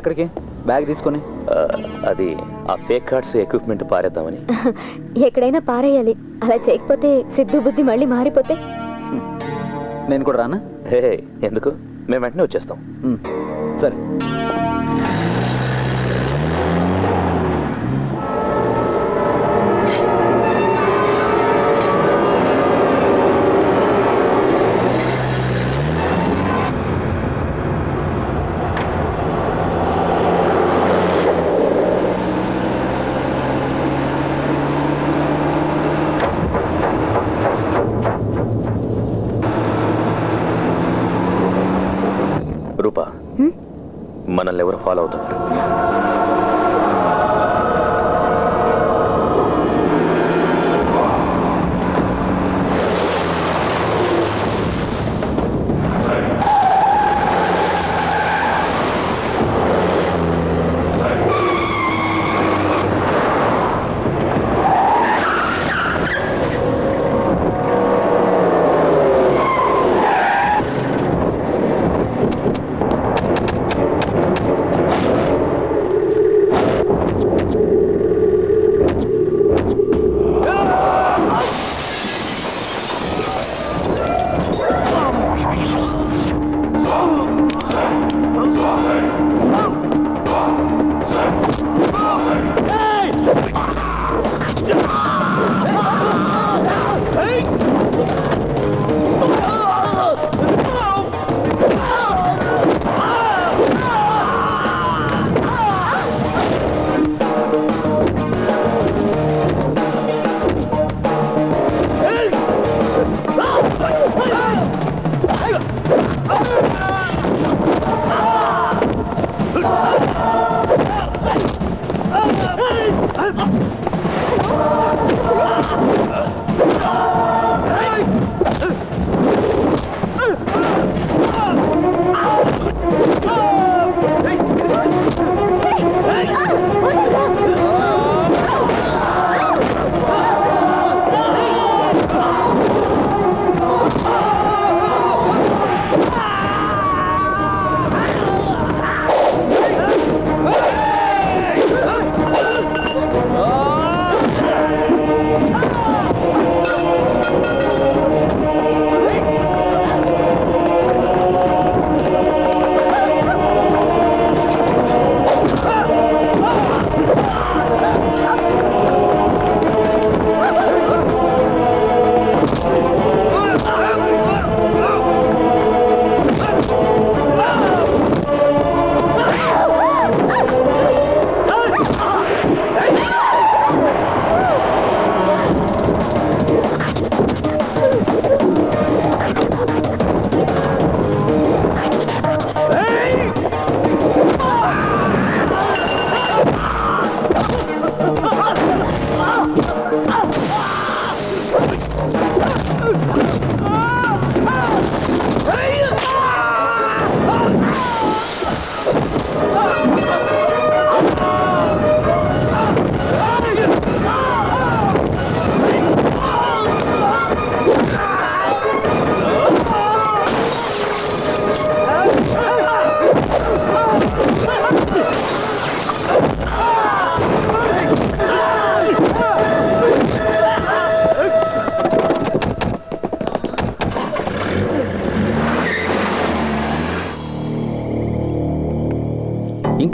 ఎక్కడికి? బ్యాగ్ తీసుకొని. అది ఆ ఫేక్ కార్డ్స్ ఎక్విప్మెంట్ పారేద్దామని. ఎక్కడైనా పారేయాలి. అలా చేయకపోతే సిద్ధు బుద్ధి మళ్ళీ మారిపోతే. నేను కూడా రానా? హే ఎందుకు? మేము వెంటనే వచ్చేస్తాం. సరే.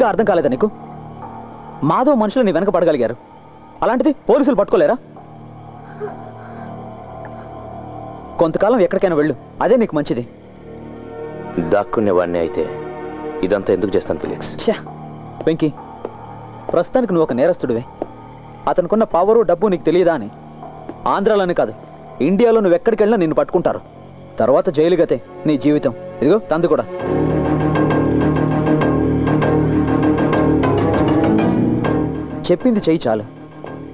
ఇంకా అర్థం కాలేదా నీకు? మాధవ్ మనుషులు నీ వెనక పడగలిగారు. అలాంటిది పోలీసులు పట్టుకోలేరా? కొంతకాలం ఎక్కడికైనా వెళ్ళు. అదే నీకు మంచిది. దాక్కునేవాడిని అయితే ఇదంతా ఎందుకు చేస్తాను ఫిలిక్స్? వెంకీ ప్రస్తుతానికి నువ్వు ఒక నేరస్తుడివే. అతనుకున్న పవరు డబ్బు నీకు తెలియదా అని? ఆంధ్రాలోనే కాదు ఇండియాలో నువ్వు ఎక్కడికి వెళ్ళినా నిన్ను పట్టుకుంటారు. తర్వాత జైలు గతే నీ జీవితం. ఇదిగో తందు కూడా. చెప్పింది చెయ్యి చాలు.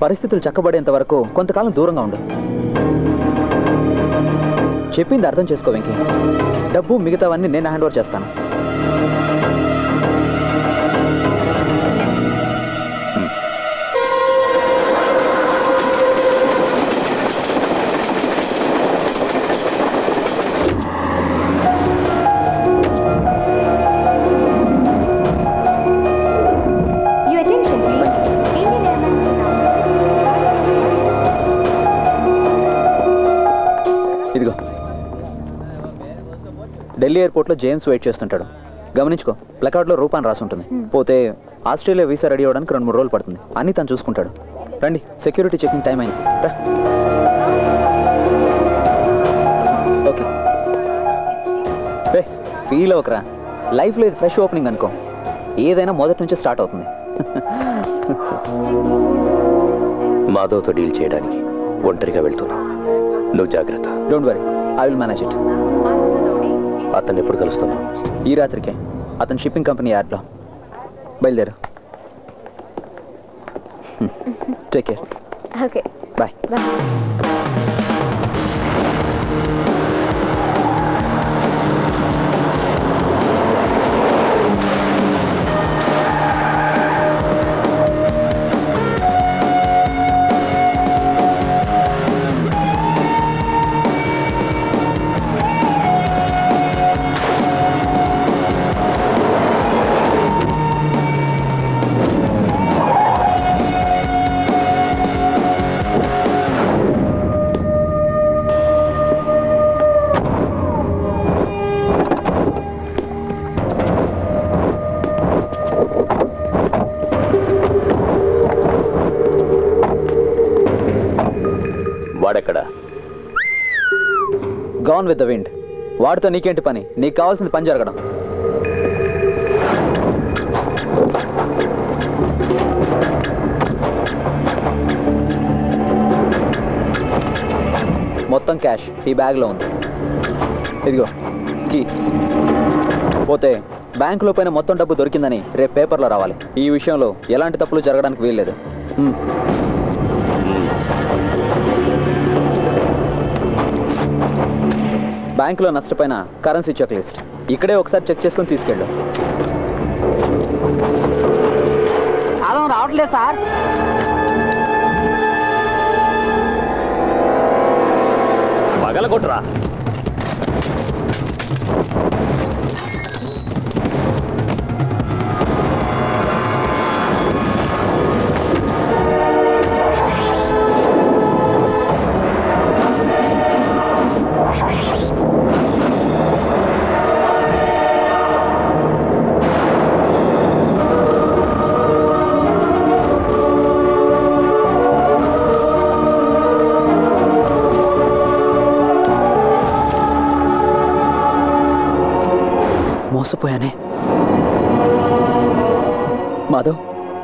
పరిస్థితులు చక్కబడేంత వరకు కొంతకాలం దూరంగా ఉండు. చెప్పింది అర్థం చేసుకో వెంకీ. డబ్బు మిగతావన్నీ నేను హ్యాండ్ ఓవర్ చేస్తాను. ఢిల్లీ ఎయిర్పోర్ట్లో జేమ్స్ వెయిట్ చేస్తుంటాడు. గమనించుకో ప్లకార్డ్లో రూపాన్ని రాసుంటుంది. పోతే ఆస్ట్రేలియా వీసా రెడీ అవ్వడానికి రెండు మూడు రోజులు పడుతుంది. అన్నీ తను చూసుకుంటాడు. రండి సెక్యూరిటీ చెకింగ్ టైం అయింది. రా. ఓకే. రే ఫీల్ అవ్వకరా. లైఫ్లో ఇది ఫ్రెష్ ఓపెనింగ్ అనుకో. ఏదైనా మొదటి నుంచి స్టార్ట్ అవుతుంది. మాధవ్తో డీల్ చేయడానికి ఒంటరిగా వెళ్తున్నా నువ్వు జాగ్రత్త. Don't worry I will manage it. అతన్ని ఎప్పుడు కలుస్తున్నావు? ఈ రాత్రికే. అతను షిప్పింగ్ కంపెనీ యాడ్లో బయలుదేరు. Take care okay bye bye gone with the wind వాడితో నీకేంటి పని? నీకు కావాల్సింది పని జరగడం. మొత్తం క్యాష్ ఈ బ్యాగ్లో ఉంది. ఇదిగో కీ పోతే బ్యాంకులో పైన మొత్తం డబ్బు దొరికిందని రేపు పేపర్లో రావాలి. ఈ విషయంలో ఎలాంటి తప్పులు జరగడానికి వీల్లేదు. బ్యాంకులో నష్టపోయిన కరెన్సీ చెక్ లిస్ట్ ఇక్కడే ఒకసారి చెక్ చేసుకొని తీసుకెళ్ళు. అలా రావట్లేదు సార్. పగలగొట్రా.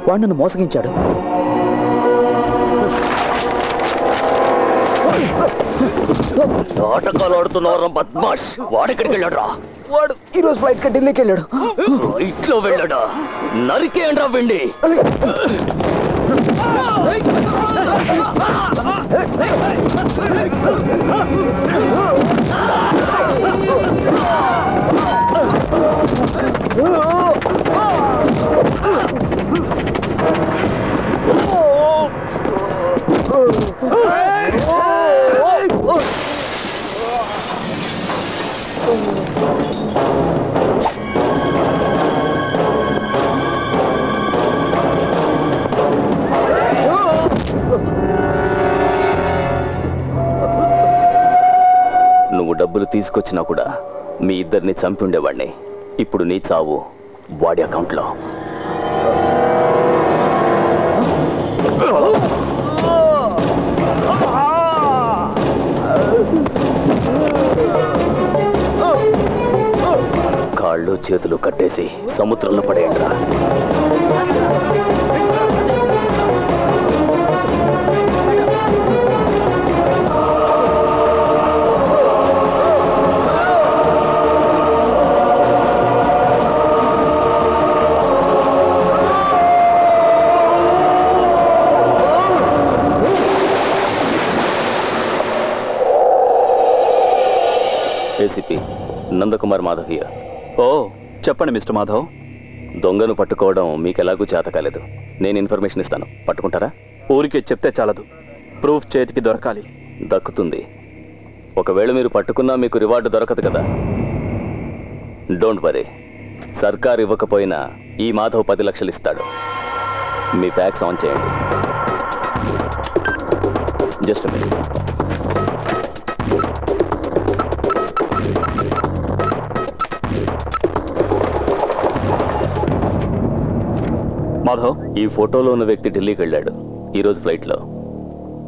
వాడు నన్ను మోసగించాడు. నాటకాలు ఆడుతున్నారా బద్మాష్. వాడెక్కడికి వెళ్ళాడు వాడు ఈరోజు ఫ్లైట్కి ఢిల్లీకి వెళ్ళాడు. ఫ్లైట్లో వెళ్ళాడా? నరికేయండి రా వెండి. నువ్వు డబ్బులు తీసుకొచ్చినా కూడా మీ ఇద్దరిని చంపి ఉండేవాడిని ఇప్పుడు నీ చావు వాడి అకౌంట్లో. చేతులు కట్టేసి సముద్రంలో పడేయండిరా. ఏసీపీ నందకుమార్ మాధవ్ ఓ చెప్పండి మిస్టర్ మాధవ్. దొంగను పట్టుకోవడం మీకు ఎలాగూ చేత కాలేదు. నేను ఇన్ఫర్మేషన్ ఇస్తాను. పట్టుకుంటారా? ఊరికే చెప్తే చాలదు. ప్రూఫ్ చేతికి దొరకాలి. దక్కుతుంది. ఒకవేళ మీరు పట్టుకున్నా మీకు రివార్డు దొరకదు కదా. Don't worry. సర్కార్ ఇవ్వకపోయినా ఈ మాధవ్ పది లక్షలు ఇస్తాడు. మీ ఫ్యాక్స్ ఆన్ చేయండి. Just minute. మాధవ్ ఈ ఫోటోలో ఉన్న వ్యక్తి ఢిల్లీకి వెళ్ళాడు. ఈరోజు ఫ్లైట్లో.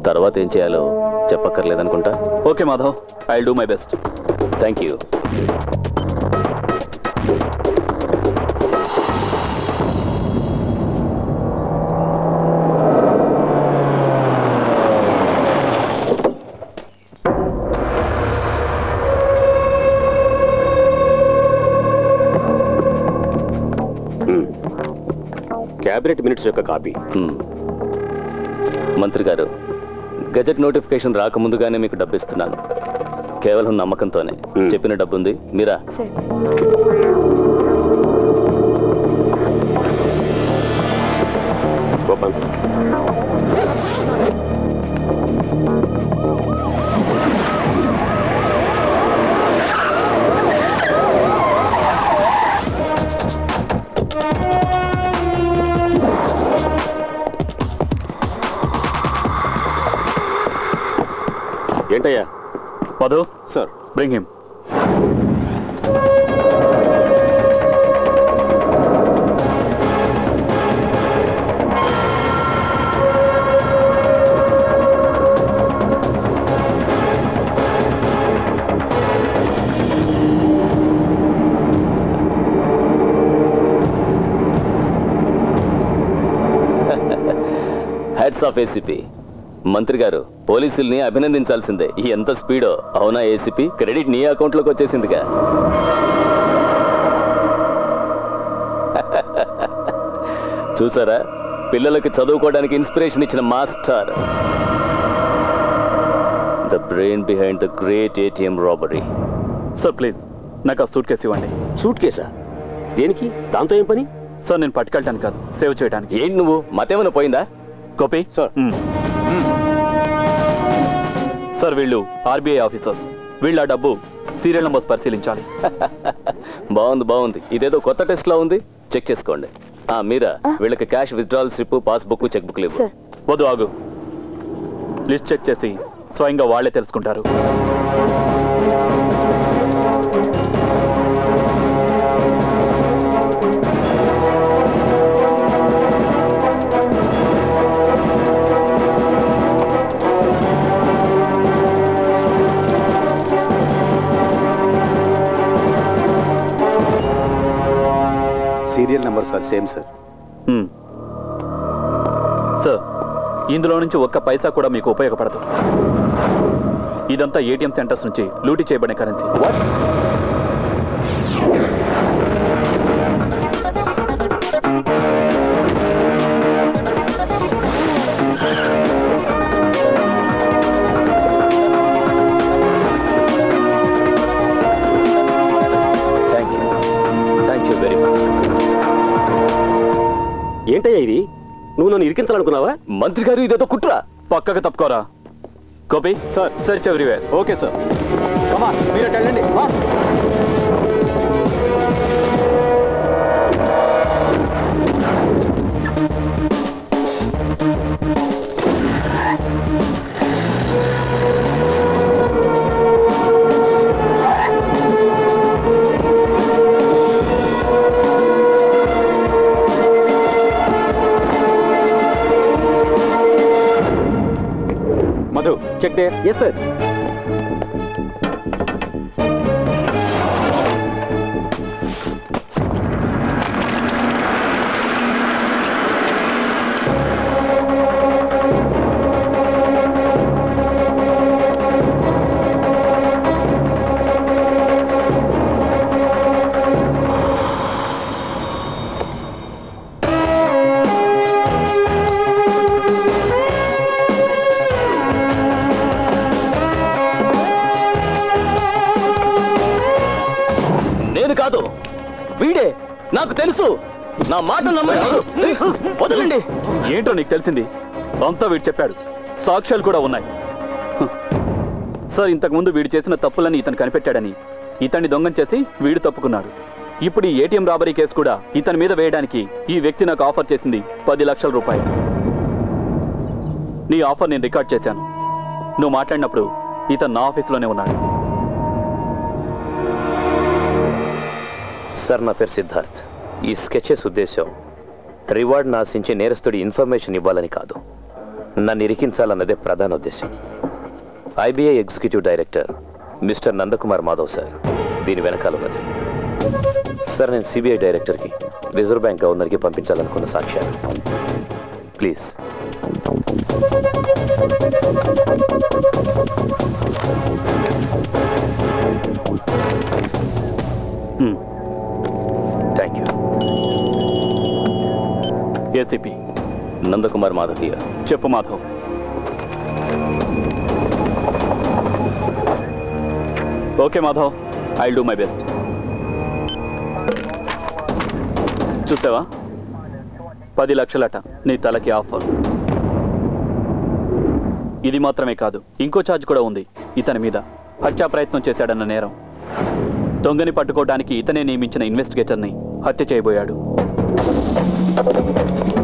తర్వాత ఏం చేయాలో చెప్పక్కర్లేదనుకుంటా? Okay Madhav I do my best thank you cabinet minutes యొక్క కాపీ. మంత్రి గారు గజెట్ నోటిఫికేషన్ రాకముందుగానే మీకు డబ్బు ఇస్తున్నాను కేవలం నమ్మకంతోనే. చెప్పిన డబ్బు ఉంది Meera open Madhu sir bring him heads of ACP మంత్రి గారు పోలీసుల్ని అభినందించాల్సిందే. ఎంత స్పీడో? అవునా ఏసీపీ క్రెడిట్ నీ అకౌంట్లోకి వచ్చేసిందిగా. చూసారా? పిల్లలకి చదువుకోవడానికి ఇన్స్పిరేషన్ ఇచ్చిన master. The brain behind the great ATM robbery sir please నాకు ఆ సూట్ కేసు ఇవ్వండి. సూట్ కేసా దేనికి? దాంతో ఏం పని? సార్ నేను పట్టుకెళ్ళటానికి కాదు. సేవ్ చేయడానికి. ఏంటి నువ్వు? మతేమైనా పోయిందా? కాపీ సార్ సార్ వీళ్ళు ఆర్బీఐ ఆఫీసర్స్. వీళ్ళ డబ్బు సీరియల్ నంబర్స్ పరిశీలించాలి. బాగుంది బాగుంది. ఇదేదో కొత్త టెస్ట్ లా ఉంది? చెక్ చేసుకోండి. ఆ మీరా వీళ్ళకి cash withdrawal slip passbook cheque book లేవు వద్దు ఆగు. లిస్ట్ చెక్ చేసి స్వయంగా వాళ్ళే తెలుసుకుంటారు. Serial number sir same sir. Sir ఇందులో నుంచి ఒక్క పైసా కూడా మీకు ఉపయోగపడదు. ఇదంతా ఏటీఎం సెంటర్స్ నుంచి లూటీ చేయబడిన కరెన్సీ. ఇరికించాలనుకున్నావా? మంత్రి గారు ఇదేదో కుట్రా. పక్కకు తప్పుకోరా. Gopi sir. Search everywhere okay sir మీరు వెళ్ళండి. మధు చెక్ డే ఎస్ మాట నమ్మండి. వదలండి. ఏంటో నీకు తెలిసింది? అంతా వీడు చెప్పాడు. సాక్ష్యాలు కూడా ఉన్నాయి. సార్ ఇంతకుముందు వీడు చేసిన తప్పులని ఇతను కనిపెట్టాడని. ఇతన్ని దొంగం చేసి వీడు తప్పుకున్నాడు. ఇప్పుడు ఈ ఏటీఎం రాబరీ కేసు కూడా ఇతని మీద వేయడానికి ఈ వ్యక్తి నాకు ఆఫర్ చేసింది పది లక్షల రూపాయలు. నీ ఆఫర్ నేను రికార్డ్ చేశాను. నువ్వు మాట్లాడినప్పుడు ఇతను నా ఆఫీసులోనే ఉన్నాడు. సార్ నా పేరు సిద్ధార్థ్. ఈ స్కెచెస్ ఉద్దేశం రివార్డ్ నాశించే నేరస్తుడి ఇన్ఫర్మేషన్ ఇవ్వాలని కాదు. నన్ను ఇరికించాలన్నదే ప్రధాన ఉద్దేశం. IBI executive director mister Nandakumar Madhav sir దీని వెనకాల ఉన్నది. సార్ నేను సిబిఐ డైరెక్టర్కి రిజర్వ్ బ్యాంక్ గవర్నర్కి పంపించాలనుకున్న సాక్ష్యాలు. ప్లీజ్. Hmm. ఏసీపీ నందకుమార్ మాధవీయ చెప్పు Madhav. Okay Madhav I do my best చూసావా? పది లక్షలట నీ తలకి ఆఫర్. ఇది మాత్రమే కాదు ఇంకో ఛార్జ్ కూడా ఉంది ఇతని మీద. హత్యా ప్రయత్నం చేశాడన్న నేరం. దొంగని పట్టుకోవడానికి ఇతనే నియమించిన ఇన్వెస్టిగేటర్ని హత్య చేయబోయాడు. Thank you.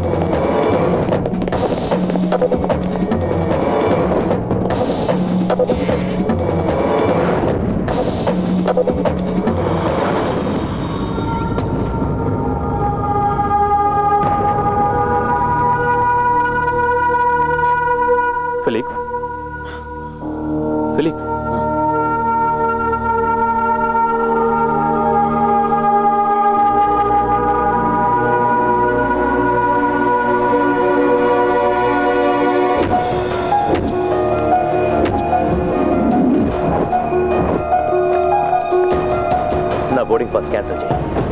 నా boarding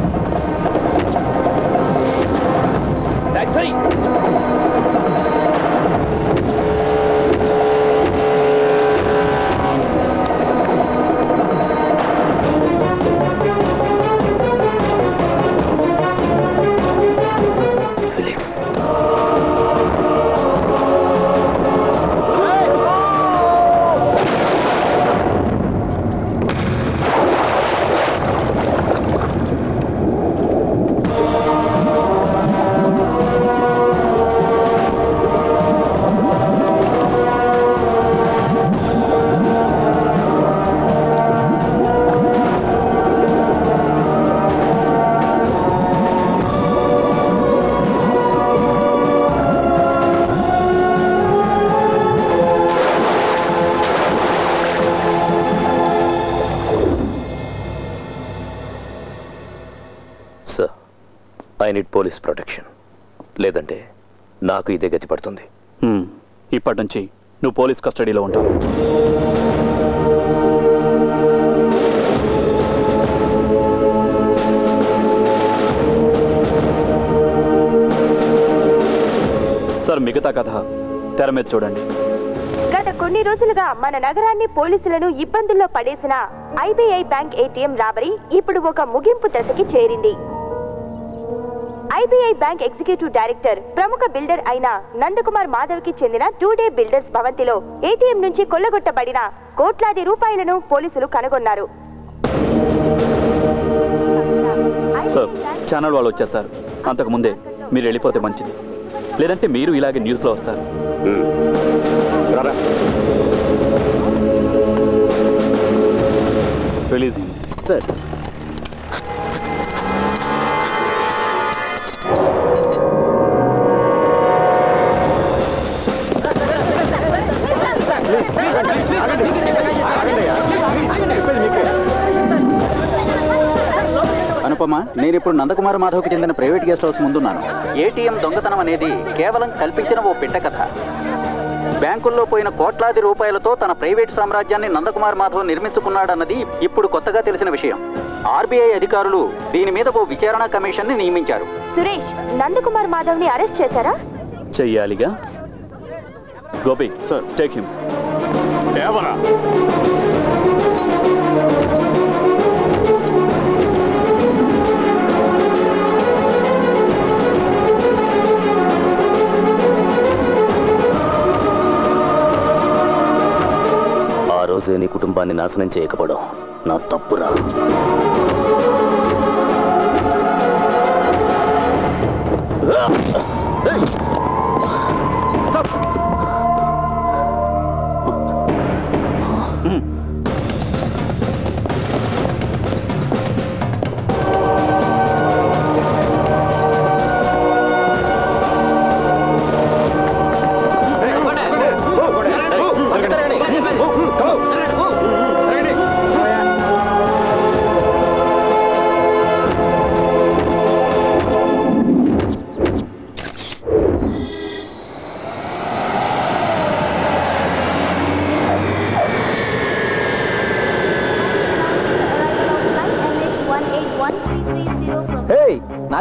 I need police protection లేదంటే నాకు ఇదే గతి పడుతుంది. హ్మ్. ఇప్పటి నుంచి నువ్వు పోలీస్ కస్టడీలో ఉంటావు. సార్ మిగతా కథ తెర మీద చూడండి. గత కొన్ని రోజులుగా మన నగరాన్ని పోలీసులను ఇబ్బందుల్లో పడేసిన ఐబీఐ బ్యాంక్ ఏటీఎం రాబరీ ఇప్పుడు ఒక ముగింపు దశకి చేరింది. ఐబీఐ బ్యాంక్ ఎగ్జిక్యూటివ్ డైరెక్టర్ ప్రముఖ బిల్డర్ అయిన నందకుమార్ మాధవ్కి చెందిన టూ డే బిల్డర్స్ భవంతిలో ఏటీఎం నుంచి కొల్లగొట్టబడిన కోట్లాది రూపాయలను పోలీసులు కనుగొన్నారు. సార్ ఛానల్ వాళ్ళు వచ్చేస్తారు. అంతకు ముందే మీరు వెళ్ళిపోతే మంచిది. లేదంటే మీరు ఇలాగే న్యూస్లో వస్తారు. రిలీజ్ సార్ అనుపమ నేను ఇప్పుడు నందకుమార్ మాధవ్కి చెందిన ప్రైవేట్ గెస్ట్ హౌస్ ముందున్నాను. ఏటీఎం దొంగతనం అనేది కేవలం కల్పించిన ఓ పిట్ట కథ. బ్యాంకుల్లో పోయిన కోట్లాది రూపాయలతో తన ప్రైవేట్ సామ్రాజ్యాన్ని నందకుమార్ మాధవ్ నిర్మించుకున్నాడన్నది ఇప్పుడు కొత్తగా తెలిసిన విషయం. ఆర్బీఐ అధికారులు దీని మీద ఓ విచారణ కమిషన్ని నియమించారు. సురేష్ నందకుమార్ మాధవ్ని అరెస్ట్ చేశారా? చెయ్యాలిగా? గోపి సార్. టేక్ హిమ్ దేవరా? రోజే నీ కుటుంబాన్ని నాశనం చేయకపోవడం నా తప్పురా Ah!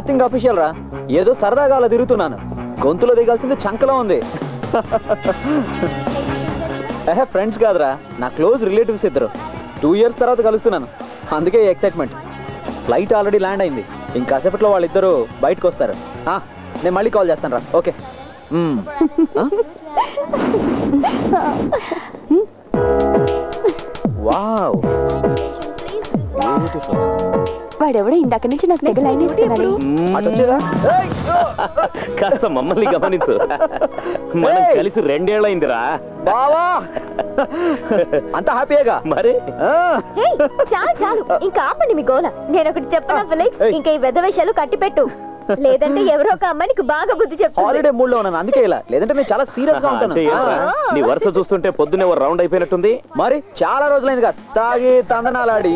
నథింగ్ అఫీషియల్ రా. ఏదో సరదాగా అలా తిరుగుతున్నాను. గొంతులో దిగాల్సింది చంకలో ఉంది. ఏహే ఫ్రెండ్స్ కాదురా. నా క్లోజ్ రిలేటివ్స్ ఇద్దరు. టూ ఇయర్స్ తర్వాత కలుస్తున్నాను. అందుకే ఎక్సైట్మెంట్ ఫ్లైట్ ఆల్రెడీ ల్యాండ్ అయింది. ఇంకాసేపట్లో వాళ్ళిద్దరూ బయటకు వస్తారు. నేను మళ్ళీ కాల్ చేస్తాను రా. ఓకే మ్మ్. ఆ? వాడెవడో ఇందాక నుంచి నాకు తెగ లైన్ ఇస్తున్నాడు. కాస్త మమ్మల్ని గమనించు. మనం! కలిసి రెండేళ్ళైందిరా బావా. అంత హ్యాపీయేగా? మరి? చాలు చాలు. ఇంకా ఆపండి మీ గోల. నేను ఒకటి చెప్పనా ఫిలిక్స్? ఇంకా ఈ వెద విషయాలు కట్టిపెట్టు. లేదంటే ఎవరో ఒక అమ్మాయికి బాగా బుద్ధి చెప్తుంది. హాలిడే మూడ్లో ఉన్నాను అందుకే ఇలా. లేదంటే నేను చాలా సీరియస్గా ఉంటాను. నీ వరుస చూస్తుంటే పొద్దునే రౌండ్ అయిపోయినట్టుంది. మరి చాలా రోజులైంది కదా తాగి తందనాలాడి.